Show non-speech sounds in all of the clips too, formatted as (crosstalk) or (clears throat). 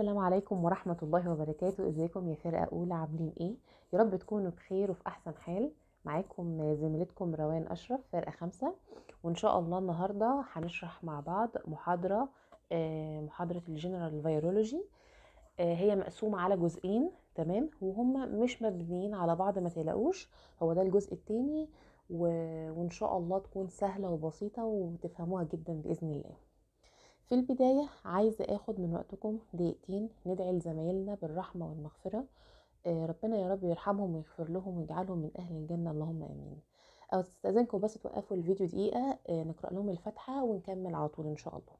السلام عليكم ورحمة الله وبركاته. إزيكم يا فرقة أولى؟ عاملين إيه؟ يا رب تكونوا بخير وفي أحسن حال. معاكم زميلتكم روان أشرف فرقة خمسة. وإن شاء الله النهاردة هنشرح مع بعض محاضرة آه، محاضرة ال General virology. هي مقسومة على جزئين تمام؟ وهم مش مبنيين على بعض ما تقلقوش. هو ده الجزء التاني. وإن شاء الله تكون سهلة وبسيطة وتفهموها جدا بإذن الله. في البداية عايزة آخد من وقتكم دقيقتين ندعي لزمايلنا بالرحمة والمغفرة. آه، ربنا يا رب يرحمهم ويغفر لهم ويجعلهم من أهل الجنة. اللهم آمين. أو تستأذنكم بس توقفوا الفيديو دقيقة آه، نقرأ لهم الفاتحة ونكمل على طول إن شاء الله.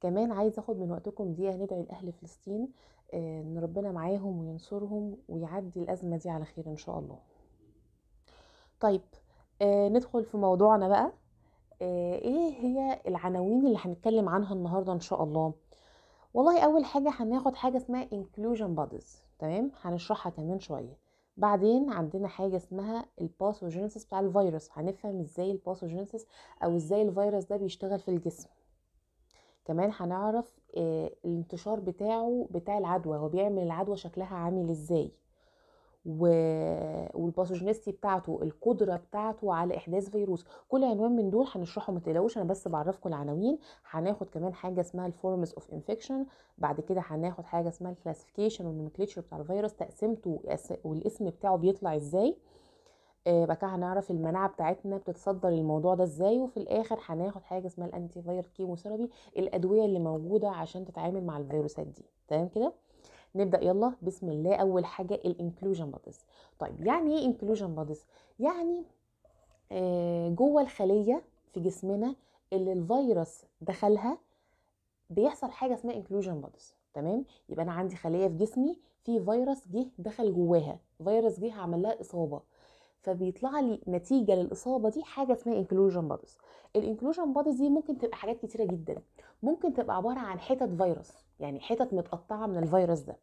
كمان عايزة آخد من وقتكم دقيقة ندعي لأهل فلسطين آه، إن ربنا معاهم وينصرهم ويعدي الأزمة دي على خير إن شاء الله. طيب ندخل في موضوعنا بقى. آه، إيه هي العناوين اللي هنتكلم عنها النهارده إن شاء الله؟ والله أول حاجة هناخد حاجة اسمها inclusion bodies تمام؟ هنشرحها كمان شوية. بعدين عندنا حاجة اسمها ال pathogenesis بتاع الفيروس. هنفهم إزاي ال pathogenesis أو إزاي الفيروس ده بيشتغل في الجسم. كمان هنعرف آه، الانتشار بتاعه بتاع العدوى هو بيعمل العدوى شكلها عامل إزاي. و... وال pathogenicity بتاعته القدرة بتاعته على إحداث فيروس. كل عنوان من دول هنشرحه ما تقلقوش أنا بس بعرفكم العناوين. هناخد كمان حاجة اسمها ال forms of infection بعد كده هناخد حاجة اسمها ال classification وال nomenclature بتاع الفيروس تقسيمته والاسم بتاعه بيطلع إزاي. آه، كده هنعرف المناعة بتاعتنا بتتصدى للموضوع ده إزاي وفي الآخر هناخد حاجة اسمها ال antiviral chemotherapy الأدوية اللي موجودة عشان تتعامل مع الفيروسات دي. تمام كده؟ نبدأ يلا. بسم الله. أول حاجة ال inclusion bodies طيب يعني إيه inclusion bodies يعني آه، جوه الخلية في جسمنا اللي الفيروس دخلها بيحصل حاجة اسمها inclusion bodies تمام؟ يبقى أنا عندي خلية في جسمي في فيروس جه دخل جواها. فيروس جه عمل لها إصابة. فبيطلع لي نتيجة للإصابة دي حاجة اسمها inclusion bodies ال inclusion bodies دي ممكن تبقى حاجات كتيرة جدا. ممكن تبقى عبارة عن حتت فيروس. يعني حتت متقطعة من الفيروس ده.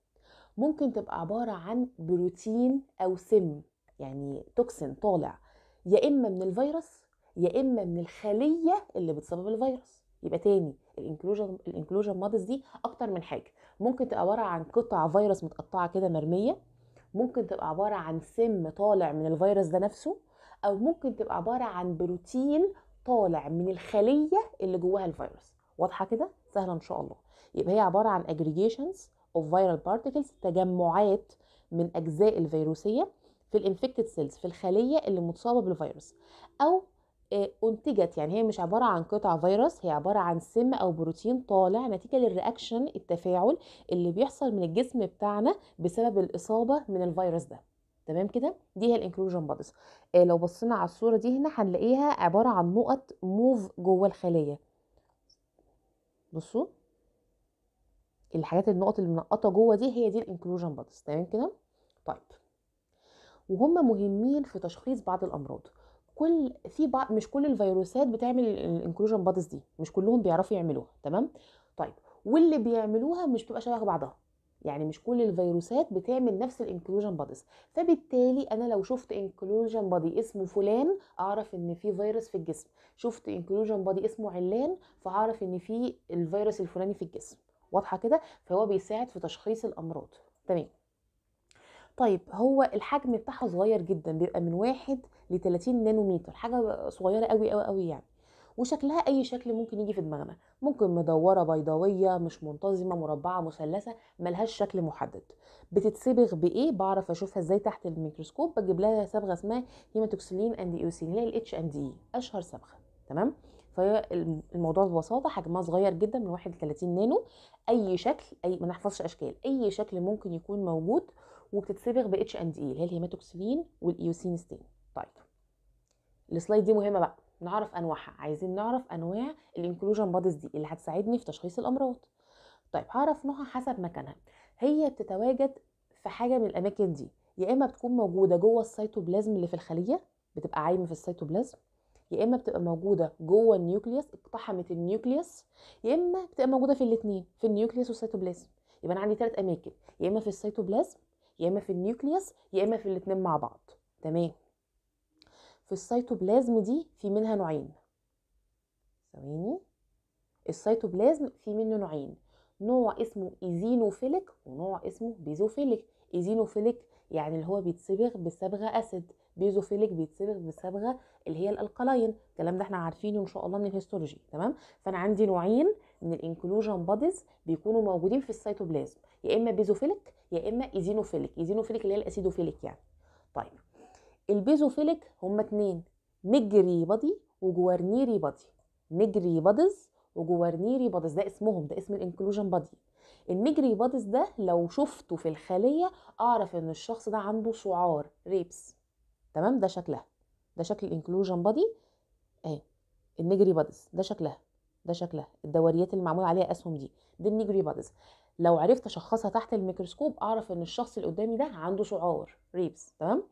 ممكن تبقى عبارة عن بروتين أو سم يعني toxin طالع. يا إما من الفيروس يا إما من الخلية اللي بتسبب الفيروس. يبقى تاني ال inclusion ال inclusion دي أكتر من حاجة. ممكن تبقى عبارة عن قطع فيروس متقطعة كده مرمية. ممكن تبقى عبارة عن سم طالع من الفيروس ده نفسه. أو ممكن تبقى عبارة عن بروتين طالع من الخلية اللي جواها الفيروس. واضحة كده؟ سهلة إن شاء الله. يبقى هي عبارة عن aggregations of viral particles تجمعات من أجزاء الفيروسية في ال infected cells في الخلية اللي متصابة بالفيروس. أو آه، انتجت يعني هي مش عبارة عن قطع فيروس هي عبارة عن سم أو بروتين طالع نتيجة لل reaction التفاعل اللي بيحصل من الجسم بتاعنا بسبب الإصابة من الفيروس ده. تمام كده؟ دي هي ال inclusion bodies آه لو بصينا على الصورة دي هنا هنلاقيها عبارة عن نقط موف جوه الخلية. بصوا. الحاجات النقط اللي منقطة جوه دي هي دي ال inclusion bodies تمام كده؟ طيب. وهم مهمين في تشخيص بعض الأمراض. كل في بعض مش كل الفيروسات بتعمل ال inclusion bodies دي. مش كلهم بيعرفوا يعملوها. تمام؟ طيب. واللي بيعملوها مش بتبقى شبه بعضها. يعني مش كل الفيروسات بتعمل نفس ال inclusion bodies فبالتالي أنا لو شفت inclusion body اسمه فلان أعرف إن في فيروس في الجسم. شفت inclusion body اسمه علان فأعرف إن في الفيروس الفلاني في الجسم. واضحة كده؟ فهو بيساعد في تشخيص الأمراض. تمام. طيب هو الحجم بتاعها صغير جدا بيبقى من واحد ل 30 نانومتر. حاجة صغيرة قوي قوي قوي يعني. وشكلها أي شكل ممكن يجي في دماغنا. ممكن مدورة بيضاوية مش منتظمة مربعة مثلثة ملهاش شكل محدد. بتتصبغ بإيه؟ بعرف أشوفها إزاي تحت الميكروسكوب. بجيب لها صبغة اسمها hematoxylin and eosin اللي هي ال H and E أشهر صبغة. تمام؟ فهي الموضوع ببساطة حجمها صغير جدا من 1 ل 30 نانو. أي شكل أي ما نحفظش أشكال. أي شكل ممكن يكون موجود وبتتصبغ ب H and E اللي هي ال hematoxylin وال eosin stain طيب. ال slide دي مهمة بقى. نعرف أنواعها. عايزين نعرف أنواع ال inclusion bodies دي اللي هتساعدني في تشخيص الأمراض. طيب هعرف نوعها حسب مكانها. هي بتتواجد في حاجة من الأماكن دي. يا إما بتكون موجودة جوه السيتوبلازم اللي في الخلية بتبقى عايمة في السيتوبلازم. يا إما بتبقى موجودة جوه ال nucleus اقتحمت ال nucleus. يا إما بتبقى موجودة في الاثنين في ال nucleus والسيتوبلازم. يبقى أنا عندي ثلاث أماكن يا إما في السيتوبلازم يا إما في ال nucleus يا إما في الاثنين مع بعض. تمام؟ في السيتوبلازم دي في منها نوعين. ثواني. السيتوبلازم في منه نوعين. نوع اسمه eosinophilic ونوع اسمه basophilic. eosinophilic يعني اللي هو بيتصبغ بصبغة acid basophilic بيتصبغ بصبغة اللي هي ال alkaline. الكلام ده إحنا عارفينه إن شاء الله من ال histology. تمام؟ فأنا عندي نوعين من ال inclusion bodies بيكونوا موجودين في السيتوبلازم. يا إما basophilic يا إما eosinophilic eosinophilic اللي هي ال acidophilic يعني. طيب. ال basophilic هما اتنين Negri body و Guarnieri body Negri bodies و Guarnieri bodies ده اسمهم ده اسم ال inclusion body. ال Negri bodies ده لو شفته في الخلية أعرف إن الشخص ده عنده سعار rabies. تمام؟ ده شكلها. ده شكل ال inclusion body. أهي. ال Negri bodies ده شكلها. ده شكلها. الدويرات اللي معمول عليها أسهم دي. دي ال Negri bodies لو عرفت أشخصها تحت الميكروسكوب أعرف إن الشخص اللي قدامي ده عنده سعار rabies. تمام؟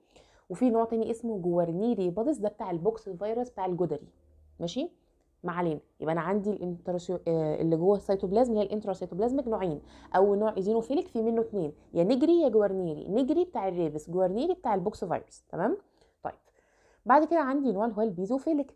وفي نوع تاني اسمه جوارنيري bodies ده بتاع ال pox virus بتاع الجدري. ماشي؟ ما علينا. يبقى أنا عندي ال intracyto آه اللي جوه السيتوبلازم اللي هي ال intracytoplasmic نوعين. أول نوع eosinophilic في منه اثنين يا نجري يا جوارنيري. نجري بتاع ال rabies جوارنيري بتاع ال pox virus. تمام؟ طيب. بعد كده عندي نوع اللي هو ال basophilic.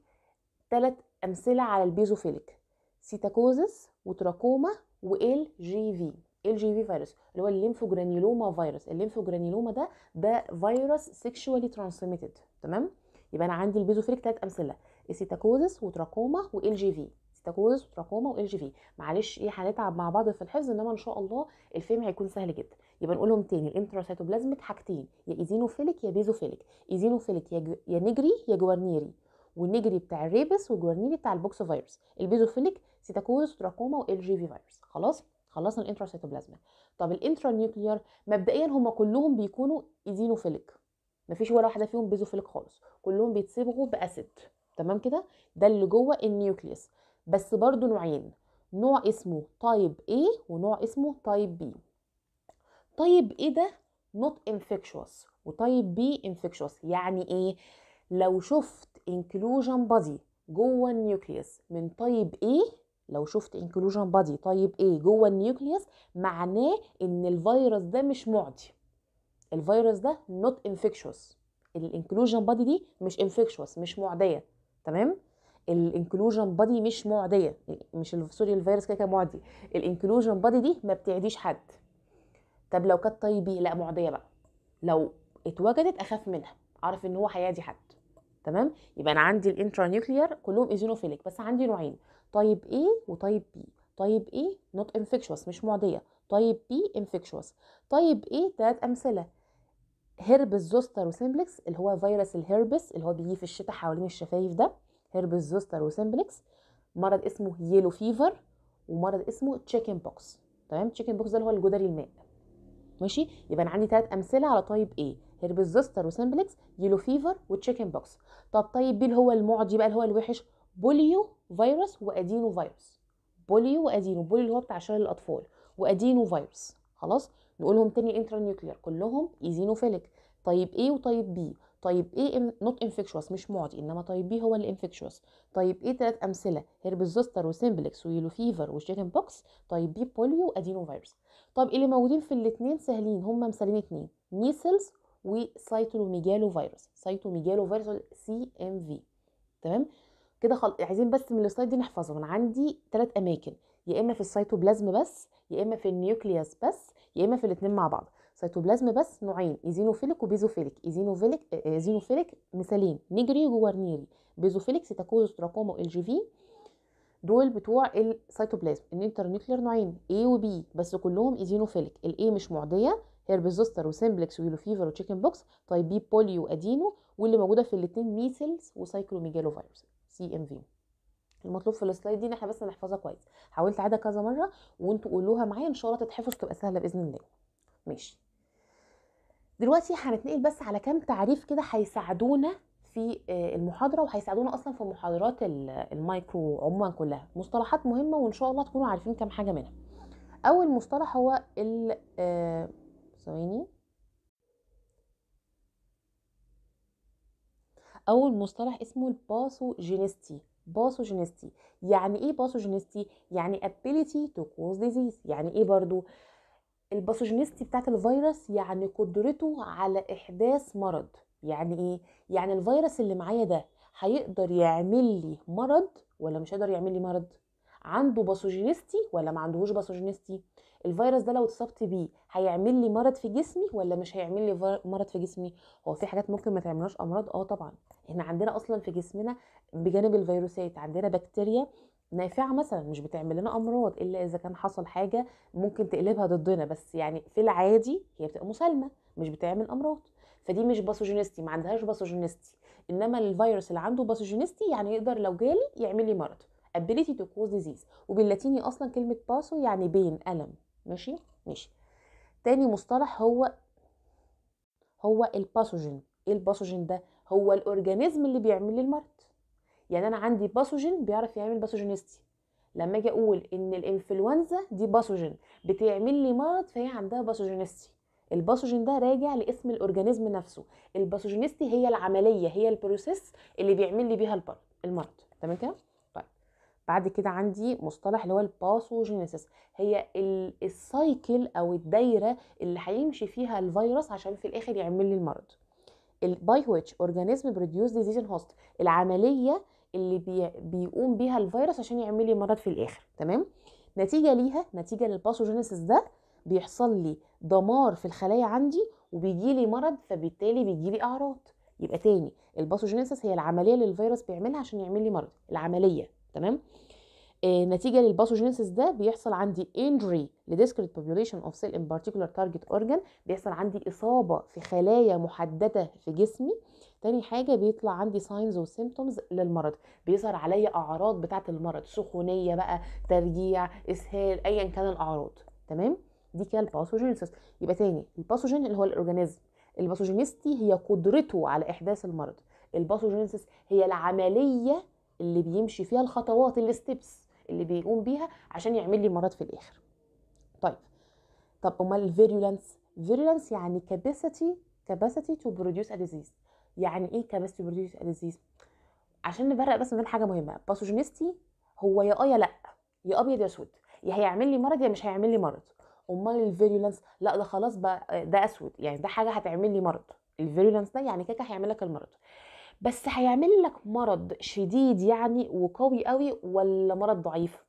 ثلاث أمثلة على ال basophilic. psittacosis و trachoma و LGV. LGV virus اللي هو ال lymphogranuloma virus. ال lymphogranuloma ده ده فيروس sexually transmitted تمام؟ يبقى أنا عندي ال basophilic ثلاث أمثلة ال psittacosis و trachoma و LGV psittacosis و trachoma و LGV معلش إيه هنتعب مع بعض في الحفظ إنما إن شاء الله الفهم هيكون سهل جدا. يبقى نقولهم تاني ال intracytoplasmic حاجتين يا eosinophilic يا basophilic eosinophilic يا, جو... يا نجري يا جوارنيري. والنجري بتاع ال rabies والجوارنيري بتاع ال pox virus. ال basophilic psittacosis و trachoma و LGV virus خلاص؟ خلصنا ال intracytoplasmic طب ال intranuclear مبدئيا هم كلهم بيكونوا eosinophilic. مفيش ولا واحدة فيهم basophilic خالص. كلهم بيتصبغوا ب acid. تمام كده؟ ده اللي جوه ال nucleus بس برضو نوعين. نوع اسمه type A ونوع اسمه type B. type A ده not infectious و type B infectious. يعني إيه؟ لو شفت inclusion body جوه ال nucleus من type A لو شفت inclusion body type A جوه ال nucleus معناه إن الفيروس ده مش معدي. الفيروس ده not infectious. ال inclusion body دي مش infectious مش معدية. تمام؟ ال inclusion body مش معدية. مش sorry الفيروس كده معدي. ال inclusion body دي ما بتعديش حد. طب لو كانت type B لا معدية بقى. لو اتوجدت أخاف منها أعرف إن هو هيعدي حد. تمام؟ يبقى أنا عندي ال intranuclear كلهم eosinophilic بس عندي نوعين type A و type B type A not infectious مش معدية type B infectious type A ثلاث أمثلة herpes zoster و simplex اللي هو فيروس الهربس اللي هو بيجي في الشتاء حوالين الشفايف ده herpes zoster و simplex مرض اسمه yellow fever ومرض اسمه chicken pox تمام؟ chicken pox ده اللي هو الجدري الماء ماشي؟ يبقى أنا عندي ثلاث أمثلة على type A. herpes zoster و simplex yellow fever و chicken pox طب type B اللي هو المعدي بقى اللي هو الوحش؟ polio virus و adenovirus. polio و adeno polio اللي هو بتاع شلل الأطفال و adenovirus. خلاص؟ نقولهم تاني intranuclear كلهم eosinophilic type A و type B. type A not infectious مش معدي إنما type B هو اللي infectious type A ثلاث أمثلة herpes zoster و simplex و yellow fever و chicken pox type B polio و adenovirus. طب اللي موجودين في الاثنين سهلين هم مثالين اثنين measles و cytomegalovirus cytomegalovirus CMV تمام؟ كده خل... عايزين بس من ال slide دي نحفظهم. أنا عندي ثلاث أماكن. يا إما في السيتوبلازم بس يا إما في ال nucleus بس يا إما في الاثنين مع بعض. سيتوبلازم بس نوعين eosinophilic و basophilic. eosinophilic eosinophilic مثالين. نيجري وجوارنيري. basophilic psittacosis trachoma LGV دول بتوع السيتوبلازم ال intranuclear نوعين. A و B. بس كلهم eosinophilic ال A مش معدية. هيربزوستر وسيمبلكس ويلو فيفر وتشيكن بوكس طيب بي بوليو أدينو واللي موجودة في الاثنين measles و cytomegalovirus CMV. المطلوب في ال slide دي إن إحنا بس نحفظها كويس. حاولت أعيدها كذا مرة وأنتوا قولوها معايا إن شاء الله تتحفظ تبقى سهلة بإذن الله. ماشي. دلوقتي هنتنقل بس على كام تعريف كده هيساعدونا في المحاضرة وهيساعدونا أصلا في محاضرات المايكرو عموما كلها. مصطلحات مهمة وإن شاء الله تكونوا عارفين كام حاجة منها. أول مصطلح هو ال ثواني أول مصطلح اسمه ال pathogenicity. pathogenicity يعني إيه pathogenicity؟ يعني ability to cause disease. يعني إيه برضو؟ ال pathogenicity بتاعت الفيروس يعني قدرته على إحداث مرض. يعني إيه؟ يعني الفيروس اللي معايا ده هيقدر يعمل لي مرض ولا مش هيقدر يعمل لي مرض؟ عنده pathogenicity ولا ما عندهوش pathogenicity؟ الفيروس ده لو اتصبت بيه هيعمل لي مرض في جسمي ولا مش هيعمل لي مرض في جسمي؟ هو في حاجات ممكن ما تعملناش أمراض؟ آه طبعا. إحنا عندنا أصلا في جسمنا بجانب الفيروسات عندنا بكتيريا نافعة مثلا مش بتعمل لنا أمراض إلا إذا كان حصل حاجة ممكن تقلبها ضدنا بس يعني في العادي هي بتبقى مسالمة مش بتعمل أمراض. فدي مش pathogenicity ما عندهاش pathogenicity. إنما الفيروس اللي عنده pathogenicity يعني يقدر لو جالي يعمل لي مرض. Ability to cause disease. وباللاتيني أصلا كلمة patho يعني pain ألم. ماشي؟ ماشي. تاني مصطلح هو هو ال pathogen إيه ال pathogen ده؟ هو ال organism اللي بيعمل المرض يعني أنا عندي pathogen بيعرف يعمل pathogenicity لما أجي أقول إن الإنفلونزا دي pathogen بتعمل لي مرض فهي عندها pathogenicity ال pathogen ده راجع لاسم ال organism نفسه. ال pathogenicity هي العملية هي ال process اللي بيعمل لي بيها المرض. تمام كده؟ بعد كده عندي مصطلح اللي هو ال pathogenesis هي ال- ال cycle أو الدايرة اللي هيمشي فيها الفيروس عشان في الآخر يعمل لي المرض. by which organism produce disease in host. العملية اللي بي بيقوم بيها الفيروس عشان يعمل لي مرض في الآخر. تمام؟ نتيجة ليها نتيجة لل pathogenesis ده بيحصل لي دمار في الخلايا عندي وبيجي لي مرض فبالتالي بيجي لي أعراض. يبقى تاني ال pathogenesis هي العملية اللي الفيروس بيعملها عشان يعمل لي مرض. العملية. تمام؟ آه، نتيجة لل pathogenesis ده بيحصل عندي injury ل discrete population of cell in particular target organ بيحصل عندي إصابة في خلايا محددة في جسمي. تاني حاجة بيطلع عندي signs و symptoms للمرض. بيظهر عليا أعراض بتاعة المرض سخونية بقى ترجيع إسهال ايا كان الأعراض. تمام؟ دي كده ال pathogenesis. يبقى تاني ال pathogen اللي هو ال organism. ال pathogenicity هي قدرته على إحداث المرض. ال pathogenesis هي العملية اللي بيمشي فيها الخطوات ال steps اللي بيقوم بيها عشان يعمل لي مرض في الآخر. طيب طب أمال ال virulence virulence يعني capacity capacity to produce a disease. يعني إيه capacity to produce a disease عشان نفرق بس من حاجة مهمة. pathogenicity هو يا آه يا لأ يا ابيض يا أسود. يا هيعمل لي مرض يا مش هيعمل لي مرض. أمال ال virulence لأ ده خلاص بقى ده أسود. يعني ده حاجة هتعمل لي مرض. ال virulence ده يعني كده هيعمل لك المرض. بس هيعمل لك مرض شديد يعني وقوي قوي ولا مرض ضعيف؟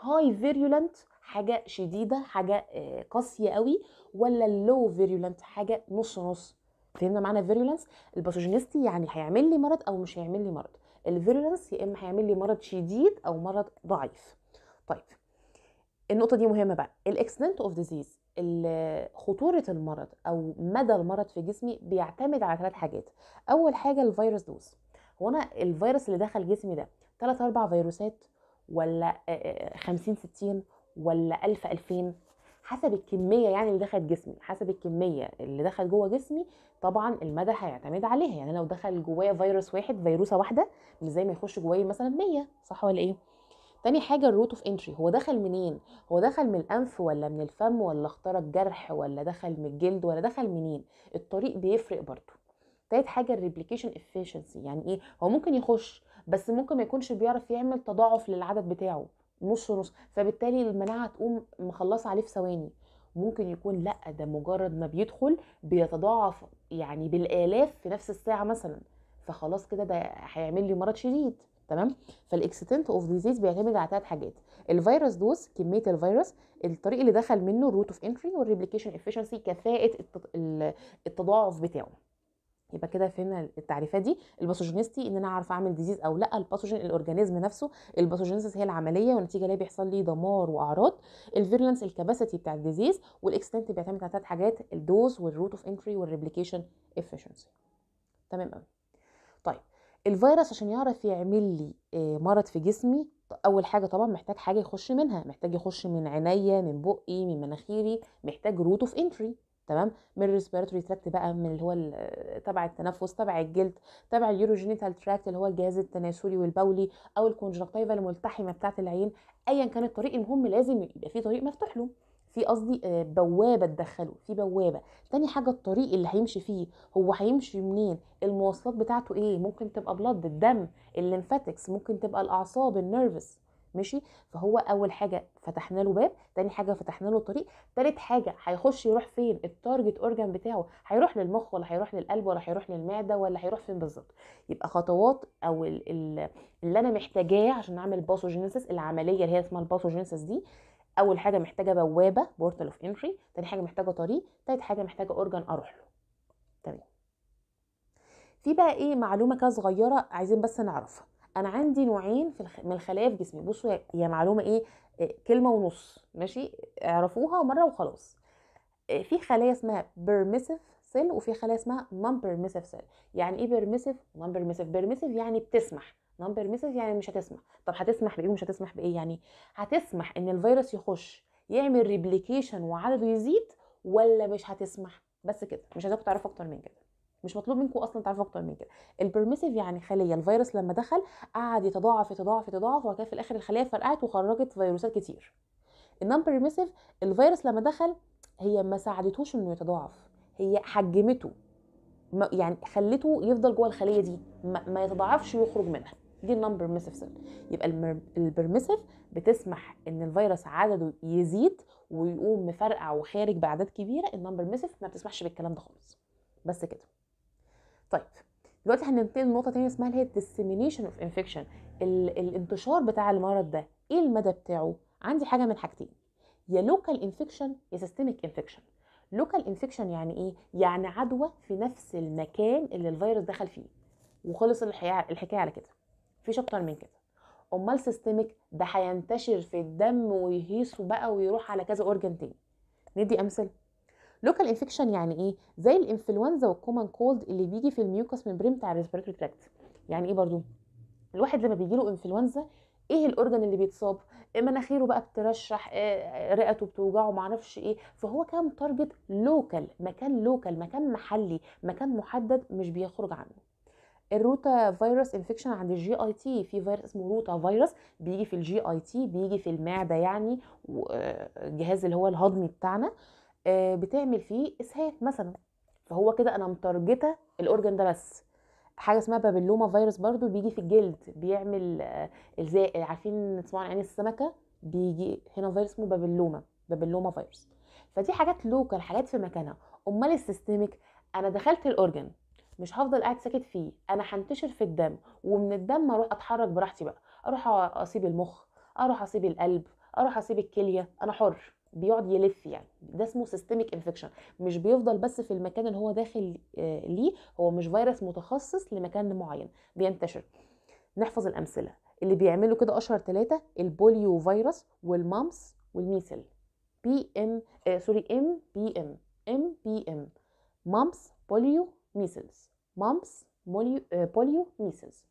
high virulent حاجة شديدة حاجة آه، قاسية قوي ولا ال low virulent حاجة نص نص؟ فهمنا معنى virulence ال pathogenicity يعني هيعمل لي مرض أو مش هيعمل لي مرض. ال virulence يا إما هيعمل لي مرض شديد أو مرض ضعيف. طيب النقطة دي مهمة بقى. ال extent of disease خطورة المرض أو مدى المرض في جسمي بيعتمد على ثلاث حاجات. أول حاجة ال virus dose هو أنا الفيروس اللي دخل جسمي ده ثلاث أربع فيروسات ولا 50 60 ولا 1000 2000 حسب الكمية يعني اللي دخلت جسمي حسب الكمية اللي دخل جوه جسمي طبعا المدى هيعتمد عليها. يعني لو دخل جوايا فيروس واحد فيروسة واحدة مش زي ما يخش جوايا مثلا 100 صح ولا إيه؟ تاني حاجة ال route of entry هو دخل منين؟ هو دخل من الأنف ولا من الفم ولا اخترق جرح ولا دخل من الجلد ولا دخل منين؟ الطريق بيفرق برضه تالت حاجة ال replication efficiency يعني إيه؟ هو ممكن يخش بس ممكن ما يكونش بيعرف يعمل تضاعف للعدد بتاعه نص نص. فبالتالي المناعة تقوم مخلصة عليه في ثواني. ممكن يكون لأ ده مجرد ما بيدخل بيتضاعف يعني بالآلاف في نفس الساعة مثلا. فخلاص كده ده هيعمل لي مرض شديد. تمام؟ فال extent of disease بيعتمد على ثلاث حاجات. ال virus dose كمية الفيروس الطريق اللي دخل منه ال route of entry وال replication efficiency كفاءة الت- ال- التضاعف بتاعه. يبقى كده فهمنا التعريفات دي. ال pathogenicity إن أنا أعرف أعمل disease أو لأ. ال pathogen ال organism نفسه ال pathogenesis هي العملية والنتيجة ليه بيحصل لي دمار وأعراض. ال virulence ال capacity بتاع ال disease وال extent بيعتمد على ثلاث حاجات ال dose وال route of entry وال replication efficiency تمام قوي الفيروس عشان يعرف يعمل لي آه، مرض في جسمي أول حاجة طبعا محتاج حاجة يخش منها محتاج يخش من عينيا من بقي من مناخيري محتاج route of entry تمام؟ من ال respiratory tract بقى من اللي هو تبع التنفس تبع الجلد تبع ال urogenital tract اللي هو الجهاز التناسلي والبولي أو ال conjunctiva الملتحمة بتاعة العين ايا كان الطريق المهم لازم يبقى في طريق مفتوح له. في قصدي آه، بوابة تدخله في بوابة. تاني حاجة الطريق اللي هيمشي فيه هو هيمشي منين؟ المواصلات بتاعته إيه؟ ممكن تبقى blood الدم ال lymphatics ممكن تبقى الأعصاب ال nerves ماشي؟ فهو أول حاجة فتحنا له باب تاني حاجة فتحنا له طريق. تالت حاجة هيخش يروح فين؟ ال target organ بتاعه. هيروح للمخ ولا هيروح للقلب ولا هيروح للمعدة ولا هيروح فين بالظبط؟ يبقى خطوات أو ال- ال- اللي أنا محتاجاه عشان أعمل pathogenesis العملية اللي هي اسمها ال pathogenesis دي أول حاجة محتاجة بوابة portal of entry تاني حاجة محتاجة طريق تالت حاجة محتاجة organ أروح له. تمام. في بقى إيه معلومة كده صغيرة عايزين بس نعرفها. أنا عندي نوعين في. من الخلايا في جسمي. بصوا هي- معلومة إيه إيه، كلمة ونص. ماشي؟ اعرفوها مرة وخلاص. إيه، في خلايا اسمها permissive cell وفي خلايا اسمها non-permissive cell يعني إيه permissive non-permissive permissive يعني بتسمح. non-permissive يعني مش هتسمح. طب هتسمح بإيه ومش هتسمح بإيه؟ يعني هتسمح إن الفيروس يخش يعمل replication وعدده يزيد ولا مش هتسمح؟ بس كده مش عايزاكم تعرفوا أكتر من كده. مش مطلوب منكم أصلا تعرفوا أكتر من كده. ال permissive يعني خلية الفيروس لما دخل قعد يتضاعف يتضاعف يتضاعف وبعد كده في الآخر الخلية فرقعت وخرجت فيروسات كتير. ال non-permissive الفيروس لما دخل هي ما ساعدتوش إنه يتضاعف هي حجمته يعني خلته يفضل جوه الخلية دي ما يتضاعفش ويخرج منها. دي ال non-permissive cell يبقى ال permissive بتسمح إن الفيروس عدده يزيد ويقوم مفرقع وخارج بأعداد كبيرة ال non-permissive ما بتسمحش بالكلام ده خالص. بس كده. طيب دلوقتي هننتقل لنقطة تانية اسمها اللي هي dissemination of infection الانتشار بتاع المرض ده إيه المدى بتاعه؟ عندي حاجة من حاجتين. يا local infection يا systemic infection local infection يعني إيه؟ يعني عدوى في نفس المكان اللي الفيروس دخل فيه. وخلص الحكاية على كده. مفيش أكتر من كده. أمال systemic ده هينتشر في الدم ويهيص بقى ويروح على كذا organ تاني. ندي أمثلة. local infection يعني إيه؟ زي الإنفلونزا وال common cold اللي بيجي في ال mucous membrane بتاع ال respiratory tract يعني إيه برضو؟ الواحد لما بيجي له إنفلونزا إيه ال organ اللي بيتصاب؟ مناخيره بقى بترشح آه، رئته بتوجعه معرفش إيه. فهو كان target local مكان local مكان محلي مكان محدد مش بيخرج عنه. ال rotavirus infection عند ال GIT في فيروس اسمه روتا فيروس بيجي في ال GIT بيجي في المعدة يعني و- آه، الجهاز اللي هو الهضمي بتاعنا. آه، بتعمل فيه إسهال مثلا. فهو كده أنا م targeted ال organ ده بس. حاجة اسمها papilloma virus برضو بيجي في الجلد بيعمل آه، زي عارفين تسمعوا عن عين السمكة؟ بيجي هنا فيروس اسمه papilloma papilloma virus. فدي حاجات local حاجات في مكانها. أمال ال systemic؟ أنا دخلت ال organ مش هفضل قاعد ساكت فيه أنا هنتشر في الدم ومن الدم أروح أتحرك براحتي بقى أروح أصيب المخ أروح أصيب القلب أروح أصيب الكلية أنا حر بيقعد يلف يعني ده اسمه systemic infection مش بيفضل بس في المكان اللي هو داخل آه، ليه هو مش فيروس متخصص لمكان معين بينتشر. نحفظ الأمثلة اللي بيعملوا كده أشهر ثلاثة ال polio virus وال mumps وال measles PM sorry MPM MPM mumps polio measles. mumps polio polio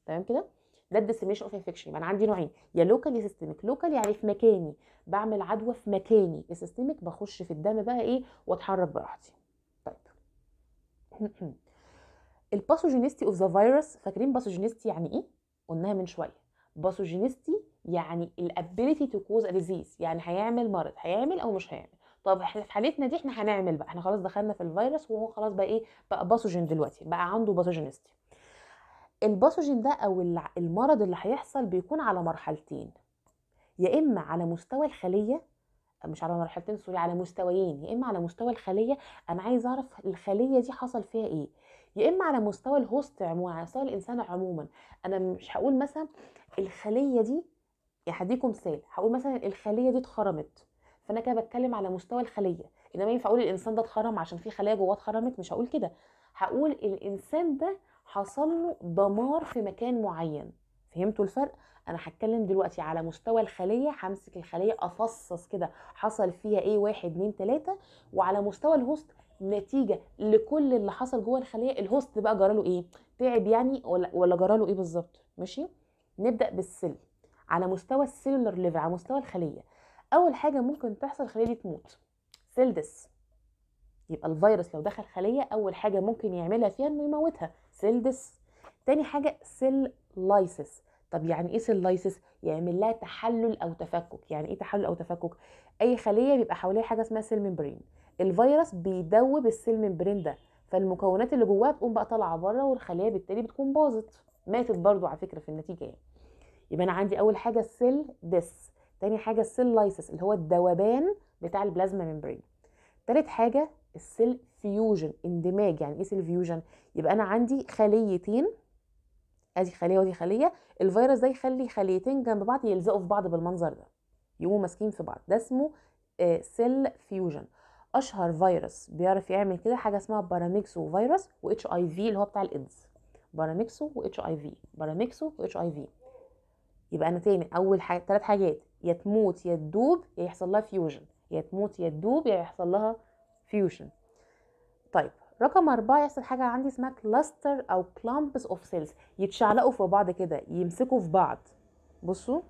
تمام كده؟ ده ال dissemination of infection يبقى أنا عندي نوعين. يا local يا systemic local يعني في مكاني. بعمل عدوى في مكاني. ال systemic بخش في الدم بقى إيه؟ وأتحرك براحتي. طيب. ال pathogenicity of the virus فاكرين pathogenicity يعني إيه؟ قلناها من شوية. pathogenicity يعني ال ability to cause disease يعني هيعمل مرض. هيعمل أو مش هيعمل. طب إحنا في حالتنا دي إحنا هنعمل بقى إحنا خلاص دخلنا في الفيروس وهو خلاص بقى إيه بقى pathogen دلوقتي بقى عنده pathogenicity. ال pathogen ده أو المرض اللي هيحصل بيكون على مرحلتين يا إما على مستوى الخلية مش على مرحلتين sorry على مستويين يا إما على مستوى الخلية أنا عايز أعرف الخلية دي حصل فيها إيه يا إما على مستوى ال host عموما على مستوى الإنسان عموما. أنا مش هقول مثلا الخلية دي هديكم مثال هقول مثلا الخلية دي اتخرمت. فأنا كده بتكلم على مستوى الخلية. إنما ينفع أقول الإنسان ده اتخرم عشان في خلايا جواه اتخرمت؟ مش هقول كده. هقول الإنسان ده حصل له دمار في مكان معين. فهمتوا الفرق؟ أنا هتكلم دلوقتي على مستوى الخلية همسك الخلية أفصص كده حصل فيها إيه؟ واحد اتنين تلاتة. وعلى مستوى ال host نتيجة لكل اللي حصل جوه الخلية ال host بقى جراله إيه؟ تعب يعني ولا ولا جراله إيه بالظبط؟ ماشي؟ نبدأ بال cell على مستوى ال cellular level على مستوى الخلية. أول حاجة ممكن تحصل الخليه دي تموت cell death يبقى الفيروس لو دخل خلية أول حاجة ممكن يعملها فيها إنه يموتها. Cell death تاني حاجة cell lysis طب يعني إيه cell lysis يعمل لها تحلل أو تفكك. يعني إيه تحلل أو تفكك؟ أي خلية بيبقى حواليها حاجة اسمها cell membrane الفيروس بيدوب ال cell membrane ده. فالمكونات اللي جواها تقوم بقى طالعة بره والخلية بالتالي بتكون باظت. ماتت برضو على فكرة في النتيجة يعني. يبقى أنا عندي أول حاجة ال cell death تاني حاجة ال cell lysis اللي هو الذوبان بتاع ال plasma membrane. تالت حاجة ال cell fusion اندماج يعني إيه cell fusion يبقى أنا عندي خليتين أدي خلية ودي خلية الفيروس ده يخلي خليتين جنب بعض يلزقوا في بعض بالمنظر ده يقوموا ماسكين في بعض. ده اسمه cell fusion أشهر فيروس بيعرف يعمل كده حاجة اسمها paramyxovirus و HIV اللي هو بتاع الإيدز paramyxo و HIV paramyxo و HIV يبقى أنا تاني أول حاجة ثلاث حاجات. يا تموت يا تدوب يا يحصل لها fusion يا تموت يا تدوب يا يحصل لها fusion طيب رقم أربعة يحصل حاجة عندي اسمها cluster أو clumps of cells يتشعلقوا في بعض كده يمسكوا في بعض. بصوا.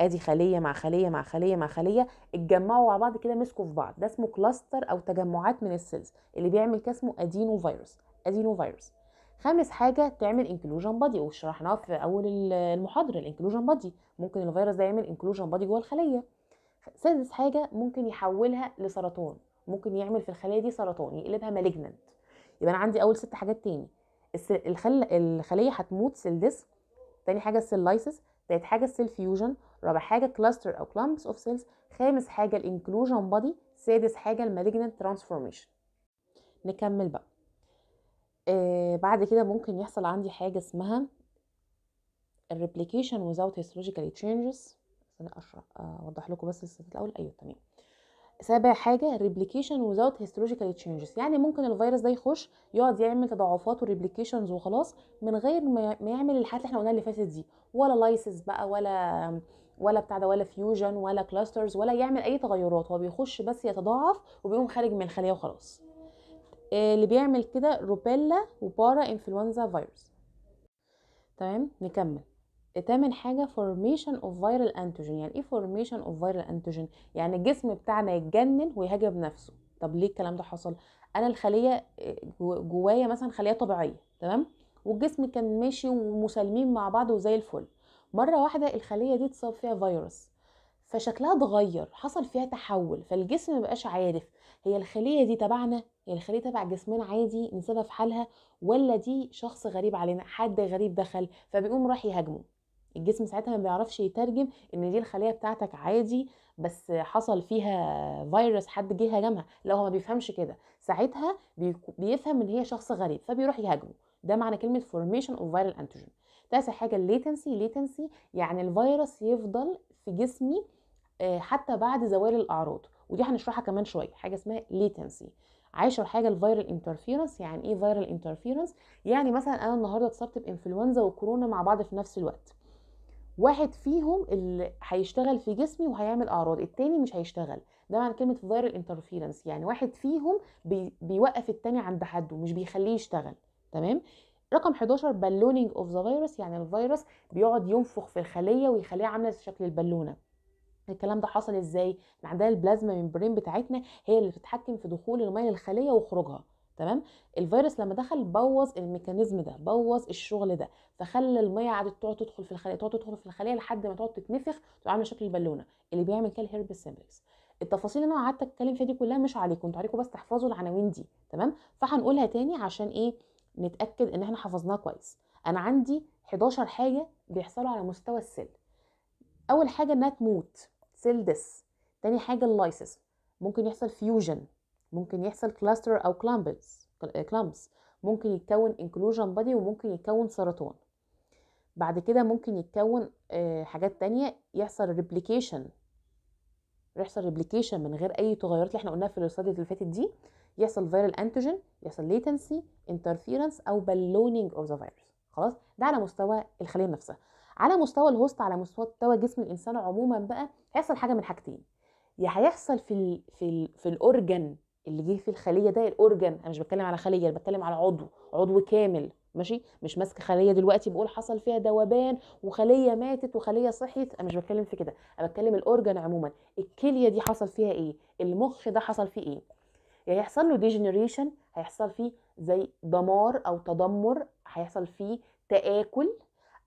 أدي خلية مع خلية مع خلية مع خلية اتجمعوا مع بعض كده مسكوا في بعض. ده اسمه cluster أو تجمعات من ال cells اللي بيعمل كده اسمه adenovirus Adenovirus خامس حاجة تعمل inclusion body وشرحناها في أول المحاضرة ال inclusion body ممكن الفيروس ده يعمل inclusion body جوه الخلية. سادس حاجة ممكن يحولها لسرطان. ممكن يعمل في الخلية دي سرطان يقلبها malignant يبقى أنا عندي أول ست حاجات تاني. الخل... الخلية هتموت cell death تاني حاجة ال cell lysis تالت حاجة ال cell fusion رابع حاجة cluster أو clumps of cells خامس حاجة ال inclusion body سادس حاجة ال malignant transformation نكمل بقى. آه بعد كده ممكن يحصل عندي حاجة اسمها ال replication without histological changes. أنا أشرح أوضح لكم بس الأول. أيوه تمام. سابع حاجة replication without histological changes. يعني ممكن الفيروس ده يخش يقعد يعمل تضاعفات و replications وخلاص من غير ما يعمل الحاجات اللي إحنا قلناها اللي فاتت دي. ولا lysis بقى ولا ولا بتاع ده ولا fusion ولا clusters ولا يعمل أي تغيرات. هو بيخش بس يتضاعف وبيقوم خارج من الخلية وخلاص. اللي بيعمل كده روبيلا وبارا انفلونزا فيروس. تمام؟ نكمل. تامن حاجة formation of viral antigen. يعني إيه formation of viral antigen يعني الجسم بتاعنا يتجنن ويهاجم نفسه. طب ليه الكلام ده حصل؟ أنا الخلية جوايا مثلا خلية طبيعية. تمام؟ والجسم كان ماشي ومسالمين مع بعض وزي الفل. مرة واحدة الخلية دي اتصاب فيها فيروس. فشكلها اتغير. حصل فيها تحول. فالجسم مبقاش عارف. هي الخلية دي تبعنا؟ هي الخلية تبع جسمنا عادي نسيبها في حالها ولا دي شخص غريب علينا؟ حد غريب دخل فبيقوم راح يهاجمه. الجسم ساعتها ما بيعرفش يترجم إن دي الخلية بتاعتك عادي بس حصل فيها فيروس حد جه هاجمها. لا هو ما بيفهمش كده. ساعتها بيفهم إن هي شخص غريب فبيروح يهاجمه. ده معنى كلمة formation of viral antigen. تاسع حاجة الليتنسي ليتنسي يعني الفيروس يفضل في جسمي حتى بعد زوال الأعراض. ودي هنشرحها كمان شوية حاجة اسمها latency عاشر حاجة ال viral interference يعني إيه viral interference يعني مثلا أنا النهارده اتصبت بإنفلونزا وكورونا مع بعض في نفس الوقت. واحد فيهم اللي هيشتغل في جسمي وهيعمل أعراض التاني مش هيشتغل. ده معنى كلمة viral interference يعني واحد فيهم بي بيوقف التاني عند حده مش بيخليه يشتغل. تمام؟ رقم 11 ballooning of the virus يعني الفيروس بيقعد ينفخ في الخلية ويخليها عاملة شكل البالونة. الكلام ده حصل إزاي؟ عندنا ال plasma membrane بتاعتنا هي اللي بتتحكم في دخول الميه للخليه وخروجها تمام؟ الفيروس لما دخل بوظ ال mechanism ده بوظ الشغل ده فخلى الميه قعدت تقعد تدخل في الخلية تقعد تدخل في الخلية لحد ما تقعد تتنفخ تبقى عاملة شكل البالونة. اللي بيعمل كده ال herpes simplex. التفاصيل اللي أنا قعدت أتكلم فيها دي كلها مش عليكم أنتوا عليكم بس تحفظوا العناوين دي تمام؟ فهنقولها تاني عشان إيه؟ نتأكد إن إحنا حفظناها كويس. أنا عندي 11 حاجة بيحصلوا على مستوى ال cell. أول حاجة إنها تموت. cell death تاني حاجة ال lysis ممكن يحصل fusion ممكن يحصل cluster أو clumps clumps ممكن يتكون inclusion body وممكن يتكون سرطان بعد كده ممكن يتكون حاجات تانية. يحصل replication يحصل replication من غير أي تغيرات اللي إحنا قلناها في ال slide اللي فاتت دي. يحصل viral antigen يحصل latency interference أو ballooning of the virus خلاص؟ ده على مستوى الخلية نفسها. على مستوى ال host على مستوى جسم الإنسان عموما بقى هيحصل حاجة من حاجتين. يا هيحصل في ال في ال في ال organ اللي جه في الخلية ده ال organ أنا مش بتكلم على خلية أنا بتكلم على عضو عضو كامل ماشي؟ مش ماسكه خلية دلوقتي بقول حصل فيها ذوبان وخلية ماتت وخلية صحيت أنا مش بتكلم في كده. أنا بتكلم ال organ عموما. الكلية دي حصل فيها إيه؟ المخ ده حصل فيه إيه؟ يا هيحصل له degeneration هيحصل فيه زي دمار أو تدمر هيحصل فيه تآكل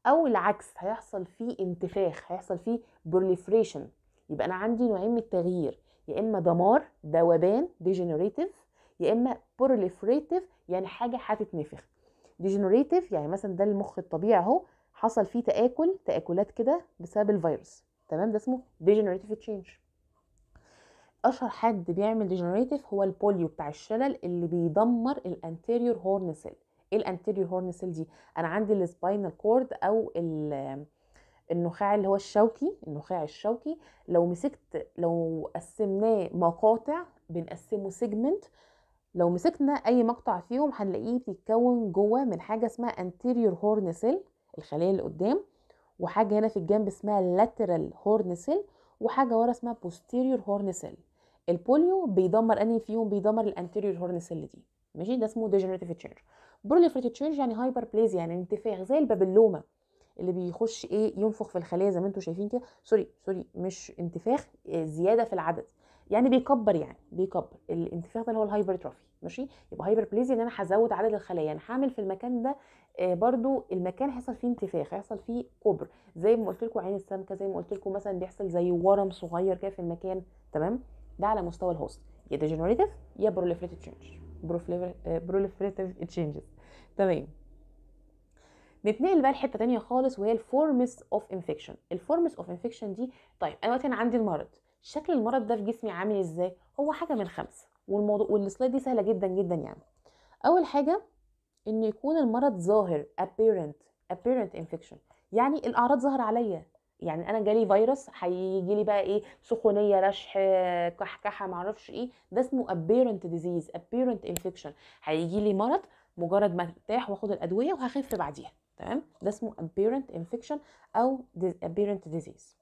أو العكس هيحصل فيه انتفاخ هيحصل فيه proliferation يبقى أنا عندي نوعين من التغيير يا إما دمار ذوبان degenerative يا إما proliferative يعني حاجة هتتنفخ. degenerative يعني مثلا ده المخ الطبيعي أهو حصل فيه تآكل تآكلات كده بسبب الفيروس. تمام؟ ده اسمه degenerative change. أشهر حد بيعمل degenerative هو ال polio بتاع الشلل اللي بيدمر ال anterior horn cell إيه ال anterior horn cell دي أنا عندي ال spinal cord أو النخاع اللي هو الشوكي النخاع الشوكي. لو مسكت لو قسمناه مقاطع بنقسمه segment لو مسكنا أي مقطع فيهم هنلاقيه بيتكون جوه من حاجة اسمها anterior horn cell الخلية اللي قدام. وحاجة هنا في الجنب اسمها lateral horn cell وحاجة ورا اسمها posterior horn cell. ال polio بيدمر أنهي فيهم؟ بيدمر ال anterior horn cell دي. ماشي؟ ده اسمه degenerative change proliferative change يعني hyperplasia يعني انتفاخ زي ال papilloma اللي بيخش إيه ينفخ في الخليه زي ما أنتم شايفين كده. sorry sorry مش انتفاخ زيادة في العدد. يعني بيكبر يعني بيكبر الانتفاخ ده اللي هو ال hypertrophy ماشي؟ يبقى hyperplasia إن أنا هزود عدد الخلايا. يعني هعمل في المكان ده آه برضو المكان هيحصل فيه انتفاخ هيحصل فيه كبر. زي ما قلت لكم عين السمكة زي ما قلت لكم مثلا بيحصل زي ورم صغير كده في المكان تمام؟ ده على مستوى ال host يا degenerative يا proliferative change proliferative changes تمام. نتنقل بقى لحتة تانية خالص وهي ال forms of infection ال forms of infection دي طيب أنا دلوقتي أنا عندي المرض. شكل المرض ده في جسمي عامل إزاي؟ هو حاجة من خمسه والموضوع وال slide دي سهلة جدا جدا يعني. أول حاجة إن يكون المرض ظاهر apparent apparent infection. يعني الأعراض ظاهرة عليا. يعني أنا جالي فيروس هيجي لي بقى إيه؟ سخونية رشح كحكحة معرفش إيه. ده اسمه apparent disease apparent infection. هيجي لي مرض مجرد ما ارتاح واخد الأدوية وهخف بعديها تمام؟ ده اسمه apparent infection أو apparent disease.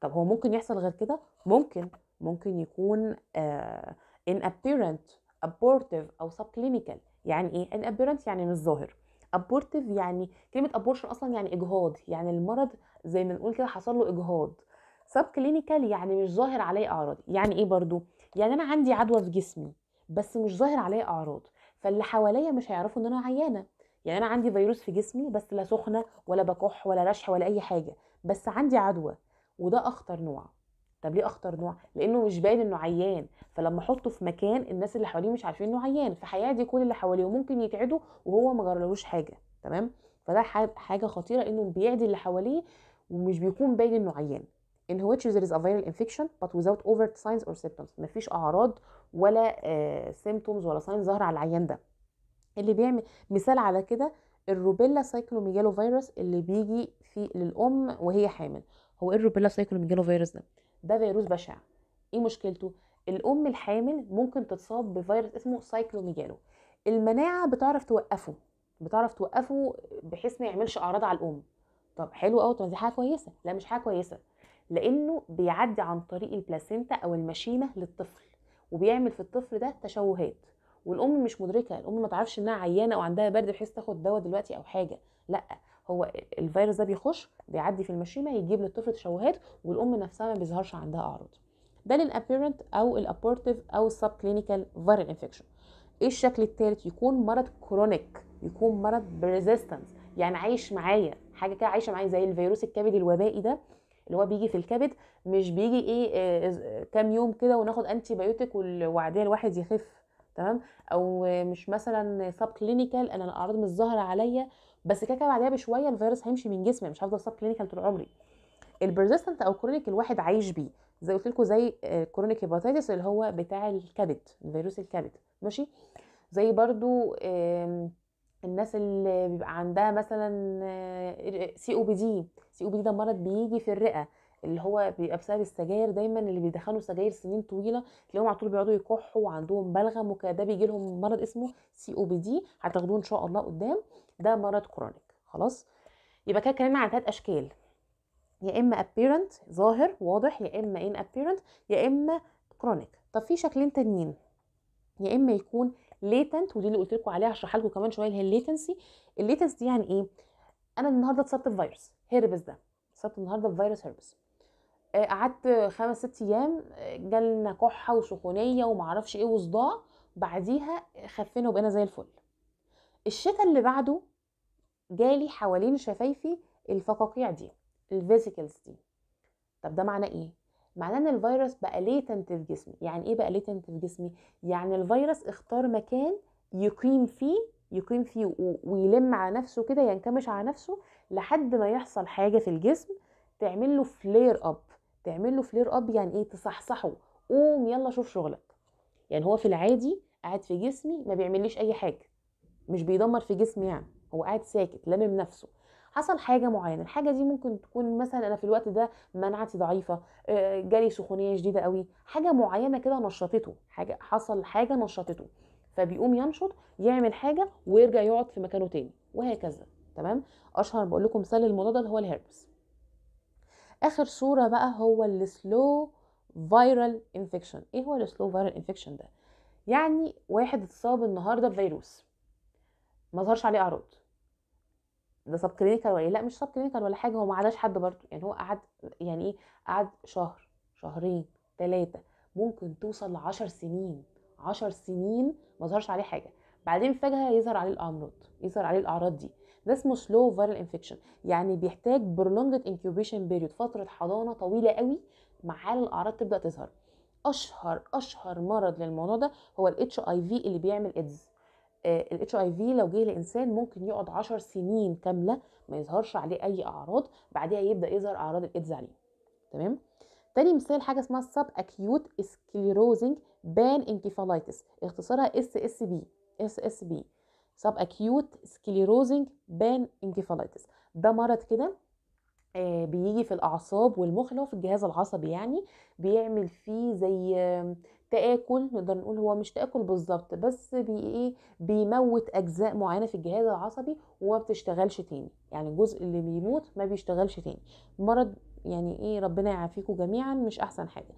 طب هو ممكن يحصل غير كده؟ ممكن. ممكن يكون آه in apparent abortive أو subclinical. يعني إيه؟ in apparent يعني مش ظاهر. abortive يعني كلمة abortion أصلا يعني إجهاض. يعني المرض زي ما نقول كده حصل له إجهاض. كلينيكال يعني مش ظاهر عليه أعراض. يعني إيه برضو؟ يعني أنا عندي عدوى في جسمي بس مش ظاهر عليه أعراض. فاللي حواليا مش هيعرفوا إن أنا عيانة. يعني أنا عندي فيروس في جسمي بس لا سخنة ولا بكح ولا رشح ولا أي حاجة بس عندي عدوى وده أخطر نوع. طب ليه أخطر نوع؟ لأنه مش باين إنه عيان. فلما أحطه في مكان الناس اللي حواليه مش عارفين إنه عيان. فهيعدي كل اللي حواليه وممكن يتعدوا وهو ما جرالوش حاجة تمام؟ فده حاجة خطيرة إنه بيعدي اللي حواليه ومش بيكون باين إنه عيان. In which there is a viral infection but without overt signs or symptoms. مفيش أعراض ولا uh, symptoms ولا signs ظاهره على العيان ده. اللي بيعمل مثال على كده ال rubella cytomegalovirus اللي بيجي في للأم وهي حامل. هو إيه ال rubella cytomegalovirus ده؟ ده فيروس بشع. إيه مشكلته؟ الأم الحامل ممكن تتصاب بفيروس اسمه cytomegalo المناعة بتعرف توقفه بتعرف توقفه بحيث ما يعملش أعراض على الأم. طب حلو قوي طب دي حاجة كويسة. لا مش حاجة كويسة. لأنه بيعدي عن طريق ال placenta أو المشيمة للطفل. وبيعمل في الطفل ده تشوهات. والأم مش مدركة الأم ما تعرفش إنها عيانة أو عندها برد بحيث تاخد دواء دلوقتي أو حاجة. لأ هو الفيروس ده بيخش بيعدي في المشيمة يجيب للطفل تشوهات والأم نفسها ما بيظهرش عندها أعراض. ده لل inapparent أو ال abortive أو ال subclinical viral infection إيه الشكل الثالث يكون مرض chronic يكون مرض persistence يعني عايش معايا حاجة كده عايشة معايا زي الفيروس الكبدي الوبائي ده اللي هو بيجي في الكبد مش بيجي إيه آه كام يوم كده وناخد antibiotic وبعدين الواحد يخف تمام؟ أو مش مثلا subclinical أنا الأعراض مش ظاهرة عليا بس كده كده بعدها بشوية الفيروس هيمشي من جسمي مش هفضل subclinical طول عمري. ال persistent أو chronic الواحد عايش بيه زي قلت لكم زي chronic hepatitis اللي هو بتاع الكبد فيروس الكبد ماشي؟ زي برضو الناس اللي بيبقى عندها مثلا COPD COPD ده مرض بيجي في الرئة اللي هو بيبقى بسبب السجاير دايما اللي بيدخنوا سجاير سنين طويلة تلاقيهم على طول بيقعدوا يكحوا وعندهم بلغم وكده. ده بيجي لهم مرض اسمه COPD هتاخدوه إن شاء الله قدام. ده مرض chronic خلاص؟ يبقى كده اتكلمنا عن ثلاث أشكال. يا إما apparent ظاهر واضح. يا إما inapparent. يا إما chronic طب في شكلين تانيين. يا إما يكون latent ودي اللي قلت لكم عليها هشرحها لكم كمان شوية اللي هي ال latency دي يعني إيه؟ أنا النهارده اتصبت بفيروس هيربس ده. اتصبت النهارده بفيروس هيربس. قعدت خمس ست أيام جالنا كحة وسخونية ومعرفش إيه وصداع. بعديها خفينا وبقينا زي الفل. الشتاء اللي بعده جالي حوالين شفايفي الفقاقيع دي ال vesicles دي. طب ده معناه إيه؟ معناه إن الفيروس بقى latent في جسمي. يعني إيه بقى latent في جسمي؟ يعني الفيروس اختار مكان يقيم فيه يقيم فيه ويلم على نفسه كده ينكمش على نفسه لحد ما يحصل حاجة في الجسم تعمل له flare up تعمل له flare up يعني إيه؟ تصحصحه. قوم يلا شوف شغلك. يعني هو في العادي قاعد في جسمي ما بيعمليش أي حاجة. مش بيدمر في جسمي يعني. هو قاعد ساكت لامم نفسه. حصل حاجة معينة. الحاجة دي ممكن تكون مثلا أنا في الوقت ده مناعتي ضعيفة آه، جالي سخونية شديدة قوي حاجة معينة كده نشطته. حاجة حصل حاجة نشطته. فبيقوم ينشط يعمل حاجة ويرجع يقعد في مكانه تاني. وهكذا. تمام؟ أشهر بقول لكم مثال للموضوع ده هو الهربس. آخر صورة بقى هو ال slow viral infection إيه هو ال slow viral infection ده؟ يعني واحد اتصاب النهارده بفيروس. ما ظهرش عليه أعراض. ده subclinical ولا إيه؟ لا مش subclinical ولا حاجة. هو ما عداش حد برضه. يعني هو قعد يعني إيه؟ قعد شهر شهرين ثلاثة ممكن توصل لعشر سنين. عشر سنين ما ظهرش عليه حاجة. بعدين فجأة يظهر عليه الأمراض يظهر عليه الأعراض دي. ده اسمه slow viral infection يعني بيحتاج prolonged incubation period فترة حضانة طويلة قوي مع الأعراض تبدأ تظهر. أشهر أشهر مرض للموضوع ده هو ال HIV اللي بيعمل AIDS ال HIV لو جه لإنسان ممكن يقعد 10 سنين كاملة ما يظهرش عليه أي أعراض بعدها يبدأ يظهر أعراض الايدز عليه. تمام؟ تاني مثال حاجة اسمها subacute sclerosing panencephalitis اختصارها اس اس بي اس اس بي سب اكيوت سكليروزنج بان انكيفالايتس ده مرض كده آه، بيجي في الأعصاب والمخ اللي هو في الجهاز العصبي يعني بيعمل فيه زي آم، تآكل نقدر نقول هو مش تآكل بالظبط بس بي إيه بيموت أجزاء معينة في الجهاز العصبي وما بتشتغلش تاني. يعني الجزء اللي بيموت ما بيشتغلش تاني. مرض يعني إيه ربنا يعافيكم جميعا مش أحسن حاجة.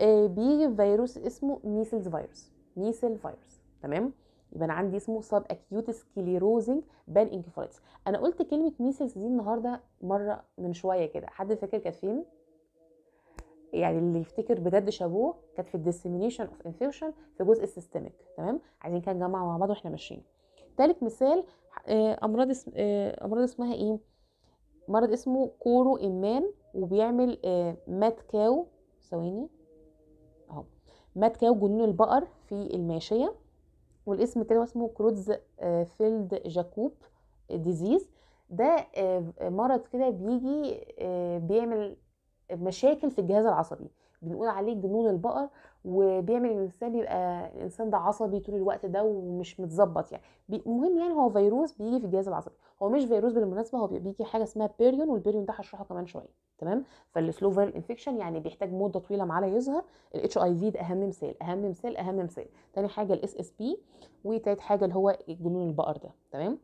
آه، بيجي فيروس اسمه measles virus measles virus تمام؟ يبقى أنا عندي اسمه subacute sclerosing panencephalitis أنا قلت كلمة measles دي النهارده مرة من شوية كده. حد فاكر كانت فين؟ يعني اللي يفتكر بجد شابوه كانت في ال dissemination of infection في جزء السيستميك تمام؟ عايزين كده نجمع مع بعض وإحنا ماشيين. تالت مثال آه، أمراض اسم آه، أمراض اسمها إيه؟ مرض اسمه كورو أمان وبيعمل آه، مات كاو. ثواني. أهو. مات كاو جنون البقر في الماشية. والاسم التاني اسمه كروتز آه، فيلد جاكوب ديزيز. ده آه، مرض كده بيجي آه، بيعمل مشاكل في الجهاز العصبي. بنقول عليه جنون البقر وبيعمل الإنسان يبقى الإنسان ده عصبي طول الوقت ده ومش متظبط يعني. المهم يعني هو فيروس بيجي في الجهاز العصبي. هو مش فيروس بالمناسبة هو بي- بيجي حاجة اسمها prion وال prion ده هشرحه كمان شوية تمام؟ فال slow viral infection يعني بيحتاج مدة طويلة معاه يظهر. ال HIV ده أهم مثال أهم مثال أهم مثال. تاني حاجة ال SSP وتالت حاجة اللي هو جنون البقر ده تمام؟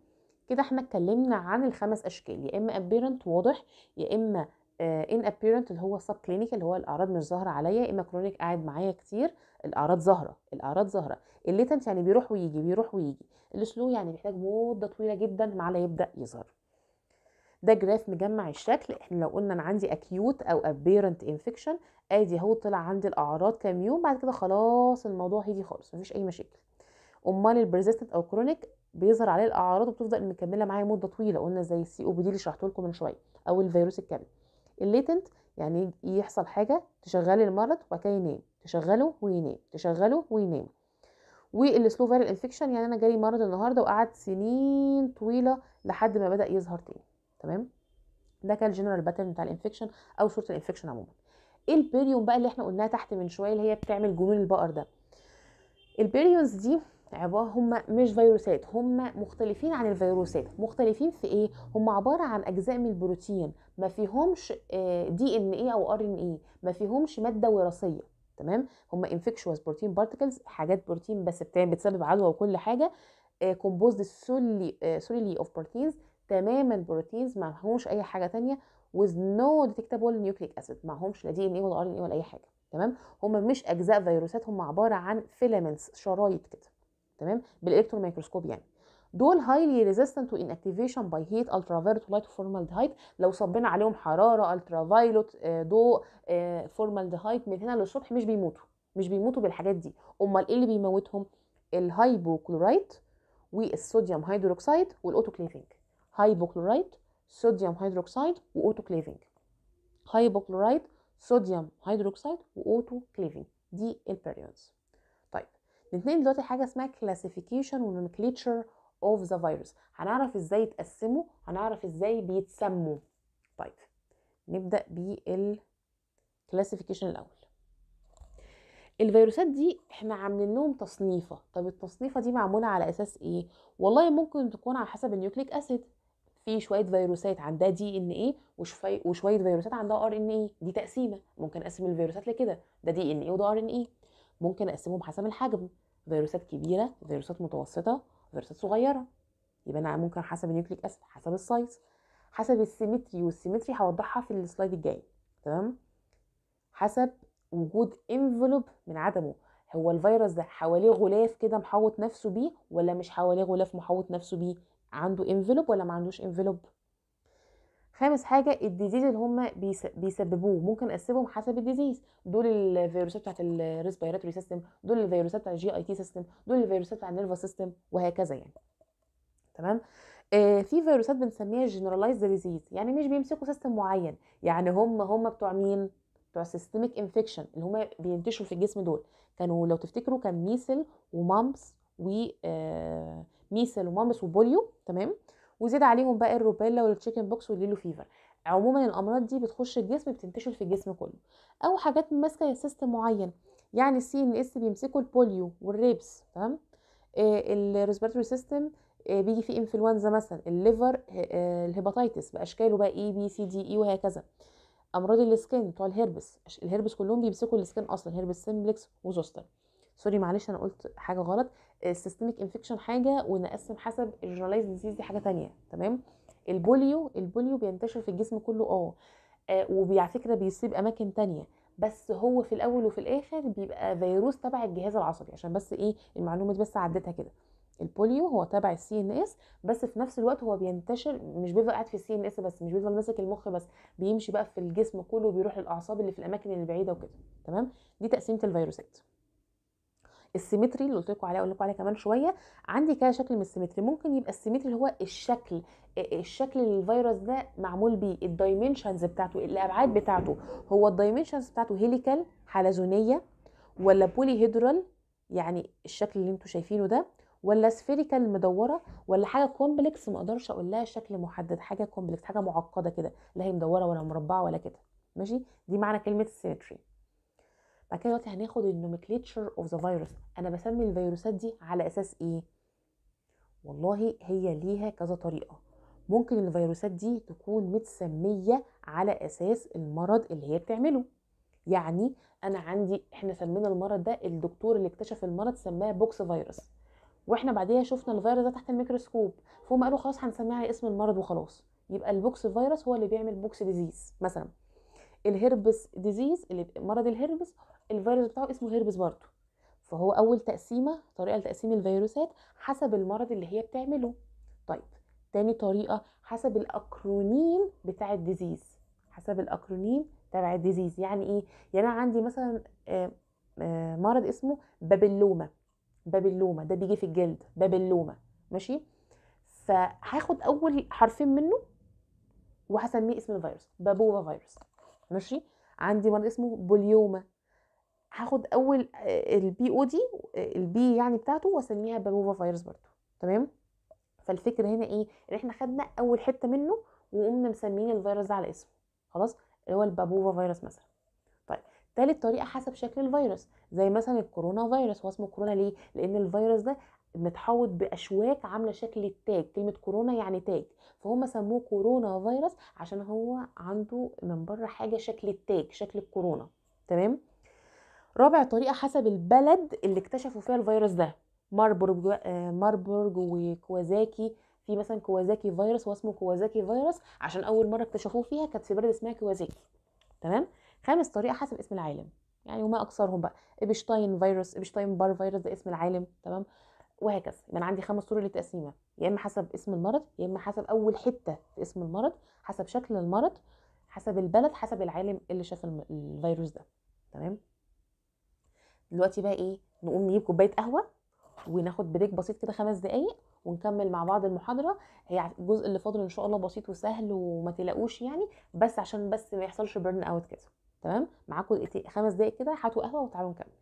كده إحنا اتكلمنا عن الخمس أشكال يا إما apparent واضح يا إما inapparent اللي هو subclinical اللي هو الأعراض مش ظاهرة عليا يا إما chronic قاعد معايا كتير الأعراض ظاهرة الأعراض ظاهرة. ال latent يعني بيروح ويجي بيروح ويجي. ال slow يعني بيحتاج مده طويلة جدا مع لا يبدأ يظهر. ده graph مجمع الشكل. إحنا لو قلنا أنا عندي acute أو apparent infection آدي أهو طلع عندي الأعراض كام يوم بعد كده خلاص الموضوع هيجي خالص مفيش أي مشاكل. أمال ال persistent أو chronic بيظهر عليه الأعراض وبتفضل مكملة معايا مدة طويلة. قلنا زي ال COPD اللي شرحته لكم من شوية أو الفيروس الكبد ال latent يعني يحصل حاجة تشغلي المرض وبعد كده ينام تشغله وينام تشغله وينام. وال slow viral infection يعني أنا جالي مرض النهارده وقعد سنين طويلة لحد ما بدأ يظهر تاني تمام؟ ده كان ال general pattern بتاع ال infection أو صورة ال infection عموما. إيه البيريون بقى اللي إحنا قلناها تحت من شوية اللي هي بتعمل جنون البقر ده؟ ال prions دي عباره هم مش فيروسات هم مختلفين عن الفيروسات. مختلفين في إيه؟ هم عبارة عن أجزاء من البروتين ما فيهمش دي ان إيه أو ار ان إيه ما فيهمش مادة وراثية تمام؟ هم infectious protein particles حاجات بروتين بس بتسبب عدوى وكل حاجة composed solely solely of proteins تماما proteins ما فيهمش أي حاجة تانية with no detectable nucleic acid معهمش لا دي ان إيه ولا ار ان إيه ولا أي حاجة تمام؟ هم مش أجزاء فيروسات هم عبارة عن filaments شرايط كده. تمام؟ بال electron microscope يعني. دول highly resistant to inactivation by heat ultraviolet light formaldehyde لو صبينا عليهم حرارة ultraviolet ضوء فورمالدهايد من هنا للصبح مش بيموتوا. مش بيموتوا بالحاجات دي. أمال إيه اللي بيموتهم؟ ال hypochlorite وال sodium hydroxide وال autoclaving hypochlorite sodium hydroxide و autoclaving hypochlorite sodium hydroxide و autoclaving دي البيريونز طيب الاثنين دلوقتي حاجة اسمها classification و nomenclature of the virus. هنعرف إزاي يتقسموا؟ هنعرف إزاي بيتسموا؟ طيب نبدأ بال classification الأول. الفيروسات دي إحنا عاملين لهم تصنيفة. طب التصنيفة دي معمولة على أساس إيه؟ والله ممكن تكون على حسب ال nucleic acid. في شوية فيروسات عندها DNA وشوية فيروسات عندها RNA دي تقسيمة. ممكن أقسم الفيروسات لكده. ده DNA وده RNA ممكن اقسمهم حسب الحجم. فيروسات كبيرة فيروسات متوسطة فيروسات صغيرة. يبقى أنا ممكن حسب ال nucleic acid حسب ال size حسب ال symmetry وال symmetry هوضحها في ال slide الجاي. تمام؟ حسب وجود envelope من عدمه. هو الفيروس ده حواليه غلاف كده محوط نفسه بيه ولا مش حواليه غلاف محوط نفسه بيه؟ عنده envelope ولا ما عندوش envelope؟ خامس حاجة ال disease اللي هم بيسببوه ممكن اقسمهم حسب ال disease. دول الفيروسات بتاعت ال respiratory system دول الفيروسات بتاعت ال GIT system دول الفيروسات بتاعت ال nervous system وهكذا يعني. تمام؟ آه في فيروسات بنسميها generalized disease يعني مش بيمسكوا system معين. يعني هم هم بتوع مين؟ بتوع systemic infection اللي هم بينتشروا في الجسم دول. كانوا لو تفتكروا كان measles و mumps و آه measles و mumps و polio تمام؟ وزيد عليهم بقى ال rubella وال chicken pox وال yellow fever عموما الأمراض دي بتخش الجسم بتنتشر في الجسم كله. أو حاجات ماسكة system معين يعني ال CNS بيمسكوا ال polio وال rabies تمام؟ آه ال respiratory system آه بيجي فيه انفلونزا مثلا ال liver آه ال hepatitis بأشكاله بقى A B C D E وهكذا. أمراض ال skin بتوع ال herpes ال herpes كلهم بيمسكوا ال skin أصلا herpes simplex و zoster. sorry معلش أنا قلت حاجة غلط. ال systemic infection حاجة ونقسم حسب ال generalized disease دي حاجة تانية تمام؟ ال polio ال polio بينتشر في الجسم كله آه, آه وعلى فكرة بيصيب أماكن تانية بس هو في الأول وفي الآخر بيبقى فيروس تبع الجهاز العصبي عشان بس إيه المعلومة دي بس عديتها كده. ال polio هو تبع ال CNS بس في نفس الوقت هو بينتشر مش بيفضل قاعد في ال CNS بس مش بيفضل ماسك المخ بس بيمشي بقى في الجسم كله وبيروح للأعصاب اللي في الأماكن البعيده وكده تمام؟ دي تقسيمة الفيروسات. ال symmetry اللي قلت لكم عليه أقول لكم عليه كمان شوية. عندي كده شكل من ال symmetry ممكن يبقى ال symmetry اللي هو الشكل الشكل اللي الفيروس ده معمول بيه ال dimensions بتاعته الأبعاد بتاعته. هو ال dimensions بتاعته helical حلزونيه ولا polyhedral يعني الشكل اللي أنتوا شايفينه ده ولا spherical مدورة ولا حاجة complex ما أقدرش أقول لها شكل محدد حاجة complex حاجة معقدة كده لا هي مدورة ولا مربعة ولا كده. ماشي؟ دي معنى كلمة ال symmetry. بعد كده دلوقتي هناخد ال nomenclature of the virus أنا بسمي الفيروسات دي على أساس إيه؟ والله هي ليها كذا طريقة. ممكن الفيروسات دي تكون متسمية على أساس المرض اللي هي بتعمله. يعني أنا عندي إحنا سمينا المرض ده الدكتور اللي اكتشف المرض سماه pox virus. وإحنا بعديها شفنا الفيروس ده تحت الميكروسكوب. فهم قالوا خلاص هنسميه على اسم المرض وخلاص. يبقى ال pox virus هو اللي بيعمل pox disease مثلا. ال herpes disease اللي مرض الهربس الفيروس بتاعه اسمه هربس برضه فهو أول تقسيمة طريقة لتقسيم الفيروسات حسب المرض اللي هي بتعمله. طيب تاني طريقة حسب ال acronym بتاع ال disease. حسب ال acronym تبع ال disease. يعني إيه؟ يعني أنا عندي مثلا آآ آآ مرض اسمه papilloma. papilloma ده بيجي في الجلد. papilloma. ماشي؟ فهاخد أول حرفين منه وهسميه اسم الفيروس papova virus. ماشي؟ عندي مرض اسمه polyoma. هاخد أول ال PO دي ال P يعني بتاعته وأسميها papova virus برضو تمام؟ فالفكرة هنا إيه؟ إن إحنا خدنا أول حتة منه وقمنا مسميين الفيروس ده على اسمه خلاص؟ اللي هو ال papova virus مثلا. طيب تالت طريقة حسب شكل الفيروس زي مثلا الكورونا فيروس هو اسمه كورونا ليه؟ لأن الفيروس ده متحوط بأشواك عاملة شكل التاج كلمة كورونا يعني تاج فهم سموه كورونا فيروس عشان هو عنده من بره حاجة شكل التاج شكل الكورونا تمام؟ رابع طريقة حسب البلد اللي اكتشفوا فيها الفيروس ده. ماربورج ماربورج وكوازاكي. في مثلا كوازاكي فيروس هو اسمه كوازاكي فيروس عشان أول مرة اكتشفوه فيها كانت في بلد اسمها كوازاكي. تمام؟ خامس طريقة حسب اسم العالم. يعني وما أكثرهم بقى. Epstein virus Epstein-Barr virus ده اسم العالم. تمام؟ وهكذا. يبقى أنا عندي خمس طرق للتقسيمه يا إما حسب اسم المرض يا إما حسب أول حتة في اسم المرض حسب شكل المرض حسب البلد حسب العالم اللي شاف الفيروس ده. تمام؟ دلوقتي بقى إيه نقوم نجيب كوباية قهوة وناخد break بسيط كده خمس دقايق ونكمل مع بعض المحاضرة. هي الجزء اللي فاضل إن شاء الله بسيط وسهل وما تلاقوش يعني بس عشان بس ما يحصلش burnout كده. تمام؟ معاكم خمس دقايق كده هاتوا قهوة وتعالوا نكمل.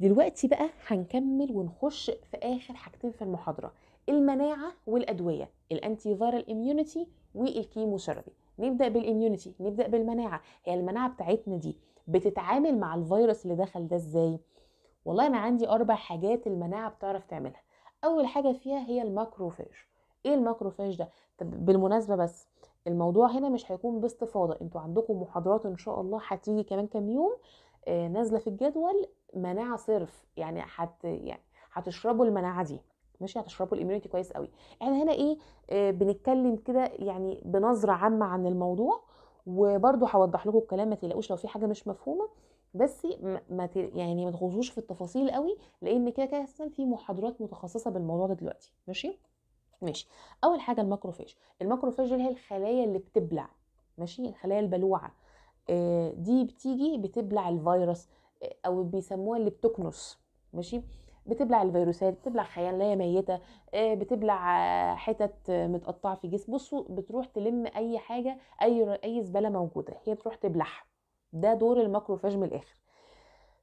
دلوقتي بقى هنكمل ونخش في آخر حاجتين في المحاضرة المناعة والأدوية ال antiviral immunity وال chemotherapy نبدأ بال immunity نبدأ بالمناعة. هي المناعة بتاعتنا دي بتتعامل مع الفيروس اللي دخل ده إزاي؟ والله أنا عندي أربع حاجات المناعة بتعرف تعملها. أول حاجة فيها هي ال macrophage. إيه الماكروفاج ده؟ طب بالمناسبة بس الموضوع هنا مش هيكون باستفاضة. أنتوا عندكم محاضرات إن شاء الله هتيجي كمان كام يوم آه نازلة في الجدول مناعة صرف. يعني هت يعني هتشربوا المناعة دي. ماشي؟ هتشربوا الإميونيتي كويس قوي. إحنا هنا إيه؟ آه بنتكلم كده يعني بنظرة عامة عن الموضوع. وبرده هوضح لكم الكلام ما تقلقوش لو في حاجة مش مفهومة بس ما يعني ما تغوصوش في التفاصيل قوي لأن كده كده في محاضرات متخصصة بالموضوع ده دلوقتي. ماشي؟ ماشي. أول حاجة ال macrophage. ال macrophage اللي هي الخلايا اللي بتبلع. ماشي؟ الخلايا البلوعة. آه دي بتيجي بتبلع الفيروس آه أو بيسموها اللي بتكنس ماشي؟ بتبلع الفيروسات بتبلع خلايا ميتة آه بتبلع حتت متقطعة في جسم. بصوا بتروح تلم أي حاجة أي أي زبالة موجودة هي بتروح تبلعها. ده دور ال macrophage من الآخر.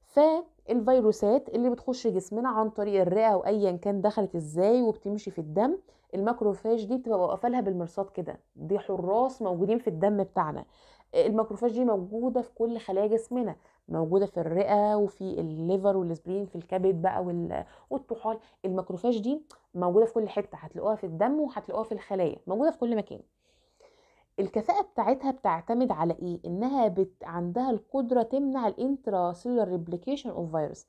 فالفيروسات اللي بتخش جسمنا عن طريق الرئة وأيا كان دخلت إزاي وبتمشي في الدم ال macrophage دي بتبقى واقفة لها بالمرصاد كده. دي حراس موجودين في الدم بتاعنا. ال macrophage دي موجودة في كل خلايا جسمنا موجودة في الرئة وفي ال liver وال spleen في الكبد بقى والطحال. ال macrophage دي موجودة في كل حتة هتلاقوها في الدم وهتلاقوها في الخلايا موجودة في كل مكان. الكفاءة بتاعتها بتعتمد على إيه؟ إنها بت... عندها القدرة تمنع ال intracellular replication of virus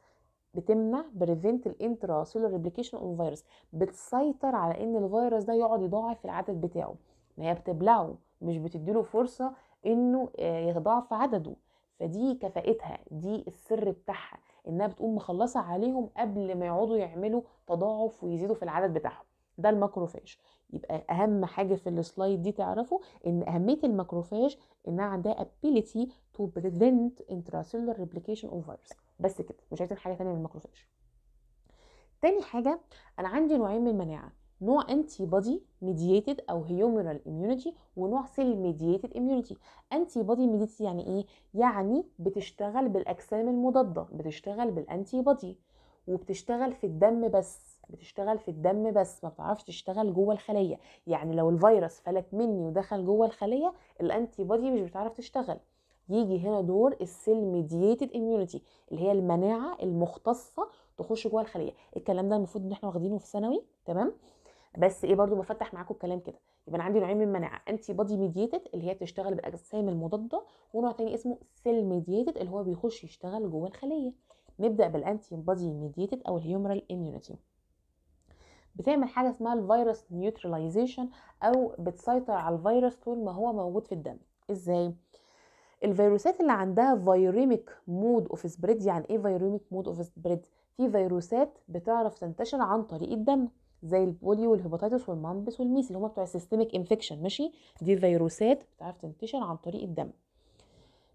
بتمنع prevent ال intracellular replication of virus بتسيطر على إن الفيروس ده يقعد يضاعف العدد بتاعه. ما هي بتبلعه مش بتديله فرصة إنه يتضاعف عدده. فدي كفاءتها دي السر بتاعها إنها بتقوم مخلصة عليهم قبل ما يقعدوا يعملوا تضاعف ويزيدوا في العدد بتاعهم. ده ال macrophage. يبقى أهم حاجة في ال slide دي تعرفوا إن أهمية ال macrophage إنها عندها ability to prevent intracellular replication of virus. بس كده مش عايزين حاجة ثانية من ال macrophage. تاني حاجة أنا عندي نوعين من المناعة. نوع antibody mediated أو humoral immunity ونوع cell mediated immunity antibody mediated يعني إيه؟ يعني بتشتغل بالأجسام المضادة بتشتغل بال antibody وبتشتغل في الدم بس بتشتغل في الدم بس ما بتعرفش تشتغل جوه الخلية. يعني لو الفيروس فلت مني ودخل جوه الخلية ال antibody مش بتعرف تشتغل. يجي هنا دور ال cell mediated immunity اللي هي المناعة المختصة تخش جوه الخلية. الكلام ده المفروض إن إحنا واخدينه في ثانوي تمام؟ بس إيه برضو بفتح معاكم الكلام كده. يبقى أنا عندي نوعين من المناعه antibody mediated اللي هي بتشتغل بالأجسام المضادة ونوع تاني اسمه cell mediated اللي هو بيخش يشتغل جوه الخلية. نبدأ بال antibody mediated أو ال humoral immunity بتعمل حاجة اسمها ال virus neutralization أو بتسيطر على الفيروس طول ما هو موجود في الدم. إزاي؟ الفيروسات اللي عندها viremic mode of spread يعني إيه viremic mode of spread في فيروسات بتعرف تنتشر عن طريق الدم. زي البوليو والهيباتيتس والمامبس والميس اللي هم بتوع ال systemic infection ماشي؟ دي فيروسات بتعرف تنتشر عن طريق الدم.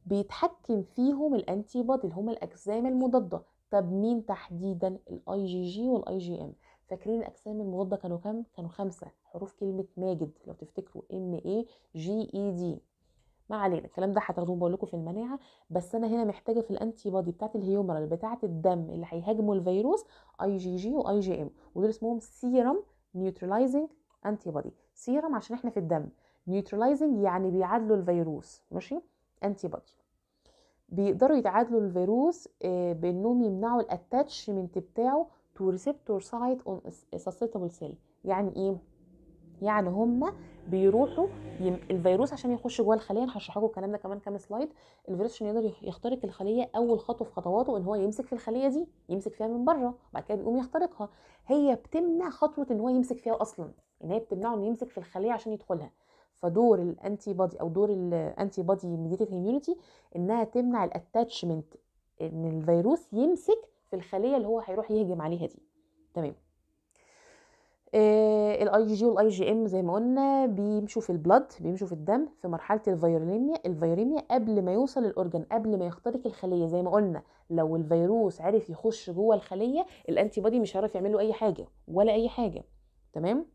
بيتحكم فيهم ال antibody اللي هم الأجسام المضادة. طب مين تحديدا؟ ال IgG وال IgM فاكرين الأجسام المضادة كانوا كام؟ كانوا خمسة. حروف كلمة ماجد لو تفتكروا. M A G E D ما علينا الكلام ده هتاخدوه بقول لكم في المناعة بس أنا هنا محتاجة في ال antibody بتاعت ال humoral بتاعت الدم اللي هيهاجموا الفيروس IgG و IgM ودول اسمهم serum neutralizing antibody serum عشان إحنا في الدم. neutralizing يعني بيعادلوا الفيروس ماشي؟ antibody بيقدروا يتعادلوا الفيروس بإنهم يمنعوا ال attachment بتاعه to receptor site on cell يعني إيه؟ يعني هم بيروحوا يم... الفيروس عشان يخش جوه الخلية أنا هشرح لكم الكلام ده كمان كام سلايد. الفيروس عشان يقدر يخترق الخلية أول خطوة في خطواته إن هو يمسك في الخلية دي يمسك فيها من بره بعد كده بيقوم يخترقها. هي بتمنع خطوة إن هو يمسك فيها أصلا إن هي بتمنعه إنه يمسك في الخلية عشان يدخلها. فدور ال antibody أو دور ال antibody mediated immunity إنها تمنع ال attachment إن الفيروس يمسك في الخلية اللي هو هيروح يهجم عليها دي. تمام. ال IgG وال IgM زي ما قلنا بيمشوا في البلد بيمشوا في الدم في مرحلة ال viremia ال viremia قبل ما يوصل ال organ قبل ما يخترق الخلية. زي ما قلنا لو الفيروس عرف يخش جوه الخلية ال antibody مش هيعرف يعمل له أي حاجة ولا أي حاجة. تمام؟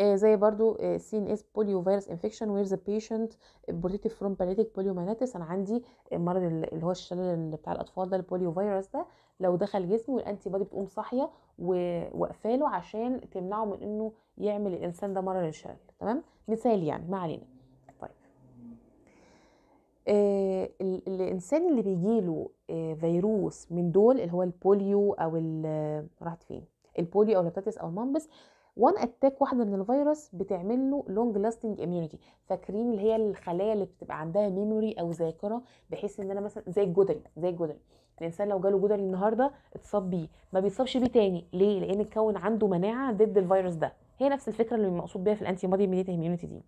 آه زي برضو CNS polio virus infection where the patient protected from paralytic poliomyelitis أنا عندي المرض اللي هو الشلل بتاع الأطفال ده ال polio virus ده. لو دخل جسمي وال antibody بتقوم صاحية وواقفاله عشان تمنعه من إنه يعمل الإنسان ده مرض الشلل تمام؟ مثال يعني ما علينا. طيب. آه الإنسان اللي بيجيله آه فيروس من دول اللي هو ال polio أو راحت فين؟ ال polio أو ال hepatitis أو ال mumps one attack واحدة من الفيروس بتعمل له long lasting immunity فاكرين اللي هي الخلايا اللي بتبقى عندها memory أو ذاكرة بحيث إن أنا مثلا زي الجدري زي الجدري. الإنسان لو جاله جدري النهارده اتصاب بيه. ما بيتصابش بيه تاني. ليه؟ لأن اتكون عنده مناعة ضد الفيروس ده. هي نفس الفكرة اللي مقصود بيها في ال antibody mediated دي.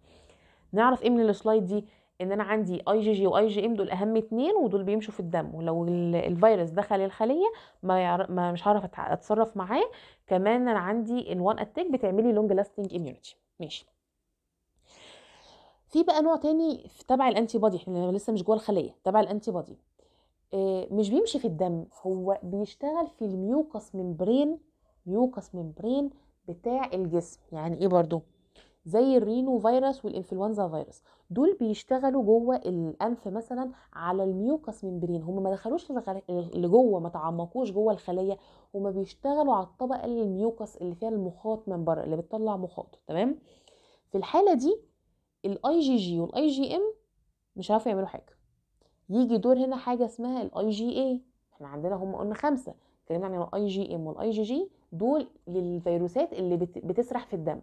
نعرف إيه من ال slide دي؟ إن أنا عندي IgG و IgM دول أهم اتنين ودول بيمشوا في الدم. ولو الفيروس دخل الخلية ما, يعر... ما مش هعرف أتصرف معاه. كمان أنا عندي إن one attack بتعملي long lasting immunity ماشي. في بقى نوع تاني تبع ال antibody إحنا لسه مش جوه الخلية. تبع ال antibody مش بيمشي في الدم هو بيشتغل في ال mucous membrane mucous membrane بتاع الجسم. يعني إيه برضو؟ زي ال rhinovirus وال influenza virus. دول بيشتغلوا جوه الأنف مثلا على ال mucous membrane هم ما دخلوش اللي جوه ما تعمقوش جوه الخلية. هم بيشتغلوا على الطبقة ال mucous اللي فيها المخاط من بره اللي بتطلع مخاط تمام؟ في الحالة دي ال IgG وال IgM مش عارفوا يعملوا حاجة. يجي دور هنا حاجة اسمها الاي جي اي إحنا عندنا هم قلنا خمسة. اتكلمنا عن الاي جي ام والاي جي جي دول للفيروسات اللي بتسرح في الدم.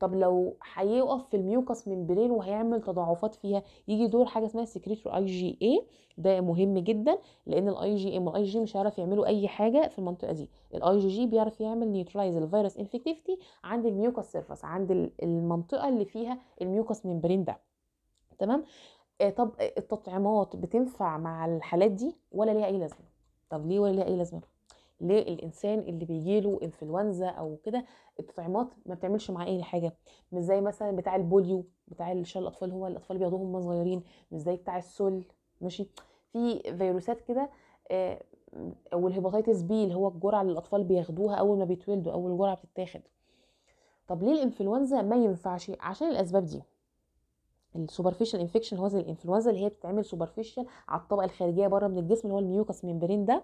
طب لو هيقف في ال mucous membrane وهيعمل تضاعفات فيها يجي دور حاجة اسمها secretory IgA ده مهم جدا لأن الاي جي ام والاي جي مش هيعرف يعملوا أي حاجة في المنطقة دي. ال IgA بيعرف يعمل neutralize ال virus infectivity عند ال mucous surface عند المنطقة اللي فيها ال mucous membrane ده. تمام؟ طب التطعيمات بتنفع مع الحالات دي ولا ليها أي لازمة؟ طب ليه ولا ليها أي لازمة؟ ليه الإنسان اللي بيجيله انفلونزا أو كده التطعيمات ما بتعملش معاه أي حاجة؟ مش زي مثلا بتاع ال polio بتاع الشلل الأطفال هو الأطفال بياخدوهم هم صغيرين مش زي بتاع السل ماشي؟ في فيروسات كده آه وال hepatitis B اللي هو الجرعة اللي الأطفال بياخدوها أول ما بيتولدوا أول جرعة بتتاخد. طب ليه الإنفلونزا ما ينفعش؟ عشان الأسباب دي. ال superficial infection هو زي الانفلونزا اللي هي بتتعمل superficial على الطبقة الخارجية بره من الجسم اللي هو ال mucous membrane ده.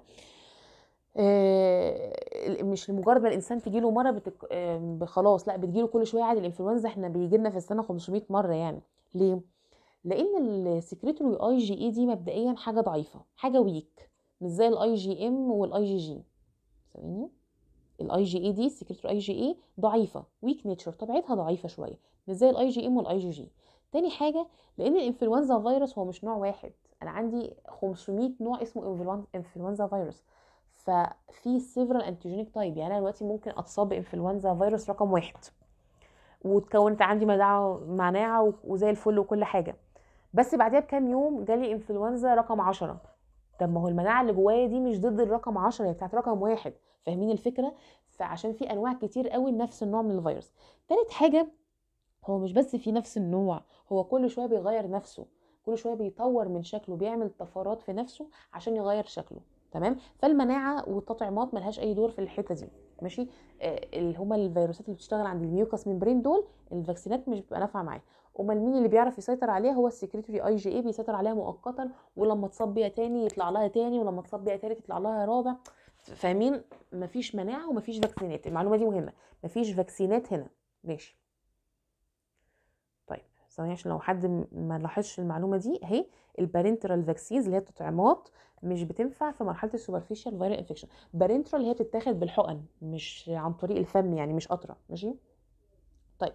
مش لمجرد ما الإنسان تجيله مرة بتك... خلاص لا بتجيله كل شوية عادي. الإنفلونزا إحنا بيجي لنا في السنة 500 مرة يعني. ليه؟ لأن ال secretory IgA دي مبدئيا حاجة ضعيفة حاجة weak مش زي ال IgM وال IgG. ثواني ال IgA دي ال secretory IgA ضعيفة weak nature طبيعتها ضعيفة شوية مش زي الاي جي إم والاي جي جي. تاني حاجة لأن ال influenza virus هو مش نوع واحد. أنا عندي 500 نوع اسمه influenza virus. ففي several antigenic type يعني أنا دلوقتي ممكن أتصاب ب influenza virus رقم واحد. وتكونت عندي مناعة وزي الفل وكل حاجة. بس بعدها بكام يوم جالي إنفلونزا رقم عشرة. طب ما هو المناعة اللي جوايا دي مش ضد الرقم عشرة هي بتاعت رقم واحد. فاهمين الفكرة؟ فعشان في أنواع كتير قوي نفس النوع من الفيروس. تالت حاجة هو مش بس في نفس النوع هو كل شوية بيغير نفسه كل شوية بيطور من شكله بيعمل طفرات في نفسه عشان يغير شكله تمام؟ فالمناعة والتطعيمات ملهاش أي دور في الحتة دي ماشي؟ آه اللي هما الفيروسات اللي بتشتغل عند ال mucous membrane دول الفاكسينات مش بتبقى نافعة معاه أمال مين اللي بيعرف يسيطر عليها؟ هو ال secretory IgA بيسيطر عليها مؤقتا ولما تصاب بيها تاني يطلع لها تاني ولما تصاب بيها تالت يطلع لها رابع. فاهمين؟ مفيش مناعة ومفيش فاكسينات المعلومة دي مهمة مفيش فاكسينات هنا ماشي؟ ثواني عشان لو حد ما لاحظش المعلومة دي اهي ال parenteral vaccines اللي هي التطعيمات مش بتنفع في مرحلة ال superficial viral infection parenteral اللي هي بتتاخد بالحقن مش عن طريق الفم يعني مش قطرة. ماشي؟ طيب.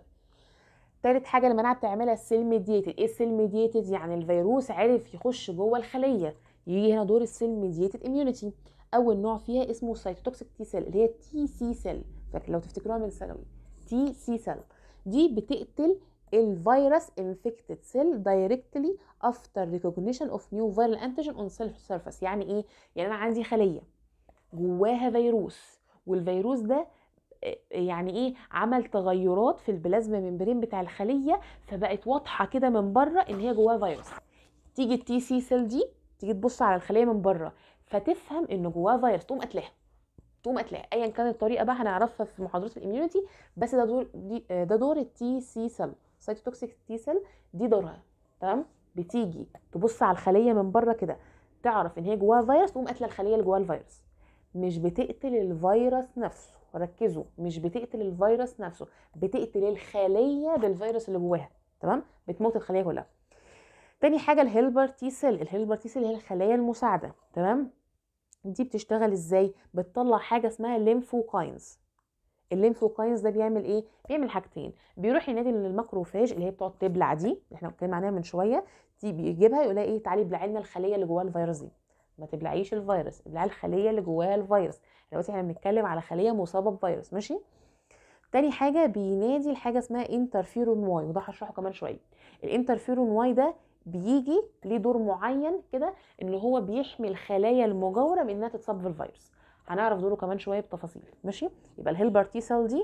تالت حاجة المناعه بتعملها ال cell mediated إيه ال cell mediated يعني الفيروس عرف يخش جوه الخلية. يجي هنا دور ال cell mediated immunity أول نوع فيها اسمه cytotoxic T cell اللي هي TC cell لو تفتكروها من ثانوي TC cell دي بتقتل الفيروس infected cell directly after recognition of new viral antigen on cell surface. يعني إيه؟ يعني أنا عندي خلية جواها فيروس والفيروس ده يعني إيه؟ عمل تغيرات في ال plasma membrane بتاع الخلية فبقت واضحة كده من بره إن هي جواها فيروس. تيجي ال TC cell دي تيجي تبص على الخلية من بره فتفهم إن جواها فيروس. تقوم قتلها تقوم قتلاه ايا كانت الطريقة بقى هنعرفها في محاضرات ال immunity بس ده دور دي ده دور ال TC cell cytotoxic T cell دي دورها تمام؟ بتيجي تبص على الخلية من بره كده تعرف إن هي جواها فيروس تقوم قاتلة الخلية اللي جواها الفيروس. مش بتقتل الفيروس نفسه ركزوا مش بتقتل الفيروس نفسه بتقتل الخلية بالفيروس اللي جواها تمام؟ بتموت الخلية كلها. تاني حاجة ال helper T cell ال helper T cell هي الخلايا المساعدة تمام؟ دي بتشتغل إزاي؟ بتطلع حاجة اسمها lymphokines ال lymphokines ده بيعمل إيه؟ بيعمل حاجتين. بيروح ينادي لل macrophage اللي هي بتقعد تبلع دي اللي إحنا اتكلمنا عنها من شوية دي بيجيبها يقول لها إيه؟ تعالي ابلعي لنا الخلية اللي جواها الفيروس دي. ما تبلعيش الفيروس ابلعي الخلية اللي جواها الفيروس. دلوقتي إحنا بنتكلم على خلية مصابة بفيروس ماشي؟ تاني حاجة بينادي لحاجة اسمها interferon Y وده هشرحه كمان شوية. ال interferon Y ده بيجي ليه دور معين كده إن هو بيحمي الخلايا المجاورة من إنها تتصاب بالفيروس. هنعرف دوره كمان شوية بتفاصيل. ماشي؟ يبقى ال helper T cell دي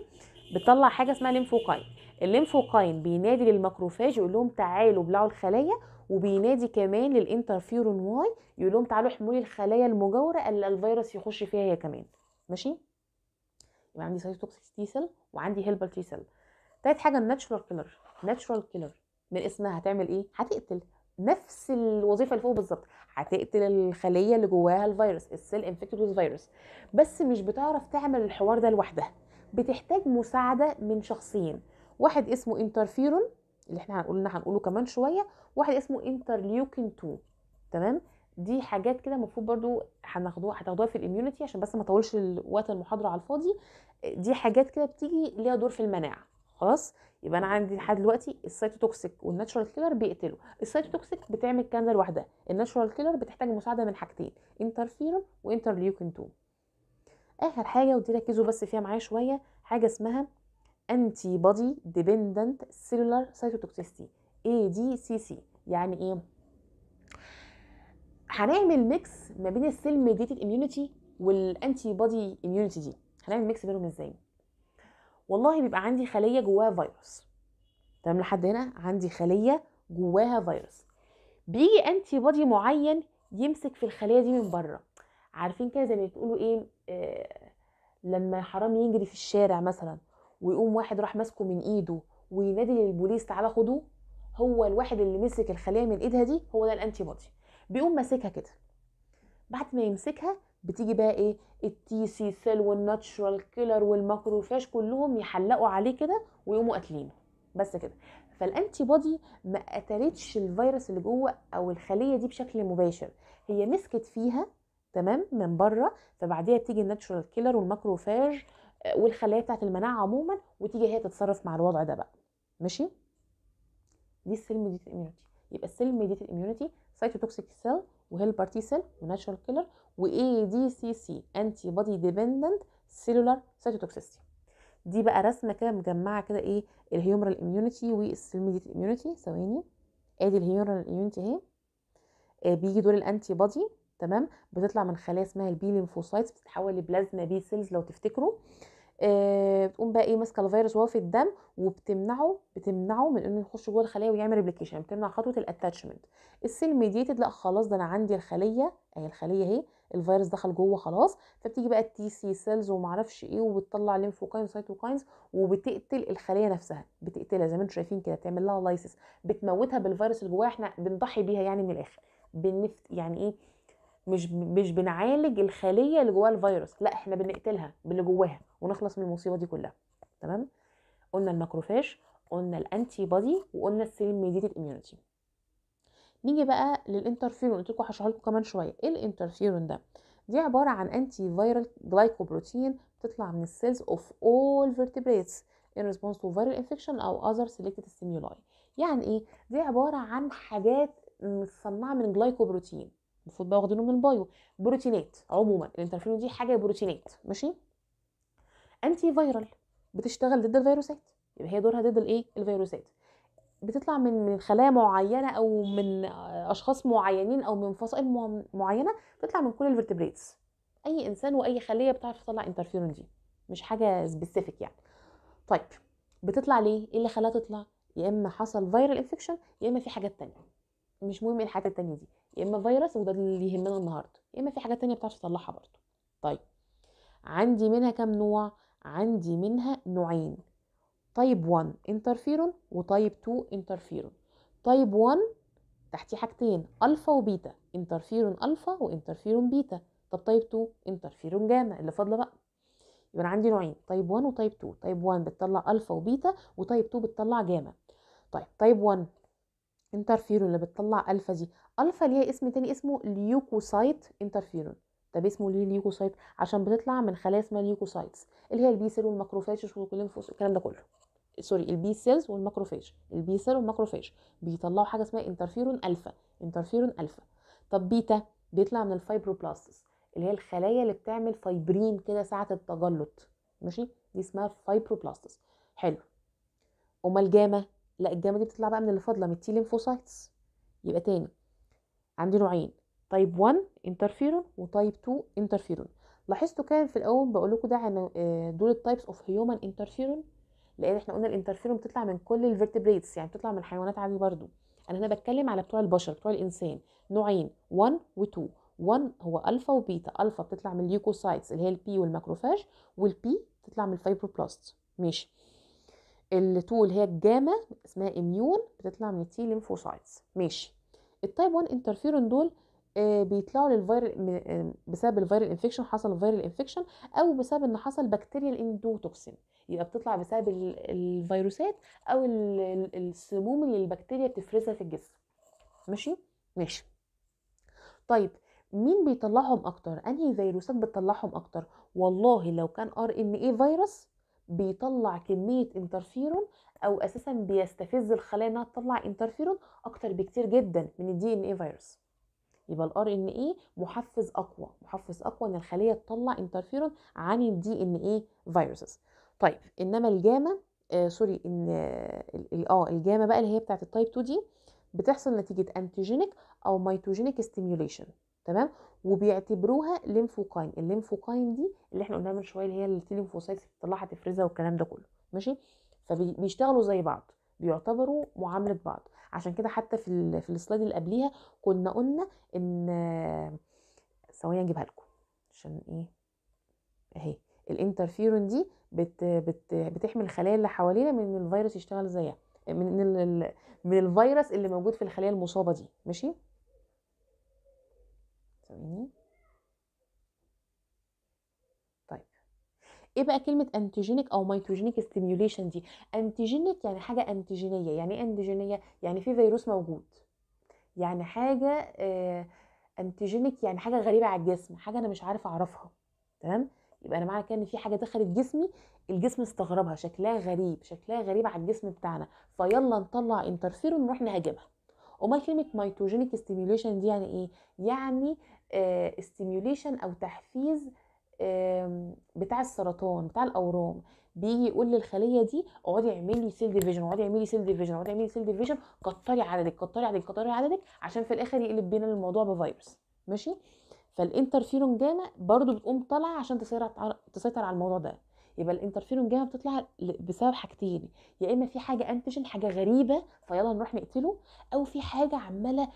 بتطلع حاجة اسمها lymphokine. ال lymphokine بينادي لل macrophage يقول لهم تعالوا ابلعوا الخلايا وبينادي كمان لل interferon Y يقول لهم تعالوا احموا لي الخلايا المجاورة اللي الفيروس يخش فيها هي كمان. ماشي؟ يبقى عندي cytotoxic T cell وعندي helper T cell تالت حاجة ال natural killer natural killer من اسمها هتعمل إيه؟ هتقتل. نفس الوظيفة اللي فوق بالظبط. هتقتل الخلية اللي جواها الفيروس ال cell infected virus بس مش بتعرف تعمل الحوار ده لوحدها. بتحتاج مساعدة من شخصين. واحد اسمه انترفيرون اللي إحنا هنقولنا هنقوله كمان شوية. واحد اسمه interleukin 2 تمام؟ دي حاجات كده المفروض برضو هناخدوها هتاخدوها في ال immunity عشان بس ما اطولش وقت المحاضرة على الفاضي. دي حاجات كده بتيجي ليها دور في المناعة. خلاص؟ يبقى أنا عندي لحد دلوقتي ال cytotoxic وال natural killer بيقتلوا. ال cytotoxic بتعمل الكلام ده لوحدها. ال natural killer بتحتاج مساعدة من حاجتين interferon و interleukin 2 آخر حاجة ودي ركزوا بس فيها معايا شوية حاجة اسمها انتي بودي ديبندنت سيلولار سيتوتوكسيستي اي دي سي سي يعني إيه؟ هنعمل mix ما بين ال cell mediated immunity وال antibody immunity دي. هنعمل mix بينهم إزاي؟ والله بيبقى عندي خلية جواها فيروس. تمام؟ لحد هنا عندي خلية جواها فيروس. بيجي antibody معين يمسك في الخلية دي من بره. عارفين كده زي ما بتقولوا إيه؟ آه لما حرام يجري في الشارع مثلا ويقوم واحد راح ماسكه من إيده وينادي للبوليس تعالى خدوه هو الواحد اللي مسك الخلية من إيدها دي هو ده ال antibody بيقوم ماسكها كده. بعد ما يمسكها بتيجي بقى إيه ال T-C cell وال natural killer وال macrophage كلهم يحلقوا عليه كده ويقوموا قاتلينه. بس كده. فال antibody ما قتلتش الفيروس اللي جوه أو الخلية دي بشكل مباشر. هي مسكت فيها تمام من بره فبعديها بتيجي ال natural killer وال macrophage والخلايا بتاعت المناعة عموما وتيجي هي تتصرف مع الوضع ده بقى. ماشي؟ دي ال cell immunity يبقى ال cell mediated immunity cytotoxic cell و helper T cell و natural killer و ADCC antibody dependent cellular cytotoxicity دي بقى رسمة كده مجمعة كده إيه ال humoral immunity وال cell mediated immunity ثواني. ادي ال humoral immunity أهي. آه بيجي دول ال antibody تمام. بتطلع من خلايا اسمها ال B lymphocytes بتتحول ل plasma B cells لو تفتكروا. بتقوم بقى إيه ماسكة الفيروس وهو في الدم وبتمنعه بتمنعه من إنه يخش جوه الخلية ويعمل replication بتمنع خطوة ال attachment ال cell mediated لأ خلاص ده أنا عندي الخلية أهي الخلية أهي الفيروس دخل جوه خلاص. فبتيجي بقى ال T-C cells ومعرفش إيه وبتطلع lymphokine cytokines وبتقتل الخلية نفسها. بتقتلها زي ما أنتم شايفين كده بتعمل لها lysis بتموتها بالفيروس اللي جواها إحنا بنضحي بيها يعني من الآخر. بنفت يعني إيه مش مش بنعالج الخلية اللي جواها الفيروس لأ إحنا بنقتلها باللي جواها. ونخلص من المصيبة دي كلها تمام؟ قلنا ال macrophage قلنا ال antibody وقلنا ال cell mediated immunity نيجي بقى للانترفيرون قلت لكم هشرح لكم كمان شوية. إيه الانترفيرون ده؟ دي عبارة عن antiviral glycoprotein بتطلع من ال cells of all vertebrates in response to viral infection أو other selected stimuli. يعني إيه؟ دي عبارة عن حاجات متصنعة من glycoprotein المفروض بقى واخدينه من ال bio. بروتينات عموما الانترفيرون دي حاجة بروتينات ماشي؟ antiviral بتشتغل ضد الفيروسات. يبقى هي دورها ضد الايه؟ الفيروسات. بتطلع من من خلايا معينة أو من أشخاص معينين أو من فصائل معينة بتطلع من كل ال vertebrates. أي إنسان وأي خلية بتعرف تطلع انترفيرون دي مش حاجة specific يعني. طيب بتطلع ليه؟ إيه اللي خلاها تطلع؟ يا إما حصل viral infection يا إما في حاجات تانية. مش مهم إيه الحاجات التانية دي. يا إما فيروس وده اللي يهمنا النهارده. يا إما في حاجات تانية بتعرف تطلعها برضه. طيب عندي منها كام نوع؟ عندي منها نوعين. type 1 interferon و type 2 interferon type 1 تحتيه حاجتين alpha و beta interferon alpha و interferon beta طب type 2 interferon gamma اللي فاضلة بقى. يبقى أنا عندي نوعين type 1 و type 2 type 1 بتطلع alpha و beta و type 2 بتطلع جاما طيب type 1 انترفيرون اللي بتطلع الفا دي. الفا ليها اسم تاني اسمه leukocyte interferon طب اسمه ليه leukocyte؟ عشان بتطلع من خلايا اسمها leukocytes اللي هي ال B cell وال macrophage وال lymphos الكلام ده كله. سوري البي سيلز والماكروفاج البي سيل والماكروفاج بيطلعوا حاجة اسمها interferon alpha interferon alpha طب بيتا بيطلع من ال fibroblasts اللي هي الخلايا اللي بتعمل فايبرين كده ساعة التجلط. ماشي؟ دي اسمها fibroblasts حلو. أمال الجاما لا الجاما دي بتطلع بقى من اللي فاضله من ال T يبقى تاني. عندي نوعين. type 1 interferon و type 2 انترفيرون لاحظتوا كان في الأول بقول لكم ده عن دول ال types of human interferon لأن إحنا قلنا الانترفيرون بتطلع من كل ال vertebrates يعني بتطلع من الحيوانات عادي برضو. أنا هنا بتكلم على بتوع البشر بتوع الإنسان نوعين 1 و2 1 هو الفا وبيتا الفا بتطلع من اليوكوسايتس اللي هي البي والماكروفاج والبي بتطلع من الفايبروبلاست ماشي. ال2 اللي هي الجاما اسمها immune بتطلع من ال T lymphocytes ماشي. ال type 1 انترفيرون دول آه بيطلعوا لل viral بسبب ال viral infection حصل viral infection أو بسبب إن حصل bacterial endotoxin يبقى بتطلع بسبب الفيروسات أو السموم اللي البكتيريا بتفرزها في الجسم. ماشي؟ ماشي. طيب مين بيطلعهم أكتر؟ أنهي فيروسات بتطلعهم أكتر؟ والله لو كان RNA virus بيطلع كمية انترفيرون أو أساسا بيستفز الخلايا إنها تطلع انترفيرون أكتر بكتير جدا من ال DNA virus. يبقى ال RNA محفز أقوى محفز أقوى إن الخلية تطلع انترفيرون عن ال DNA viruses طيب إنما الجاما آه sorry إن آه الجاما بقى اللي هي بتاعت ال type 2 دي بتحصل نتيجة antigenic أو mitogenic stimulation تمام؟ وبيعتبروها lymphokine ال lymphokine دي اللي إحنا قلناها من شوية اللي هي ال T lymphocytes بتطلعها تفرزها والكلام ده كله ماشي؟ فبيشتغلوا زي بعض. بيعتبروا معاملة بعض. عشان كده حتى في في ال slide اللي قبليها كنا قلنا إن ثواني أجيبها لكم. عشان إيه؟ أهي. الانترفيرون دي بت بت بتحمي الخلايا اللي حوالينا من الفيروس يشتغل زيها. من ال من الفيروس اللي موجود في الخلايا المصابة دي. ماشي؟ ثواني طيب إيه بقى كلمة antigenic أو mitogenic stimulation دي؟ antigenic يعني حاجة انتيجينيه يعني إيه انتيجينيه يعني في فيروس موجود. يعني حاجة آه antigenic يعني حاجة غريبة على الجسم حاجة أنا مش عارفه أعرفها. تمام؟ يبقى أنا معنى كده إن في حاجة دخلت جسمي الجسم استغربها شكلها غريب شكلها غريب على الجسم بتاعنا. فيلا نطلع انترفيرون ونروح نهاجمها. أمال كلمة mitogenic stimulation دي يعني إيه؟ يعني stimulation أو تحفيز بتاع السرطان بتاع الأورام بيجي يقول للخلية دي اقعدي اعملي cell division اقعدي اعملي cell division اقعدي اعملي cell division كتري عددك كتري عددك كتري عددك عشان في الآخر يقلب بينا الموضوع بفيروس. ماشي؟ فال interferon gamma برضو بتقوم طالعة عشان تسيطر تسيطر على الموضوع ده. يبقى ال interferon gamma بتطلع بسبب حاجتين يا إما في حاجة antigen حاجة غريبة فيلا نروح نقتله أو في حاجة عمالة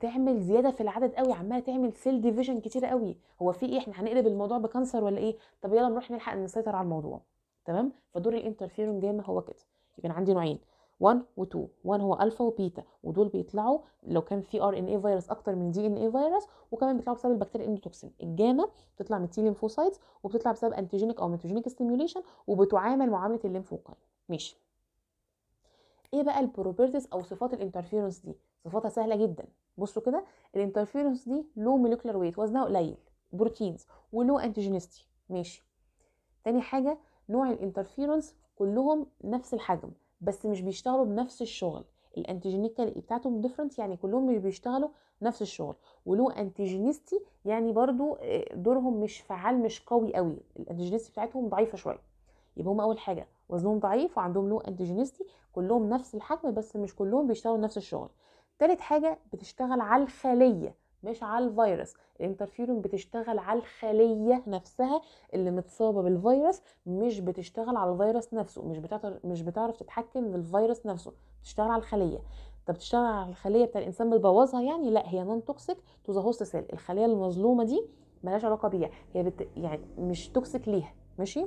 تعمل زيادة في العدد قوي عمالة تعمل cell division كتير قوي هو في إيه؟ إحنا هنقلب الموضوع ب cancer ولا إيه؟ طب يلا نروح نلحق نسيطر على الموضوع. تمام؟ فدور ال interferon gamma هو كده. يبقى عندي نوعين. 1 و2 1 هو alpha و beta ودول بيطلعوا لو كان في RNA virus أكتر من DNA virus وكمان بيطلعوا بسبب ال bacteria endotoxin الجاما بتطلع من T lymphocytes وبتطلع بسبب antigenic أو mitogenic stimulation وبتعامل معاملة ال lymphokine ماشي. إيه بقى ال properties أو صفات ال interferons دي؟ صفاتها سهلة جدا. بصوا كده ال interferons دي low molecular weight وزنها قليل proteins و low antigenicity ماشي. تاني حاجة نوع ال interferons كلهم نفس الحجم. بس مش بيشتغلوا بنفس الشغل. ال antigenical بتاعتهم different يعني كلهم مش بيشتغلوا نفس الشغل. و low antigenicity يعني برضو دورهم مش فعال مش قوي قوي. ال antigenicity بتاعتهم ضعيفة شوية. يبقى هم أول حاجة وزنهم ضعيف وعندهم low antigenicity كلهم نفس الحجم بس مش كلهم بيشتغلوا نفس الشغل. تالت حاجة بتشتغل على الخلية. مش على الفيروس الانترفيرون بتشتغل على الخلية نفسها اللي متصابة بالفيروس مش بتشتغل على الفيروس نفسه مش بتعرف مش بتعرف تتحكم في الفيروس نفسه بتشتغل على الخلية. طب بتشتغل على الخلية بتاع الإنسان بتبوظها يعني؟ لا هي non toxic to the host cell الخلية المظلومة دي ملهاش علاقة بيها هي بت... يعني مش toxic ليها. ماشي؟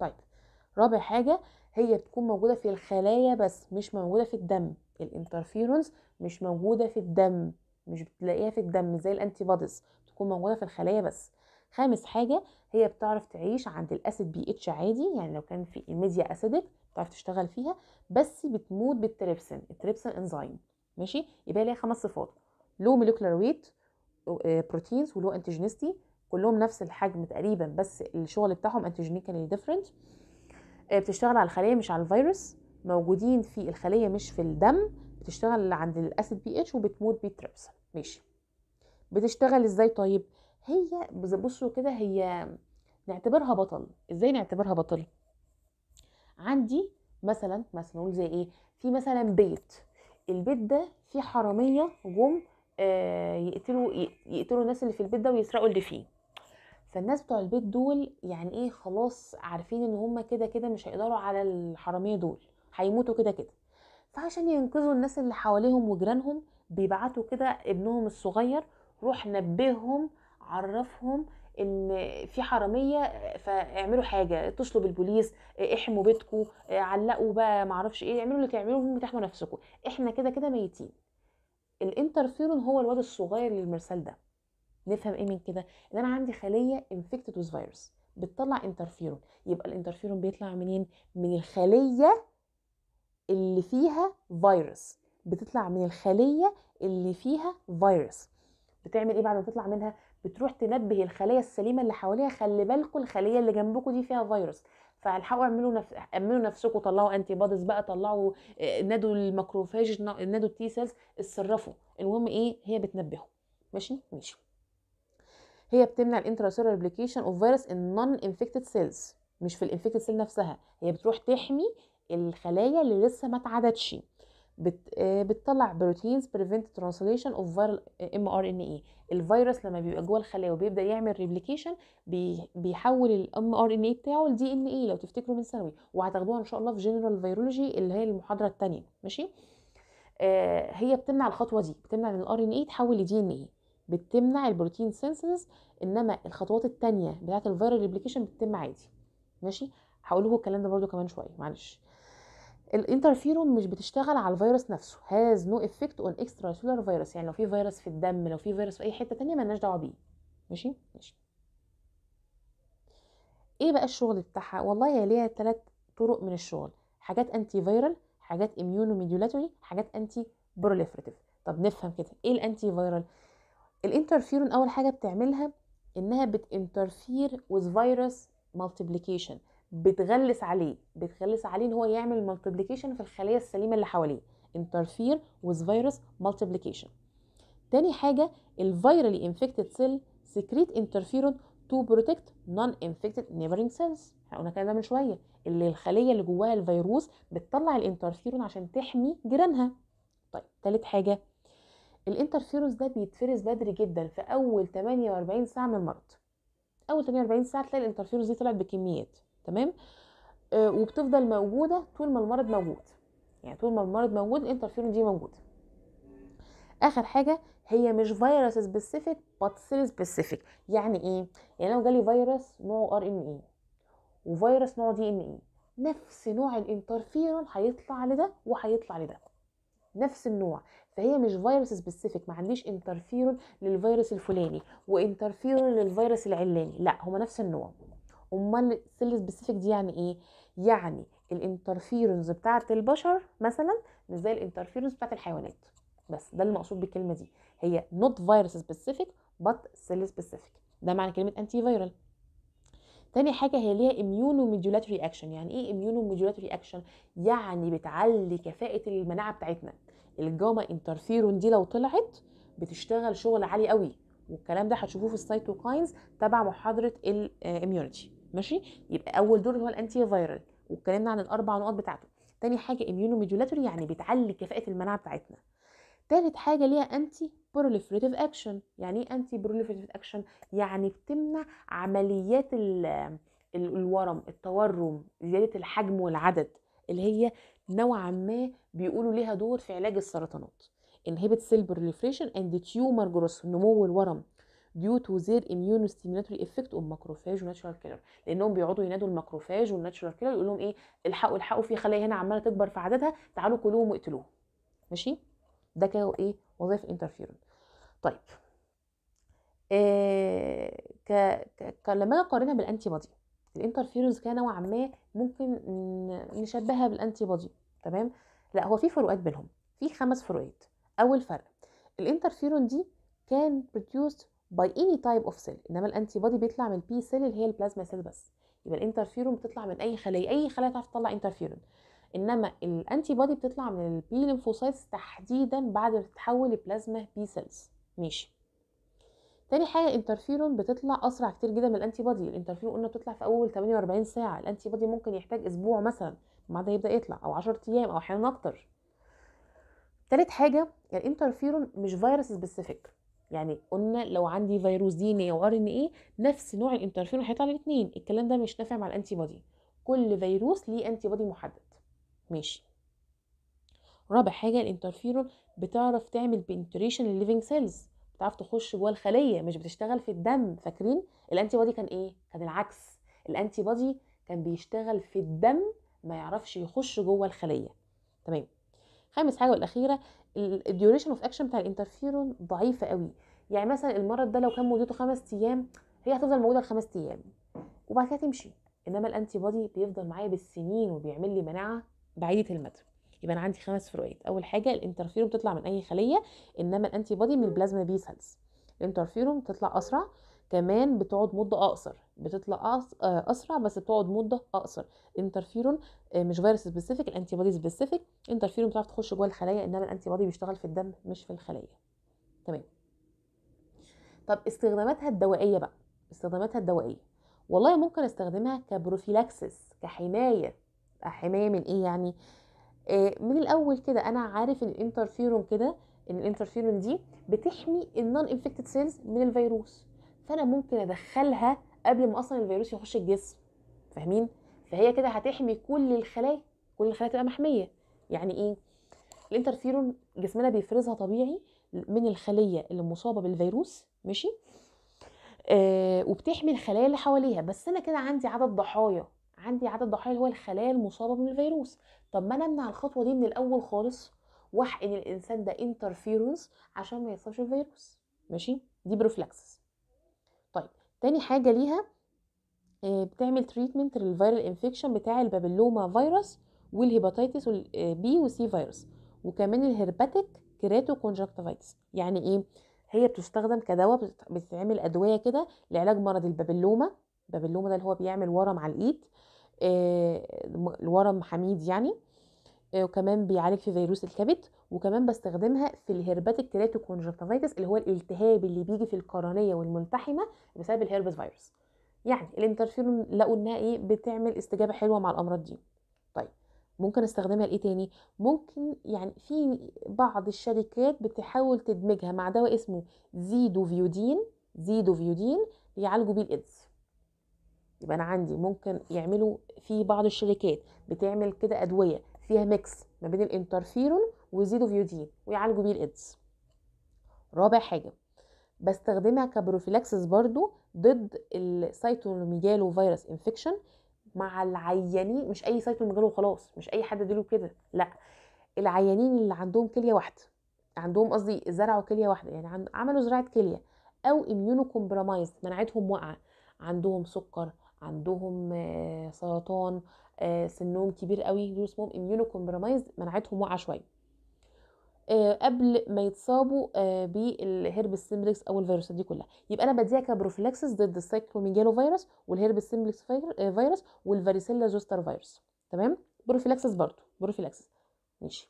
طيب رابع حاجة هي بتكون موجودة في الخلايا بس مش موجودة في الدم. ال interferons مش موجودة في الدم. مش بتلاقيها في الدم زي ال antibodies بتكون موجودة في الخلايا بس. خامس حاجة هي بتعرف تعيش عند ال acid pH عادي يعني لو كان في ال media acidic بتعرف تشتغل فيها بس بتموت بال trypsin ال trypsin انزيم ماشي؟ يبقى ليها خمس صفات. low molecular weight proteins و low antigenicity كلهم نفس الحجم تقريبا بس الشغل بتاعهم antigenically different بتشتغل على الخليه مش على الفيروس. موجودين في الخليه مش في الدم. بتشتغل عند ال acid pH وبتموت بالتريبسين. ماشي. بتشتغل إزاي طيب؟ هي بصوا كده هي نعتبرها بطل. إزاي نعتبرها بطل؟ عندي مثلا مثلا نقول زي إيه؟ في مثلا بيت. البيت ده فيه حرامية جم آه يقتلوا يقتلوا الناس اللي في البيت ده ويسرقوا اللي فيه. فالناس بتوع البيت دول يعني إيه خلاص عارفين إن هم كده كده مش هيقدروا على الحرامية دول. هيموتوا كده كده. فعشان ينقذوا الناس اللي حواليهم وجيرانهم بيبعتوا كده ابنهم الصغير روح نبههم عرفهم إن في حرامية فاعملوا حاجة اتصلوا بالبوليس احموا بيتكم علقوا بقى معرفش إيه اعملوا اللي تعملوه تحموا نفسكم إحنا كده كده ميتين. الانترفيرون هو الواد الصغير للمرسال ده. نفهم إيه من كده؟ إن أنا عندي خلية infected with virus بتطلع انترفيرون. يبقى الانترفيرون بيطلع منين؟ من الخلية اللي فيها فيروس بتطلع من الخلية اللي فيها فيروس. بتعمل إيه بعد ما تطلع منها؟ بتروح تنبه الخلية السليمة اللي حواليها خلي بالكم الخلية اللي جنبكم دي فيها فيروس. فالحقوا اعملوا نف... امنوا نفسكم طلعوا antibodies بقى طلعوا نادوا ال macrophage نادوا ال T cells اتصرفوا. المهم إيه؟ هي بتنبهه. ماشي؟ ماشي. هي بتمنع ال intracellular replication of virus in non infected cells مش في ال infected cell نفسها. هي بتروح تحمي الخلايا اللي لسه ما اتعدتش. بت... بتطلع proteins prevent translation of viral mRNA الفيروس لما بيبقى جوه الخلايا وبيبدأ يعمل replication بي... بيحول ال mRNA بتاعه ل DNA لو تفتكروا من ثانوي وهتاخدوها إن شاء الله في general virology اللي هي المحاضرة الثانية ماشي؟ آه هي بتمنع الخطوة دي بتمنع إن ال RNA تحول ل DNA بتمنع ال protein synthesis إنما الخطوات الثانية بتاعة ال viral replication بتتم عادي ماشي؟ هقول لكم الكلام ده برده كمان شوية معلش. الانترفيرون مش بتشتغل على الفيروس نفسه. has no effect on extracellular virus يعني لو في فيروس في الدم لو في فيروس في أي حتة تانية مالناش دعوة بيه. ماشي؟ ماشي. إيه بقى الشغل بتاعها؟ والله هي ليها ثلاث طرق من الشغل. حاجات antiviral حاجات immunomodulatory حاجات antiproliferative طب نفهم كده. إيه ال antiviral ال interferon أول حاجة بتعملها إنها بت interfere with virus multiplication بتغلس عليه بتغلس عليه إن هو يعمل multiplication في الخليه السليمة اللي حواليه interfere with virus multiplication تاني حاجة ال virally infected cell secrete interferon to protect non-infected neighboring cells إحنا قلنا الكلام ده من شوية. اللي الخلية اللي جواها الفيروس بتطلع الانترفيرون عشان تحمي جيرانها. طيب تالت حاجة الانترفيروس ده بيتفرز بدري جدا في أول 48 ساعة من المرض. أول 48 ساعة تلاقي الانترفيروس دي طلعت بكميات. تمام؟ آه وبتفضل موجودة طول ما المرض موجود. يعني طول ما المرض موجود الانترفيرون دي موجوده آخر حاجة هي مش virus specific but cell specific يعني إيه؟ يعني لو جالي فيروس نوعه RNA وفيروس نوعه DNA نفس نوع الانترفيرون هيطلع لده وهيطلع لده. نفس النوع. فهي مش virus specific ما عنديش انترفيرون للفيروس الفلاني وانترفيرون للفيروس العلاني. لا هما نفس النوع. أمال ال cell specific دي يعني إيه؟ يعني ال interferons بتاعة البشر مثلا مش زي ال interferons بتاعة الحيوانات. بس ده المقصود بالكلمة دي. هي not virus specific but cell specific ده معنى كلمة antiviral تاني حاجة هي ليها immunomodulatory action يعني إيه immunomodulatory action يعني بتعلي كفاءة المناعة بتاعتنا. الجاما انترفيرون دي لو طلعت بتشتغل شغل عالي قوي. والكلام ده هتشوفوه في ال cytokines تبع محاضرة ال immunity ماشي؟ يبقى أول دور هو ال antiviral واتكلمنا عن الأربع نقط بتاعته. تاني حاجة immunomodulatory يعني بتعلي كفاءة المناعة بتاعتنا. تالت حاجة ليها antiproliferative action يعني إيه antiproliferative action يعني بتمنع عمليات الورم التورم زيادة الحجم والعدد اللي هي نوعا ما بيقولوا ليها دور في علاج السرطانات. inhibit cell proliferation and tumor growth نمو الورم. Due to their immunostimulatory effect on macrophage و natural killer لأنهم بيقعدوا ينادوا ال macrophage وال natural killer يقول لهم إيه الحقوا الحقوا في خلايا هنا عمالة تكبر في عددها تعالوا كلوهم واقتلوهم. ماشي؟ ده كده إيه وظائف الانترفيرون طيب. آه ك... ك... لما أقارنها بال antibody ال interferons كان نوعا ما ممكن نشبهها بال antibody تمام؟ لا هو في فروقات بينهم في خمس فروقات. أول فرق الانترفيرون دي كان produced by any type of cell إنما ال antibody بيطلع من ال B cell اللي هي ال plasma cell بس. يبقى الانترفيرون بتطلع من أي خليه أي خليه تعرف تطلع انترفيرون إنما ال antibody بتطلع من ال B lymphocytes تحديدا بعد ما تتحول ل plasma B cells ماشي. تاني حاجة الانترفيرون بتطلع أسرع كتير جدا من ال antibody الانترفيرون قلنا بتطلع في أول 48 ساعة. ال antibody ممكن يحتاج أسبوع مثلا. بعد يبدأ يطلع أو 10 أيام أو أحيانا أكتر. تالت حاجة الانترفيرون مش virus specific يعني قلنا لو عندي فيروس DNA أو RNA نفس نوع الإنترفيرون هيطلع الاثنين الكلام ده مش نافع مع ال antibody كل فيروس ليه antibody محدد. ماشي. رابع حاجة الإنترفيرون بتعرف تعمل penetration للل living cells بتعرف تخش جوه الخلية مش بتشتغل في الدم. فاكرين؟ ال antibody كان إيه؟ كان العكس. ال antibody كان بيشتغل في الدم ما يعرفش يخش جوه الخلية. تمام. خامس حاجة والأخيرة ال duration of action بتاع الانترفيرون ضعيفة قوي. يعني مثلا المرض ده لو كان مدته خمس أيام هي هتفضل موجودة الخمس أيام. وبعد كده تمشي. إنما ال antibody بيفضل معايا بالسنين وبيعمل لي مناعة بعيدة المدى. يبقى أنا عندي خمس فروقات أول حاجة الانترفيرون بتطلع من أي خلية إنما ال antibody من ال plasma B cells الانترفيرون بتطلع أسرع. كمان بتقعد مدة أقصر بتطلع أسرع بس بتقعد مدة أقصر. الانترفيرون مش virus specific ال antibody specific الانترفيرون بتعرف تخش جوه الخلايا إنما ال antibody بيشتغل في الدم مش في الخلايا. تمام. طب استخداماتها الدوائية بقى استخداماتها الدوائية. والله ممكن أستخدمها ك prophylaxis كحماية. حماية من إيه يعني؟ من الأول كده أنا عارف إن الانترفيرون كده إن الانترفيرون دي بتحمي ال non-infected cells من الفيروس. فأنا ممكن أدخلها قبل ما أصلا الفيروس يخش الجسم فاهمين؟ فهي كده هتحمي كل الخلايا كل الخلايا تبقى محمية. يعني إيه؟ الانترفيرون جسمنا بيفرزها طبيعي من الخلية اللي مصابة بالفيروس ماشي؟ آه وبتحمي الخلايا اللي حواليها. بس أنا كده عندي عدد ضحايا عندي عدد ضحايا اللي هو الخلايا المصابة بالفيروس. طب ما أنا أمنع الخطوة دي من الأول خالص وأحقن الإنسان ده interferons عشان ما يصابش الفيروس ماشي؟ دي prophylaxis. تاني حاجة ليها بتعمل treatment لل viral infection بتاع ال papilloma virus وال hepatitis B و C virus وكمان ال herpetic keratoconjunctivitis يعني إيه؟ هي بتستخدم كدواء بتتعمل أدوية كده لعلاج مرض ال papilloma ال papilloma ده اللي هو بيعمل ورم على الإيد الورم حميد يعني. وكمان بيعالج في فيروس الكبد وكمان بستخدمها في ال herpetic keratoconjunctivitis اللي هو الالتهاب اللي بيجي في القرنية والملتحمة بسبب ال herpes virus. يعني الانترفيرون لقوا إنها إيه بتعمل استجابة حلوة مع الأمراض دي. طيب ممكن أستخدمها لإيه تاني؟ ممكن يعني في بعض الشركات بتحاول تدمجها مع دواء اسمه zidovudine zidovudine يعالجوا بيه الإيدز. يبقى أنا عندي ممكن يعملوا في بعض الشركات بتعمل كده أدوية فيها mix ما بين ال interferon و zidovudine ويعالجوا بيه الايدز رابع حاجة بستخدمها ك prophylaxis برضو ضد ال cytomegalovirus infection مع العيانين مش أي cytomegalo وخلاص مش أي حد اديله كده لأ. العيانين اللي عندهم كلية واحدة عندهم قصدي زرعوا كلية واحدة يعني عملوا زراعة كلية أو immunocompromised مناعتهم واقعة عندهم سكر عندهم سرطان سنهم كبير قوي دول اسمهم immunocompromised مناعتهم واقعة شوية. قبل ما يتصابوا بال herpes simplex أو الفيروسات دي كلها. يبقى أنا بديها ك prophylaxis ضد ال cytomegalovirus وال herpes simplex virus وال varicella zoster virus. تمام؟ prophylaxis برضو prophylaxis ماشي.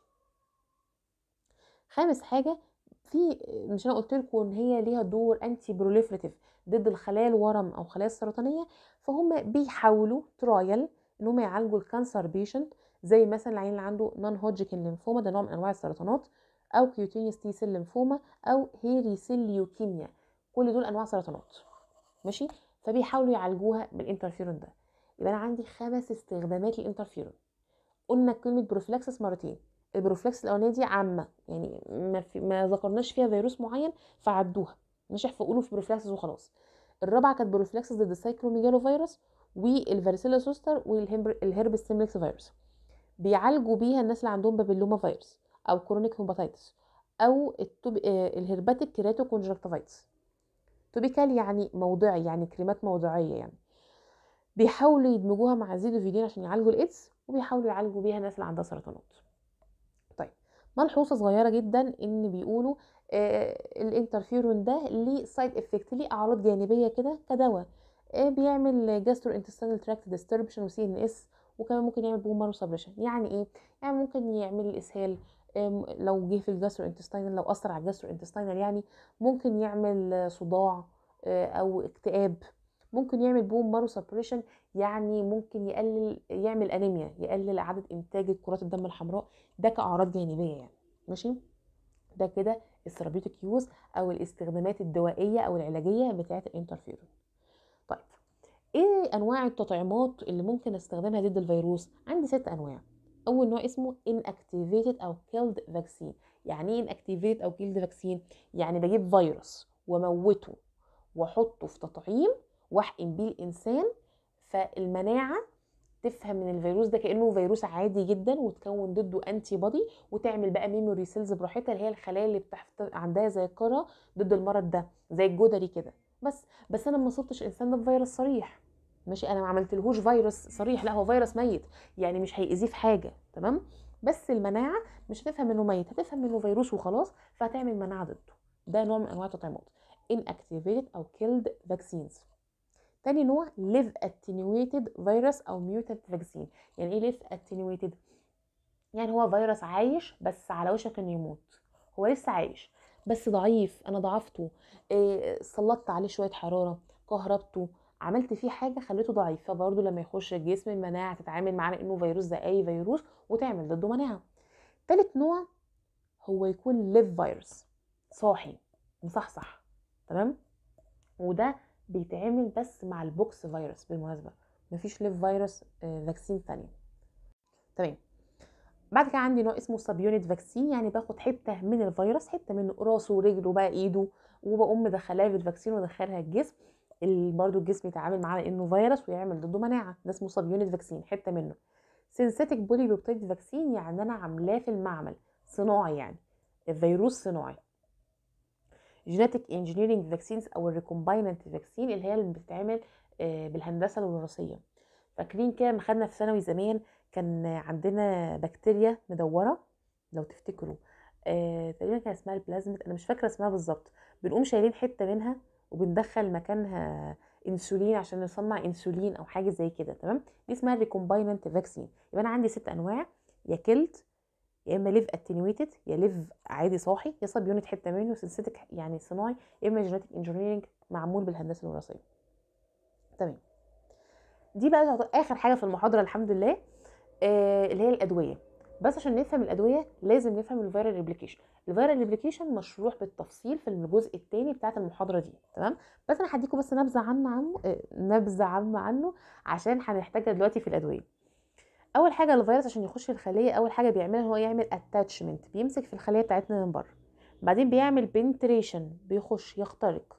خامس حاجة في مش أنا قلت لكم إن هي ليها دور antiproliferative ضد الخلايا الورم أو الخلايا السرطانية فهم بيحاولوا trial ان هم يعالجوا ال cancer patient زي مثلا العيان اللي عنده non-Hodgkin lymphoma ده نوع من أنواع السرطانات أو cutaneous T-cell lymphoma أو hairy cell leukemia كل دول أنواع سرطانات. ماشي؟ فبيحاولوا يعالجوها بالانترفيرون ده. يبقى أنا عندي خمس استخدامات للانترفيرون قلنا كلمة prophylaxis مرتين. ال prophylaxis الأولانية دي عامة يعني ما, في ما ذكرناش فيها فيروس معين فعدوها. مش احفظوا في prophylaxis وخلاص. الرابعة كانت prophylaxis ضد ال cytomegalovirus وال varicella zoster وال herpes simplex virus. بيعالجوا بيها الناس اللي عندهم papillomavirus أو chronic hepatitis أو ال top... ال herpetic keratoconjunctivitis topical يعني موضعي يعني كريمات موضعية يعني. بيحاولوا يدمجوها مع zidovudine عشان يعالجوا الإيدز وبيحاولوا يعالجوا بيها الناس اللي عندها سرطانات. طيب ملحوظة صغيرة جدا إن بيقولوا آه الانترفيرون ده ليه side effect ليه أعراض جانبية كده كدواء. آه بيعمل gastrointestinal tract disturbance و CNS وكمان ممكن يعمل bone marrow suppression يعني إيه؟ يعني ممكن يعمل الاسهال لو جه في ال gastrointestinal لو أثر على ال gastrointestinal يعني ممكن يعمل صداع أو اكتئاب. ممكن يعمل bone marrow suppression يعني ممكن يقلل يعمل انيميا يقلل عدد إنتاج كرات الدم الحمراء. ده كأعراض جانبية يعني. ماشي؟ ده كده ال therapeutic use أو الاستخدامات الدوائية أو العلاجية بتاعة الانترفيرون إيه أنواع التطعيمات اللي ممكن أستخدمها ضد الفيروس؟ عندي ست أنواع. أول نوع اسمه inactivated أو killed vaccine. يعني إيه inactivated أو killed vaccine يعني بجيب فيروس وأموته وأحطه في تطعيم وأحقن بيه الإنسان فالمناعة تفهم من الفيروس ده كأنه فيروس عادي جدا وتكون ضده antibody وتعمل بقى memory cells براحتها اللي هي الخلايا اللي بتحط عندها ذاكرة ضد المرض ده زي الجدري كده. بس بس أنا ما صبتش الانسان ده بفيروس صريح. ماشي؟ أنا ما عملتلهوش فيروس صريح لا هو فيروس ميت. يعني مش هيأذيه في حاجة تمام؟ بس المناعة مش هتفهم إنه ميت هتفهم إنه فيروس وخلاص فهتعمل مناعة ضده ده نوع من أنواع التطعيمات. inactivated أو killed vaccines. تاني نوع live attenuated فيروس أو mutant vaccine. يعني إيه live attenuated يعني هو فيروس عايش بس على وشك إنه يموت. هو لسه عايش بس ضعيف أنا ضعفته إيه سلطت عليه شوية حرارة كهربته عملت فيه حاجة خليته ضعيف فبرضه لما يخش الجسم المناعة تتعامل معاه انه فيروس زي أي فيروس وتعمل ضده مناعة. تالت نوع هو يكون live virus صاحي مصحصح تمام؟ وده بيتعمل بس مع ال poxvirus بالمناسبة مفيش live virus vaccine تانية. تمام. بعد كده عندي نوع اسمه subunit vaccine يعني باخد حتة من الفيروس حتة من راسه ورجله بقى إيده وبقوم مدخلاه في ال vaccine وادخلها الجسم. برضه الجسم يتعامل معاه لأنه فيروس ويعمل ضده مناعة ده اسمه subunit vaccine حتة منه. Synthetic polypeptide vaccine يعني أنا عاملاه في المعمل صناعي يعني الفيروس صناعي. Genetic engineering vaccines أو ال recombinant vaccine اللي هي اللي بتتعمل بالهندسة الوراثية. فاكرين كده ما خدنا في ثانوي زمان كان عندنا بكتيريا مدورة؟ لو تفتكروا. آه تقريبا كان اسمها البلازميد أنا مش فاكرة اسمها بالظبط. بنقوم شايلين حتة منها وبندخل مكانها إنسولين عشان نصنع إنسولين أو حاجة زي كده تمام؟ دي اسمها recombinant vaccine يبقى أنا عندي ست أنواع يا killed يا إما live attenuated يا live عادي صاحي يا subunit حتة منه synthetic يعني صناعي يا إما genetic engineering معمول بالهندسة الوراثية. تمام. دي بقى آخر حاجة في المحاضرة الحمد لله آه اللي هي الأدوية. بس عشان نفهم الأدوية لازم نفهم ال viral replication ال viral replication مشروح بالتفصيل في الجزء الثاني بتاعة المحاضرة دي تمام؟ بس أنا هديكم بس نبذة عامة عنه آه نبذة عامة عنه عشان هنحتاجها دلوقتي في الأدوية. أول حاجة الفيروس عشان يخش الخلية أول حاجة بيعملها هو يعمل attachment بيمسك في الخلية بتاعتنا من بره. بعدين بيعمل penetration بيخش يخترق.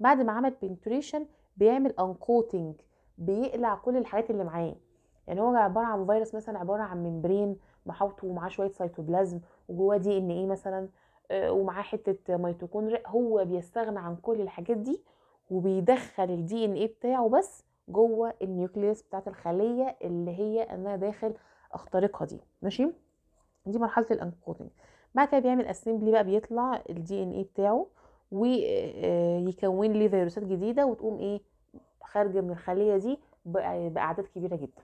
بعد ما عمل penetration بيعمل uncoating بيقلع كل الحاجات اللي معاه. يعني هو عبارة عن فيروس مثلا عبارة عن membrane محاوطه ومعاه شوية سيتوبلازم وجواه DNA مثلا ومعاه حتة ميتوكوندريا هو بيستغنى عن كل الحاجات دي وبيدخل ال DNA بتاعه بس جوه ال nucleus بتاعت الخلية اللي هي أنا داخل أخترقها دي. ماشي؟ دي مرحلة ال uncoating بعد كده بيعمل assembly بقى بيطلع ال DNA بتاعه ويكون لي فيروسات جديدة وتقوم إيه خارجة من الخلية دي بأعداد كبيرة جدا.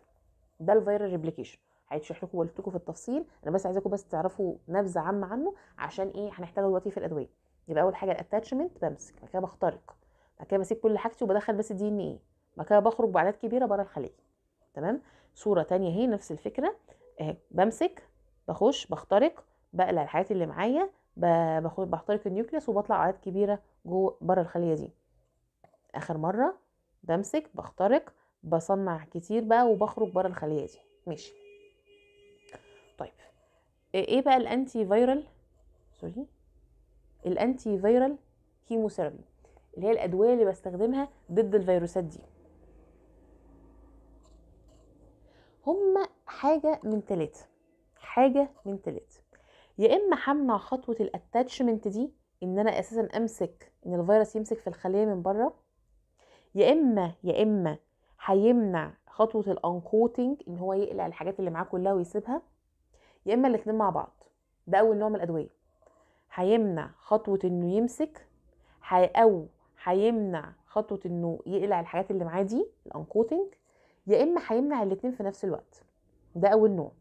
ده ال viral replication هيتشرح لكم وقلت لكم في التفصيل. أنا بس عايزاكم بس تعرفوا نبذة عامة عنه عشان إيه هنحتاجه دلوقتي في الأدوية. يبقى أول حاجة ال attachment بمسك بعد كده بخترق بعد كده بسيب كل حاجتي وبدخل بس ال DNA بعد كده بخرج باعداد كبيرة بره الخليه تمام؟ صورة تانية أهي نفس الفكرة. اهي بمسك بخش بخترق بقلع الحاجات اللي معايا بخترق ال nucleus وبطلع اعداد كبيرة جوه بره الخلية دي. آخر مرة بمسك بخترق بصنع كتير بقى وبخرج بره الخلية دي. ماشي. طيب. إيه بقى ال antiviral sorry. ال antiviral chemotherapy اللي هي الأدوية اللي بستخدمها ضد الفيروسات دي. هما حاجة من ثلاثة حاجة من ثلاثة يا إما همنع خطوة ال attachment دي إن أنا أساسا أمسك إن الفيروس يمسك في الخلية من بره. يا إما يا إما هيمنع خطوة ال uncoating إن هو يقلع الحاجات اللي معاه كلها ويسيبها. يا إما الاتنين مع بعض ده أول نوع من الأدوية. هيمنع خطوة إنه يمسك أو هيمنع خطوة إنه يقلع الحاجات اللي معاه دي ال uncoating يا إما هيمنع الاتنين في نفس الوقت. ده أول نوع.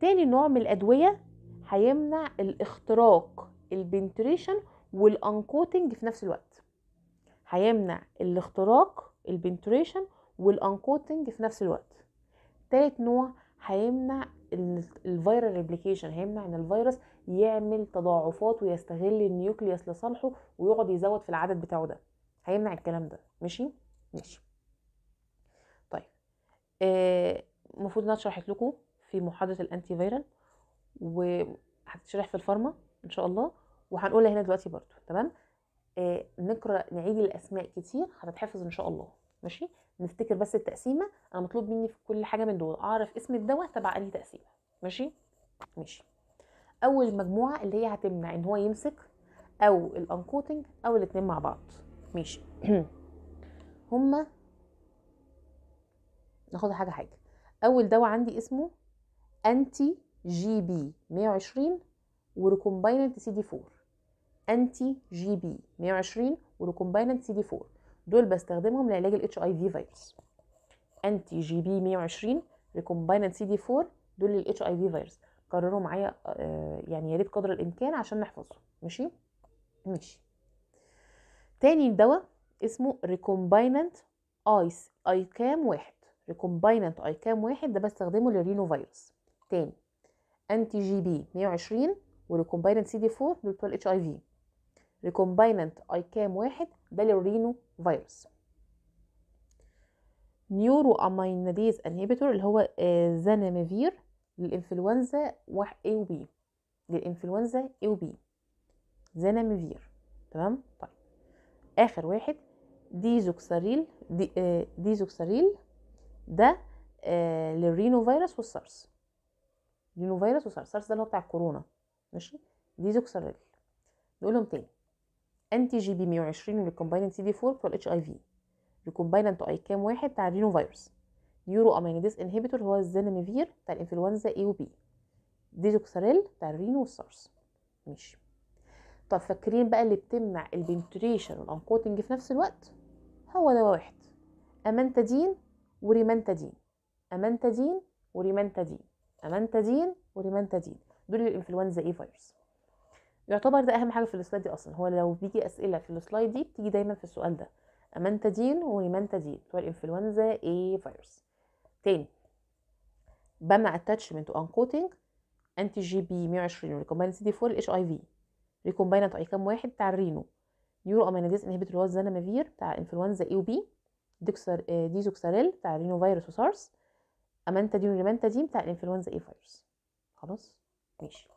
تاني نوع من الأدوية هيمنع الاختراق ال penetration وال uncoating في نفس الوقت. هيمنع الاختراق ال penetration وال uncoating في نفس الوقت. تالت نوع هيمنع ال viral replication هيمنع إن الفيروس يعمل تضاعفات ويستغل ال nucleus لصالحه ويقعد يزود في العدد بتاعه ده. هيمنع الكلام ده. ماشي؟ ماشي. طيب. المفروض آه إن أنا شرحت لكم في محاضره الانتي فيرال وهتشرح في الفارما إن شاء الله وهنقولها هنا دلوقتي برضو. تمام؟ آه نقرأ نعيد الأسماء كتير هتتحفظ إن شاء الله. ماشي؟ نفتكر بس التقسيمة أنا مطلوب مني في كل حاجة من دول أعرف اسم الدواء تبع انهي تقسيمة. ماشي؟ ماشي. أول مجموعة اللي هي هتمنع إن هو يمسك أو ال uncoating أو الاتنين مع بعض. ماشي. (clears throat) هما ناخدها حاجة حاجة. أول دواء عندي اسمه anti gp 120 و recombinant CD 4 anti gp 120 و recombinant CD 4 دول بستخدمهم لعلاج ال HIV فيروس anti gp 120 recombinant CD 4 دول لل HIV فيروس كرروا معايا يعني يا ريت قدر الإمكان عشان نحفظه ماشي؟ ماشي. تاني دواء اسمه recombinant ايس ICAM واحد. recombinant ICAM واحد ده بستخدمه لل rhinovirus. تاني anti gp 120 و recombinant CD 4 دول بتوع ال HIV recombinant ICAM واحد ده لل rhinovirus. neuraminidase inhibitor اللي هو zanamivir للإنفلونزا و B. للإنفلونزا A و B. zanamivir تمام؟ طيب. آخر واحد disoxaril دي آه disoxaril ده آه لل rhinovirus والسارس rhinovirus والسارس السارس ده اللي هو بتاع الكورونا. ماشي؟ disoxaril. نقولهم تاني. anti gp 120 و recombinant CD 4 بتوع ال HIV recombinant ICAM واحد بتاع ال rhinovirus. neuraminidase inhibitor هو ال zanamivir بتاع الإنفلونزا A و B disoxaril بتاع ال rhino والسارس ماشي. طب فاكرين بقى اللي بتمنع ال penetration وال uncoating في نفس الوقت؟ هو دواء واحد. amantadine و rimantadine. amantadine و rimantadine. amantadine و rimantadine. دول الإنفلونزا A فيروس. يعتبر ده أهم حاجة في ال slide دي أصلا. هو لو بيجي أسئلة في ال slide دي بتيجي دايما في السؤال ده. amantadine و rimantadine بتوع الإنفلونزا A فيروس تاني بمنع attachment و uncoating anti gp 120 recombinant CD 4 ال HIV recombinant ICAM واحد؟ بتاع ال rhino. neuraminidase inhibitor اللي هو ال zanamivir بتاع إنفلونزا A و B disoxaril بتاع ال rhinovirus وسارس amantadine و rimantadine بتاع الإنفلونزا A فيروس خلاص؟ ماشي.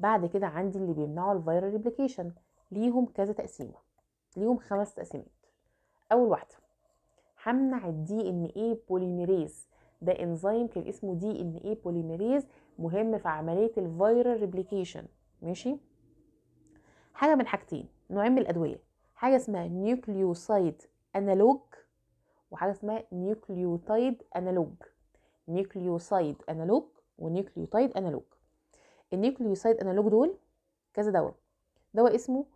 بعد كده عندي اللي بيمنعوا ال viral replication ليهم كذا تقسيمة ليهم خمس تقسيمات. أول واحدة همنع ال DNA polymerase ده انزيم كان اسمه DNA polymerase مهم في عملية ال viral replication ماشي؟ حاجة من حاجتين نوعين من الأدوية. حاجة اسمها nucleoside analogue وحاجة اسمها nucleotide analogue nucleoside analogue و nucleotide analogue ال nucleoside analogue دول كذا دواء. دواء اسمه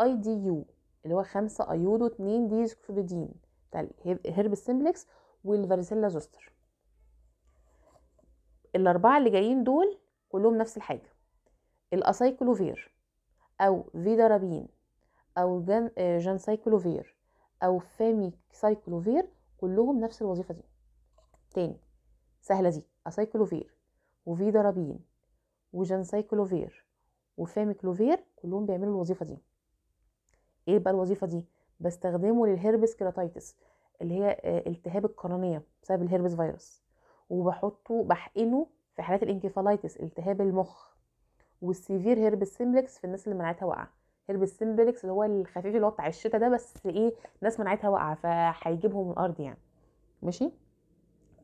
IDU اللي هو 5 iodo 2 deoxyuridine بتاع ال herpes simplex وال varicella zoster. الأربعة اللي جايين دول كلهم نفس الحاجة. الأسايكلوفير أو vidarabine أو gan ganciclovir أو famciclovir كلهم نفس الوظيفة دي. تاني سهلة دي acyclovir و vidarabine و ganciclovir و famciclovir كلهم بيعملوا الوظيفة دي. إيه بقى الوظيفة دي؟ بستخدمه لل herpes keratitis اللي هي التهاب القرنية بسبب الهربس فيروس. وبحطه بحقنه في حالات ال encephalitis التهاب المخ. وال severe herpes simplex في الناس اللي مناعتها واقعة. herpes simplex اللي هو الخفيف اللي هو بتاع الشتاء ده بس إيه ناس مناعتها واقعة فهيجيبهم من الأرض يعني. ماشي؟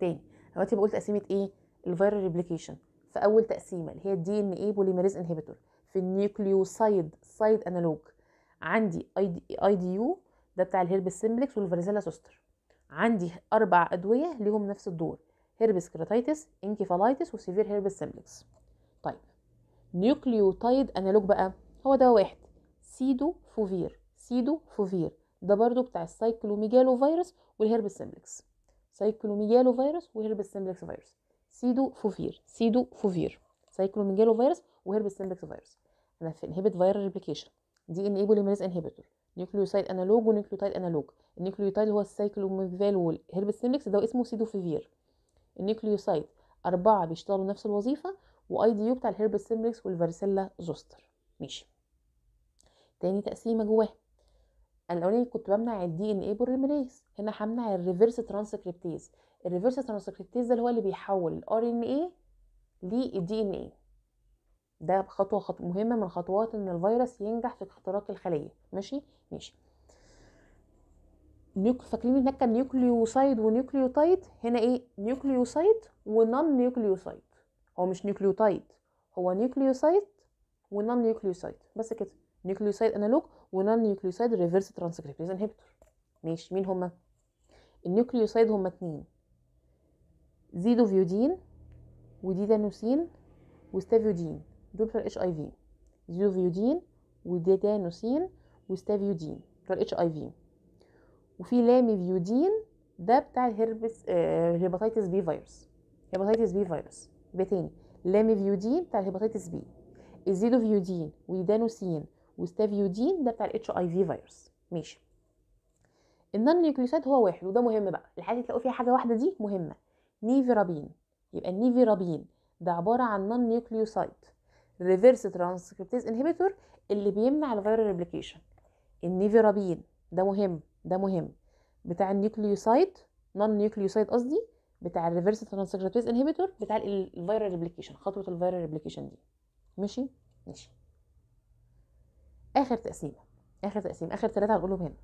تاني دلوقتي بقول تقسيمة إيه؟ ال viral replication. في أول تقسيمة اللي هي ال DNA polymerase inhibitor في ال nucleoside side analogue. عندي IDU ده بتاع ال herpes simplex وال varicella zoster. عندي أربع أدوية ليهم نفس الدور herpes keratitis encephalitis و severe herpes simplex. طيب nucleotide analog بقى هو ده واحد cidofovir cidofovir ده برضو بتاع ال cytomegalovirus وال herpes simplex. cytomegalovirus و herpes simplex virus. cidofovir cidofovir cytomegalovirus و herpes simplex virus. أنا في inhibit viral replication DNA polymerase inhibitor nucleoside analog و nucleotide analog ال nucleotide هو ال cytomegalo وال herpes simplex ده اسمه cidofovir. ال nucleoside أربعة بيشتغلوا نفس الوظيفة و IDU بتاع ال herpes simplex وال varicella zoster. ماشي. تاني تقسيمة جواه. الأولاني كنت بمنع ال DNA polymerase هنا همنع الريفرس ترانسكريبتيز الريفرس ترانسكريبتيز ده اللي هو اللي بيحول ال RNA لل DNA ده خطوة خطوة مهمة من خطوات إن الفيروس ينجح في اختراق الخلية. ماشي؟ ماشي. نيوك فاكرين هناك كان nucleoside و nucleotide؟ هنا إيه؟ nucleoside و non-nucleoside هو مش nucleotide. هو nucleoside و non-nucleoside بس كده. نيوكليوسايد أنالوج ونون نيوكليوسايد ريفرس ترانسكريبتيز انهبيتور ماشي. مين هما؟ ال nucleoside هما اتنين. zidovudine و didanosine و stavudine دول بتوع ال HIV zidovudine و didanosine و stavudine بتوع ال HIV وفي lamivudine ده بتاع الهربس آه hepatitis B virus. hepatitis B virus. يبقى تاني. lamivudine بتاع ال hepatitis B. ال zidovudine و didanosine و stavudine ده بتاع ال HIV virus. ماشي. ال non-nucleoside هو واحد وده مهم بقى. الحاجة تلاقوا فيها حاجة واحدة دي مهمة. nevirapine. يبقى ال nevirapine ده عبارة عن نون نيوكليوسايد ريفرس ترانسكريبتيز انهبيتور اللي بيمنع ال viral replication ال nevirapine ده مهم ده مهم. بتاع ال nucleoside non-nucleoside قصدي بتاع الريفرس ترانسكريبتيز انهبيتور بتاع الفيرال ريبليكيشن خطوة الفيرال ريبليكيشن دي. ماشي؟ ماشي. آخر تقسيمة آخر تقسيمة آخر ثلاثة هنقولهم هنا.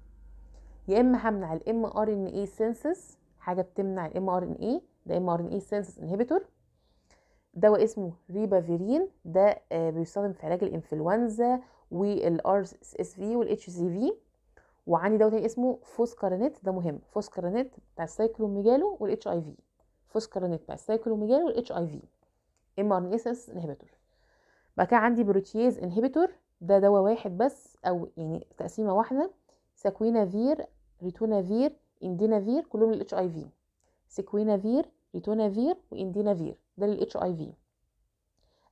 يا إما همنع ال mRNA synthesis حاجة بتمنع الام ار ان اي ده ام ار ان اي سينسس انهبيتور. دواء اسمه ribavirin. ده بيستخدم في علاج الإنفلونزا وال RSV وال HCV. وعندي دواء تاني اسمه foscarnet. ده مهم. foscarnet بتاع ال cytomegalo وال HIV. foscarnet بتاع ال cytomegalo وال HIV. mRNA synthesis inhibitor. بعد كده عندي protease inhibitor. ده دواء واحد بس أو يعني تقسيمة واحدة. saquinavir ritonavir indinavir كلهم لل HIV. saquinavir ritonavir و indinavir ده لل HIV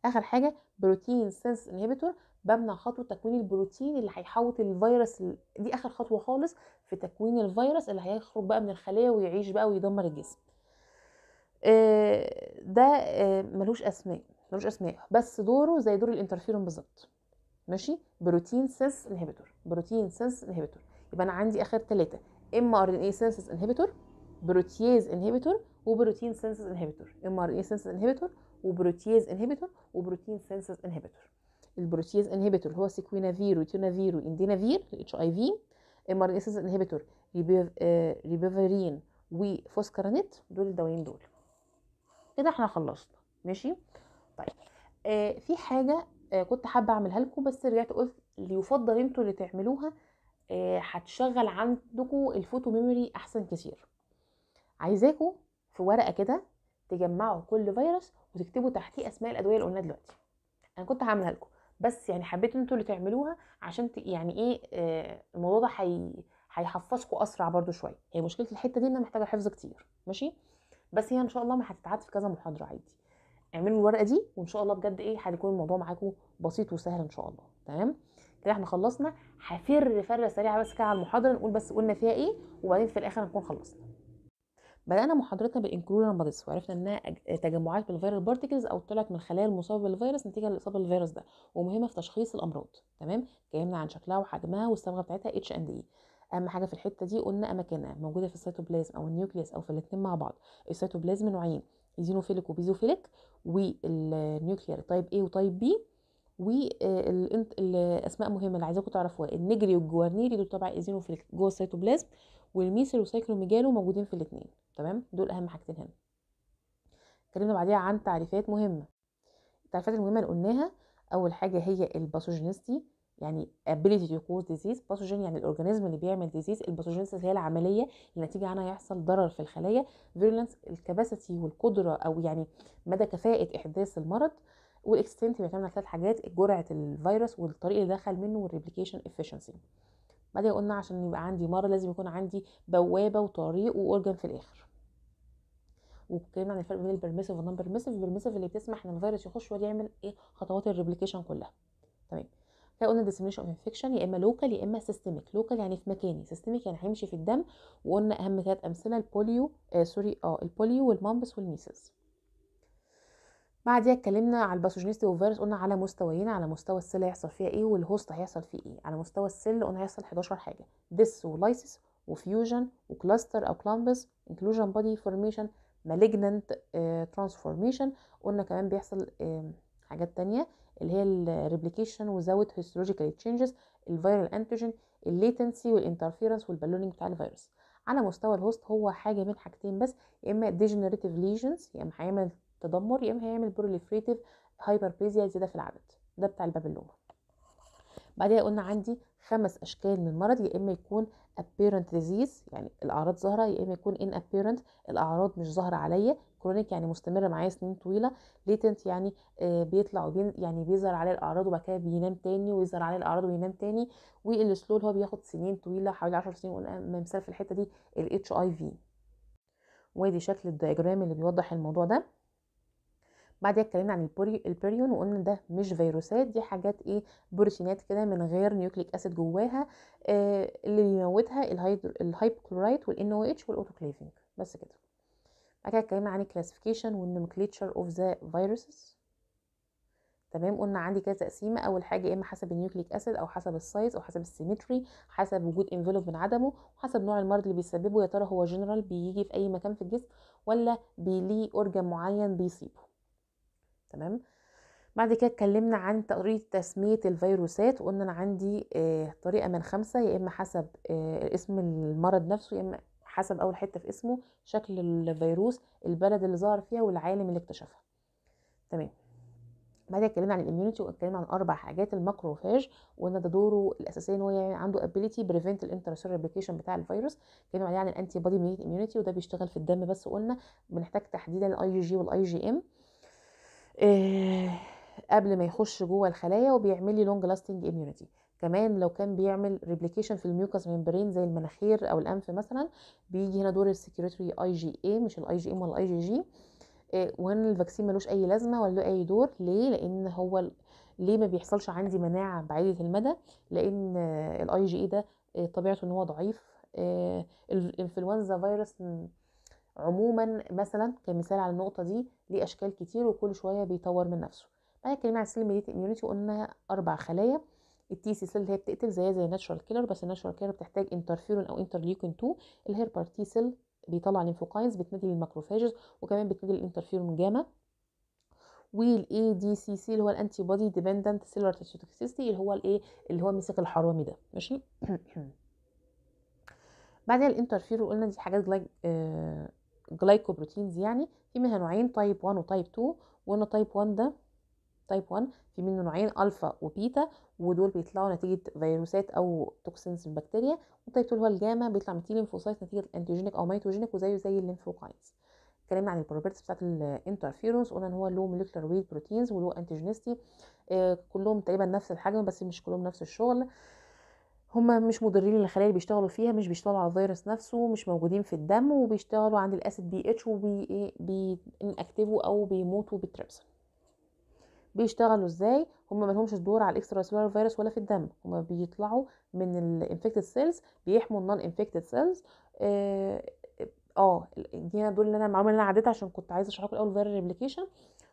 آخر حاجة protein synthesis inhibitor بمنع خطوة تكوين البروتين اللي هيحوط الفيروس دي آخر خطوة خالص في تكوين الفيروس اللي هيخرج بقى من الخليه ويعيش بقى ويدمر الجسم. ده ملوش أسماء ملوش أسماء. بس دوره زي دور الانترفيرون بالظبط. ماشي؟ protein synthesis inhibitor protein synthesis inhibitor يبقى أنا عندي آخر ثلاثة mRNA synthesis inhibitor protease inhibitor و protein synthesis inhibitor mRNA synthesis inhibitor و protease inhibitor و protein synthesis inhibitor ال protease inhibitor هو saquinavir و ritonavir و indinavir ال HIV mRNA synthesis inhibitor ribavirin و foscarnet. دول الدوايين دول. كده إحنا خلصنا. ماشي؟ طيب. آه في حاجة آه كنت حابة أعملها لكم بس رجعت قلت اللي يفضل أنتوا اللي تعملوها هتشغل آه عندكم ال photo memory أحسن كتير. عايزاكم في ورقة كده تجمعوا كل فيروس وتكتبوا تحتيه أسماء الأدوية اللي قلناها دلوقتي. أنا كنت هعملها لكم. بس يعني حبيت أنتوا اللي تعملوها عشان. يعني إيه آه الموضوع ده حي... هيحفظكم أسرع برضو شوية. هي مشكلة الحتة دي إنها محتاجة حفظ كتير. ماشي؟ بس هي إن شاء الله ما هتتعاد في كذا محاضرة عادي. اعملوا الورقة دي وإن شاء الله بجد إيه هيكون الموضوع معاكم بسيط وسهل إن شاء الله. تمام؟ كده إحنا خلصنا. هفر فرة سريعة بس كده على المحاضرة نقول بس قلنا فيها إيه وبعدين في الآخر هنكون خلصنا. بدانا محاضرتنا بال inclusion bodies وعرفنا إنها تجمعات بال viral particles أو طلعت من الخلايا المصابة بالفيروس نتيجة لإصابة بالفيروس ده ومهمة في تشخيص الأمراض تمام؟ اتكلمنا عن شكلها وحجمها والصبغه بتاعتها H and E أهم حاجة في الحتة دي قلنا أماكنها موجودة في السيتوبلازم أو ال nucleus أو في الاثنين مع بعض. السيتوبلازم نوعين ايزينوفيليك وبيزوفيليك والنيوكليير تايب A وتايب B والاسماء مهمة اللي عايزاكم تعرفوها ال Negri وال Guarnieri دول تبع eosinophil جوه ال cytoplasm وال measles وال cytomegalo موجودين في الاثنين تمام؟ دول أهم حاجتين هنا. اتكلمنا بعديها عن تعريفات مهمة. التعريفات المهمة اللي قلناها أول حاجة هي ال pathogenicity يعني ability to cause disease. pathogen يعني ال organism اللي بيعمل disease ال pathogenesis هي العملية اللي نتيجة عنها يحصل ضرر في الخلايا. virulence ال capacity والقدرة أو يعني مدى كفاءة إحداث المرض. وال extent بيعتمد على ثلاث حاجات جرعة الفيروس والطريق اللي دخل منه وال replication efficiency بعدين قلنا عشان يبقى عندي مرض لازم يكون عندي بوابة وطريق و organ في الآخر. واتكلمنا عن الفرق بين ال permissive وال non-permissive ال permissive اللي بتسمح إن الفيروس يخش ويعمل إيه؟ خطوات ال replication كلها. تمام. فقلنا dissemination of infection يا إما local يا إما systemic local يعني في مكاني. systemic يعني هيمشي في الدم. وقلنا أهم ثلاث أمثلة البوليو آه سوري آه البوليو والمامبس والميسلز بعديها اتكلمنا على ال pathogenesis والفيروس قلنا على مستويين على مستوى ال cell هيحصل فيها إيه وال host هيحصل فيه إيه. على مستوى ال cell قلنا هيحصل 11 حاجة death و lysis و fusion و cluster أو clumps inclusion body formation malignant transformation قلنا كمان بيحصل حاجات تانية اللي هي الريبليكيشن وزاوت هيستولوجيكال تشينجز الفيرال انتيجين الليتنسي والانترفيرنس والبالونينج بتاع الفيروس. على مستوى ال host هو حاجة من حاجتين بس يا إما degenerative lesions يا إما هيعمل تدمير يا إما هيعمل proliferative hyperplasia زيادة في العدد. ده بتاع ال papilloma بعدها قلنا عندي خمس أشكال من المرض يا إما يكون apparent disease يعني الأعراض ظاهرة يا إما يكون inapparent الأعراض مش ظاهرة عليا. chronic يعني مستمرة معايا سنين طويلة. latent يعني آه بيطلع وبين يعني بيظهر عليه الأعراض وبعد كده بينام تاني ويظهر عليه الأعراض وينام تاني. وال slow هو بياخد سنين طويلة حوالي 10 سنين قلنا مثال في الحتة دي ال HIV وادي شكل ال diagram اللي بيوضح الموضوع ده. بعدها اتكلمنا عن ال البوري البريون وقلنا ده مش فيروسات دي حاجات إيه بروتينات كده من غير nucleic acid جواها آه اللي بيموتها ال hypochlorite وال NaOH وال autoclaving بس كده. بعد كده اتكلمنا عن ال classification وال nomenclature of the viruses تمام. قلنا عندي كذا تقسيمة. أول حاجة يا إما حسب ال nucleic acid أو حسب ال size أو حسب ال symmetry حسب وجود envelope من عدمه وحسب نوع المرض اللي بيسببه يا ترى هو جنرال بيجي في أي مكان في الجسم ولا بيليه organ معين بيصيبه. تمام؟ بعد كده اتكلمنا عن طريقة تسمية الفيروسات وقلنا أنا عندي آه طريقة من خمسة يا إما حسب آه اسم المرض نفسه يا إما حسب أول حتة في اسمه شكل الفيروس البلد اللي ظهر فيها والعالم اللي اكتشفها. تمام. بعد كده اتكلمنا عن ال immunity واتكلمنا عن أربع حاجات ال macrophage وقلنا ده دوره الاساسي إن هو يعني عنده ability prevent ال intracellular replication بتاع الفيروس. اتكلمنا عليه عن ال antibody mediated immunity وده بيشتغل في الدم بس قلنا بنحتاج تحديدا ال IgG وال IgM قبل ما يخش جوه الخلايا وبيعمل لي long lasting immunity كمان لو كان بيعمل replication في ال mucous membrane زي المناخير أو الأنف مثلا بيجي هنا دور ال secretory IgA مش ال IgM ولا ال IgG وهنا ال vaccine ملوش أي لازمة ولا له أي دور. ليه؟ لأن هو ليه ما بيحصلش عندي مناعة بعيدة المدى؟ لأن الاي جي اي ده طبيعته إن هو ضعيف. الإنفلونزا فيروس عموما مثلا كمثال على النقطة دي ليه أشكال كتير وكل شوية بيطور من نفسه. بعد كده عن ال cell mediated immunity قلنا أربع خلايا. ال TC cell اللي هي بتقتل زيها زي ال natural killer بس ال natural killer بتحتاج انترفيرون أو interleukin 2 ال helper T cell بيطلع lymphokines بتنادي لل macrophages وكمان بتنادي ال interferon gamma وال ADCC اللي هو ال antibody dependent cellular toxicity اللي هو الايه اللي هو ميثاق الحرامي ده. ماشي؟ (clears throat) بعدها الانترفيرون قلنا دي حاجات glyc آه glycoproteins يعني في منها نوعين type 1 و type 2 وقلنا type 1 ده type 1 في منه نوعين alpha و beta ودول بيطلعوا نتيجة فيروسات أو toxins من بكتيريا وال type 2 اللي هو الجاما بيطلع من T lymphocyte نتيجة antigenic أو mitogenic وزيه زي ال lymphokines اتكلمنا عن ال properties بتاعت ال interferons قلنا إن هو له molecular weight proteins وله antigenicity كلهم تقريبا نفس الحجم بس مش كلهم نفس الشغل. هما مش مضرين للخلايا اللي بيشتغلوا فيها مش بيشتغلوا على الفيروس نفسه مش موجودين في الدم وبيشتغلوا عند ال acid pH وبي بي inactivate وا أو بيموتوا بالتريبسين بيشتغلوا إزاي؟ هما ملهمش دور على ال extracellular virus ولا في الدم. هما بيطلعوا من ال infected cells بيحموا ال non-infected cells آه دي أنا دول اللي أنا المعلومه اللي أنا عديتها عشان كنت عايزة اشرح لكم الأول viral replication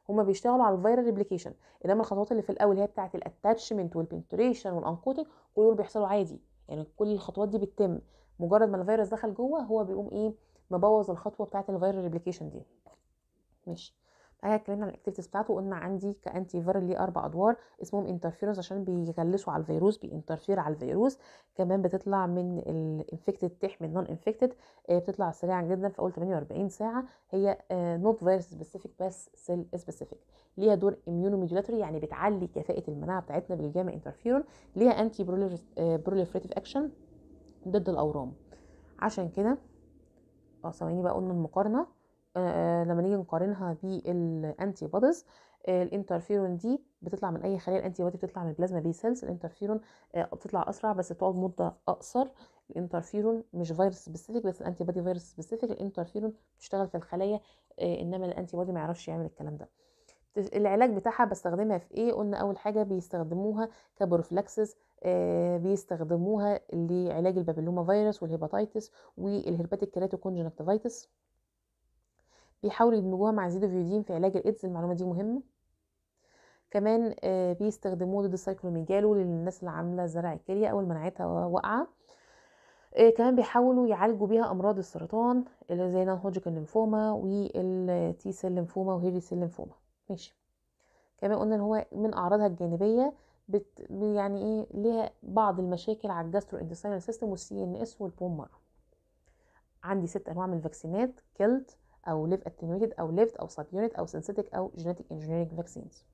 هما بيشتغلوا على ال viral replication إنما الخطوات اللي في الأول هي بتاعة ال attachment وال penetration وال uncoating كل دول بيحصلوا عادي. يعني كل الخطوات دي بتتم. مجرد ما الفيروس دخل جوه هو بيقوم إيه مبوظ الخطوة بتاعة ال viral replication دي. ماشي. كده اتكلمنا عن ال activities بتاعته وقلنا عندي ك antiviral ليه أربع أدوار اسمهم interference عشان بيغلسوا على الفيروس بي interfere على الفيروس. كمان بتطلع من ال infected تحمي ال non-infected بتطلع سريعا جدا في اول 48 ساعة. هي not virus specific بس cell specific ليها دور immunomodulatory يعني بتعلي كفاءة المناعة بتاعتنا بال gamma interferon ليها antiproliferative action ضد الأورام. عشان كده آه ثواني بقى قلنا المقارنة. آه لما نيجي نقارنها بال antibodies آه الانترفيرون دي بتطلع من أي خليه ال antibody بتطلع من ال plasma B cells ال interferon آه بتطلع أسرع بس بتقعد مدة أقصر. الانترفيرون مش virus specific بس ال antibody virus specific ال interferon بتشتغل في الخلايا إنما ال antibody ما يعرفش يعمل الكلام ده. العلاج بتاعها بستخدمها في إيه؟ قلنا أول حاجة بيستخدموها ك prophylaxis آه بيستخدموها لعلاج ال papilloma virus وال hepatitis وال herpetic keratoconjunctivitis بيحاولوا يدمجوها مع zidovudine في علاج الإيدز. المعلومة دي مهمة. كمان آه بيستخدموه ضد ال cytomegalo للناس اللي عاملة زرع الكلية أو مناعتها واقعة. آه كمان بيحاولوا يعالجوا بيها أمراض السرطان اللي زي non-Hodgkin lymphoma وال T cell lymphoma و hairy cell lymphoma ماشي. كمان قلنا إن هو من أعراضها الجانبية بت يعني إيه ليها بعض المشاكل على ال gastrointestinal system وال CNS وال bone marrow عندي ست أنواع من ال vaccine ات killed أو live attenuated أو live أو subunit أو synthetic أو genetic engineering vaccines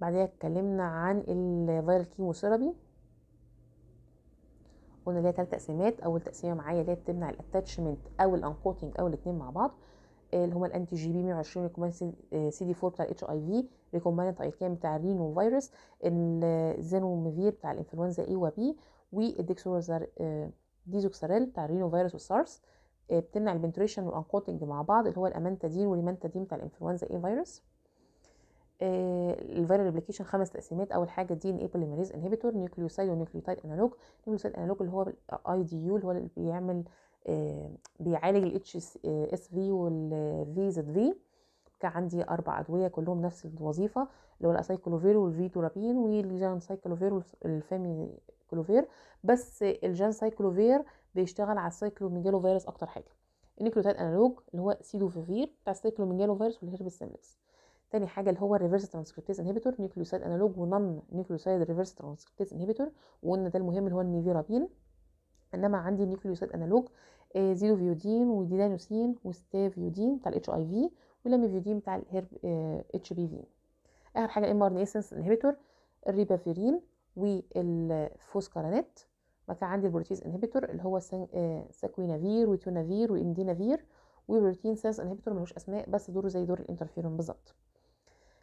بعدها اتكلمنا عن ال viral chemotherapy قلنا ليها ثلاث تقسيمات. أول تقسيمة معايا اللي هي بتمنع ال attachment أو ال uncoating أو الاثنين مع بعض اللي هما ال anti gp 120 recombinant CD 4 بتاع ال HIV recombinant ICAM بتاع ال rhinovirus ال zanamivir بتاع الإنفلونزا A و B وال disoxar disoxaril بتاع ال rhinovirus والسارس بتمنع ال penetration وال uncoating مع بعض اللي هو ال amantadine وال rimantadine بتاع الانفلونزا A virus. ال viral replication خمس تقسيمات. أول حاجة DNA polymerase inhibitor nucleoside و nucleotide analogue nucleoside analogue اللي هو IDU اللي هو اللي بيعمل آه بيعالج ال HSV وال VZV كان عندي أربع أدوية كلهم نفس الوظيفة اللي هو ال acyclovir وال vidarabine وال ganciclovir وال famci clovir بس ال ganciclovir بيشتغل على ال cytomegalovirus أكتر حاجة. ال nucleotide analogue اللي هو cidofovir بتاع ال cytomegalovirus وال herpes simplex تاني حاجة اللي هو الريفرس ترانسكريبتيز انهبيتور نيوكليوسايد أنالوج ونون نيوكليوسايد ريفرس ترانسكريبتيز انهبيتور وقلنا ده المهم اللي هو ال nevirapine. إنما عندي nucleoside analogue آه zidovudine و didanosine و stavudine بتاع ال HIV و lamivudine بتاع ال herp HBV آخر حاجة mRNA synthesis inhibitor ال ribavirin وال foscarnet. كده عندي البروتيز انهبيتور اللي هو ساكوينافير وتونافير وإندينافير وبروتين سنس انهبيتور ملوش أسماء بس دوره زي دور الانترفيرون بالظبط.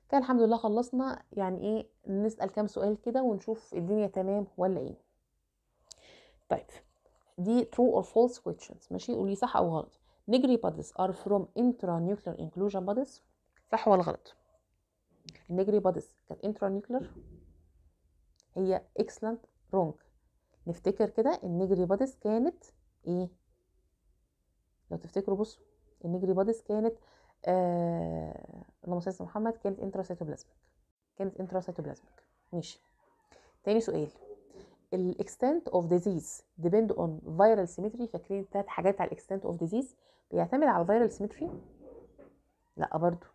كان الحمد لله خلصنا يعني إيه نسأل كام سؤال كده ونشوف الدنيا تمام ولا إيه. طيب دي true or false questions. ماشي؟ قولي صح أو غلط. Negri bodies are from intranuclear inclusion bodies. صح ولا غلط؟ ال Negri bodies كانت intranuclear. هي excellent wrong. نفتكر كده ال Negri bodies كانت إيه؟ لو تفتكروا بصوا ال Negri bodies كانت آه... اللهم صل محمد كانت intracytoplasmic كانت intracytoplasmic ماشي. تاني سؤال. ال extent of disease depend on viral symmetry فاكرين التلات حاجات على ال extent of disease بيعتمد على ال viral symmetry لا برضو.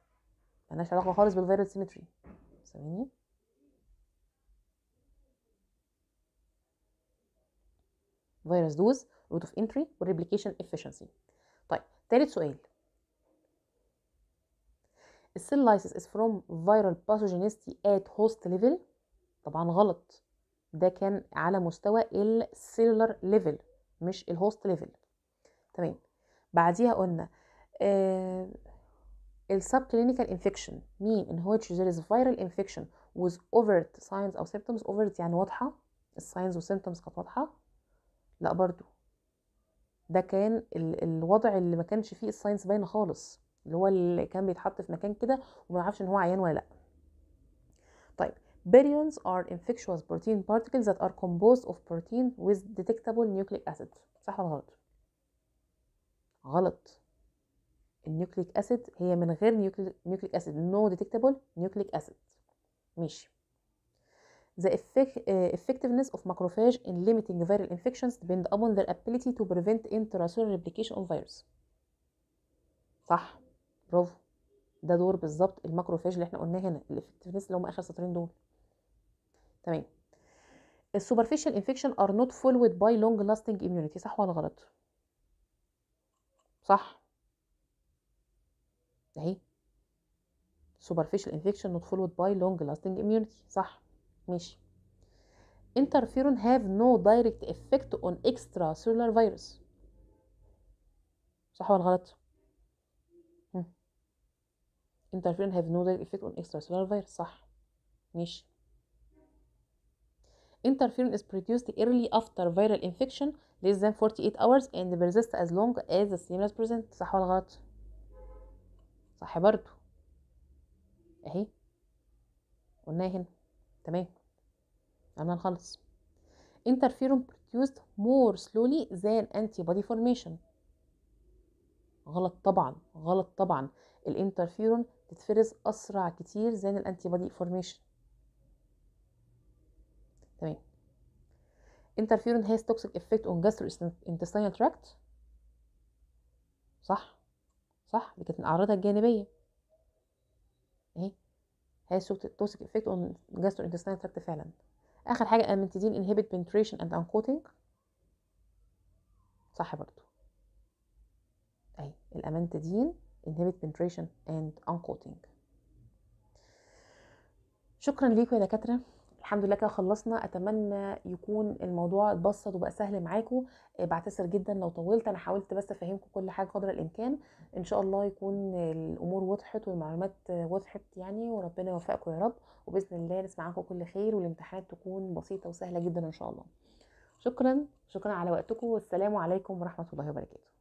ملهاش علاقة خالص بال viral symmetry ثواني virus dose route of entry وال replication efficiency طيب تالت سؤال. ال cell lysis is from viral pathogenicity at host level. طبعا غلط. ده كان على مستوى ال cellular level مش ال host level تمام. بعديها قلنا آه ال subclinical infection mean in which there is viral infection with overt signs أو symptoms. overt يعني واضحة. ال signs وال symptoms كانت واضحة. لا برضو. ده كان ال الوضع اللي ما كانش فيه ال signs باينة خالص اللي هو اللي كان بيتحط في مكان كده وما نعرفش إن هو عيان ولا لأ. طيب Prions are infectious protein particles that are composed of protein with detectable nucleic acid. صح ولا غلط؟ غلط. ال nucleic acid هي من غير nucleic acid no detectable nucleic acid. ماشي. The effect, uh, effectiveness of macrophage in limiting viral infections depend upon their ability to prevent intracellular replication of virus. صح برافو ده دور بالظبط ال macrophage اللي إحنا قلناه هنا ال effectiveness اللي هم اخر سطرين دول تمام السوبرفيشال انفكشن ار نوت followed باي لونج لاستنج immunity صح ولا غلط صح اهي superficial infection not followed by long lasting immunity صح ماشي interferon have no direct effect on extracellular virus صح ولا غلط interferon have no direct effect on extracellular virus صح ماشي interferon is produced early after viral infection less than 48 hours and persists as long as the stimulus present صح ولا غلط صح برضو اهي قلناها هنا تمام؟ عملنا نخلص interferon produced more slowly than antibody formation. غلط طبعا غلط طبعا. الانترفيرون تتفرز أسرع كتير than ال antibody formation تمام. interferon has toxic effect on gastrointestinal tract. صح؟ صح؟ دي كانت من أعراضها الجانبية. هي سوت ال toxic effect on gastrointestinal tract فعلا. آخر حاجة amantadine inhibit penetration and uncoating صح برضو. أي ال amantadine inhibit penetration and uncoating شكرا ليكم يا دكاترة. الحمد لله كده خلصنا. أتمنى يكون الموضوع اتبسط وبقى سهل معاكم بعتذر جدا لو طولت. أنا حاولت بس أفهمكم كل حاجة قدر الإمكان. إن شاء الله يكون الأمور وضحت والمعلومات وضحت يعني وربنا يوفقكم يا رب. وبإذن الله نسمع عنكم كل خير والامتحانات تكون بسيطة وسهلة جدا إن شاء الله. شكرا. شكرا على وقتكم. والسلام عليكم ورحمة الله وبركاته.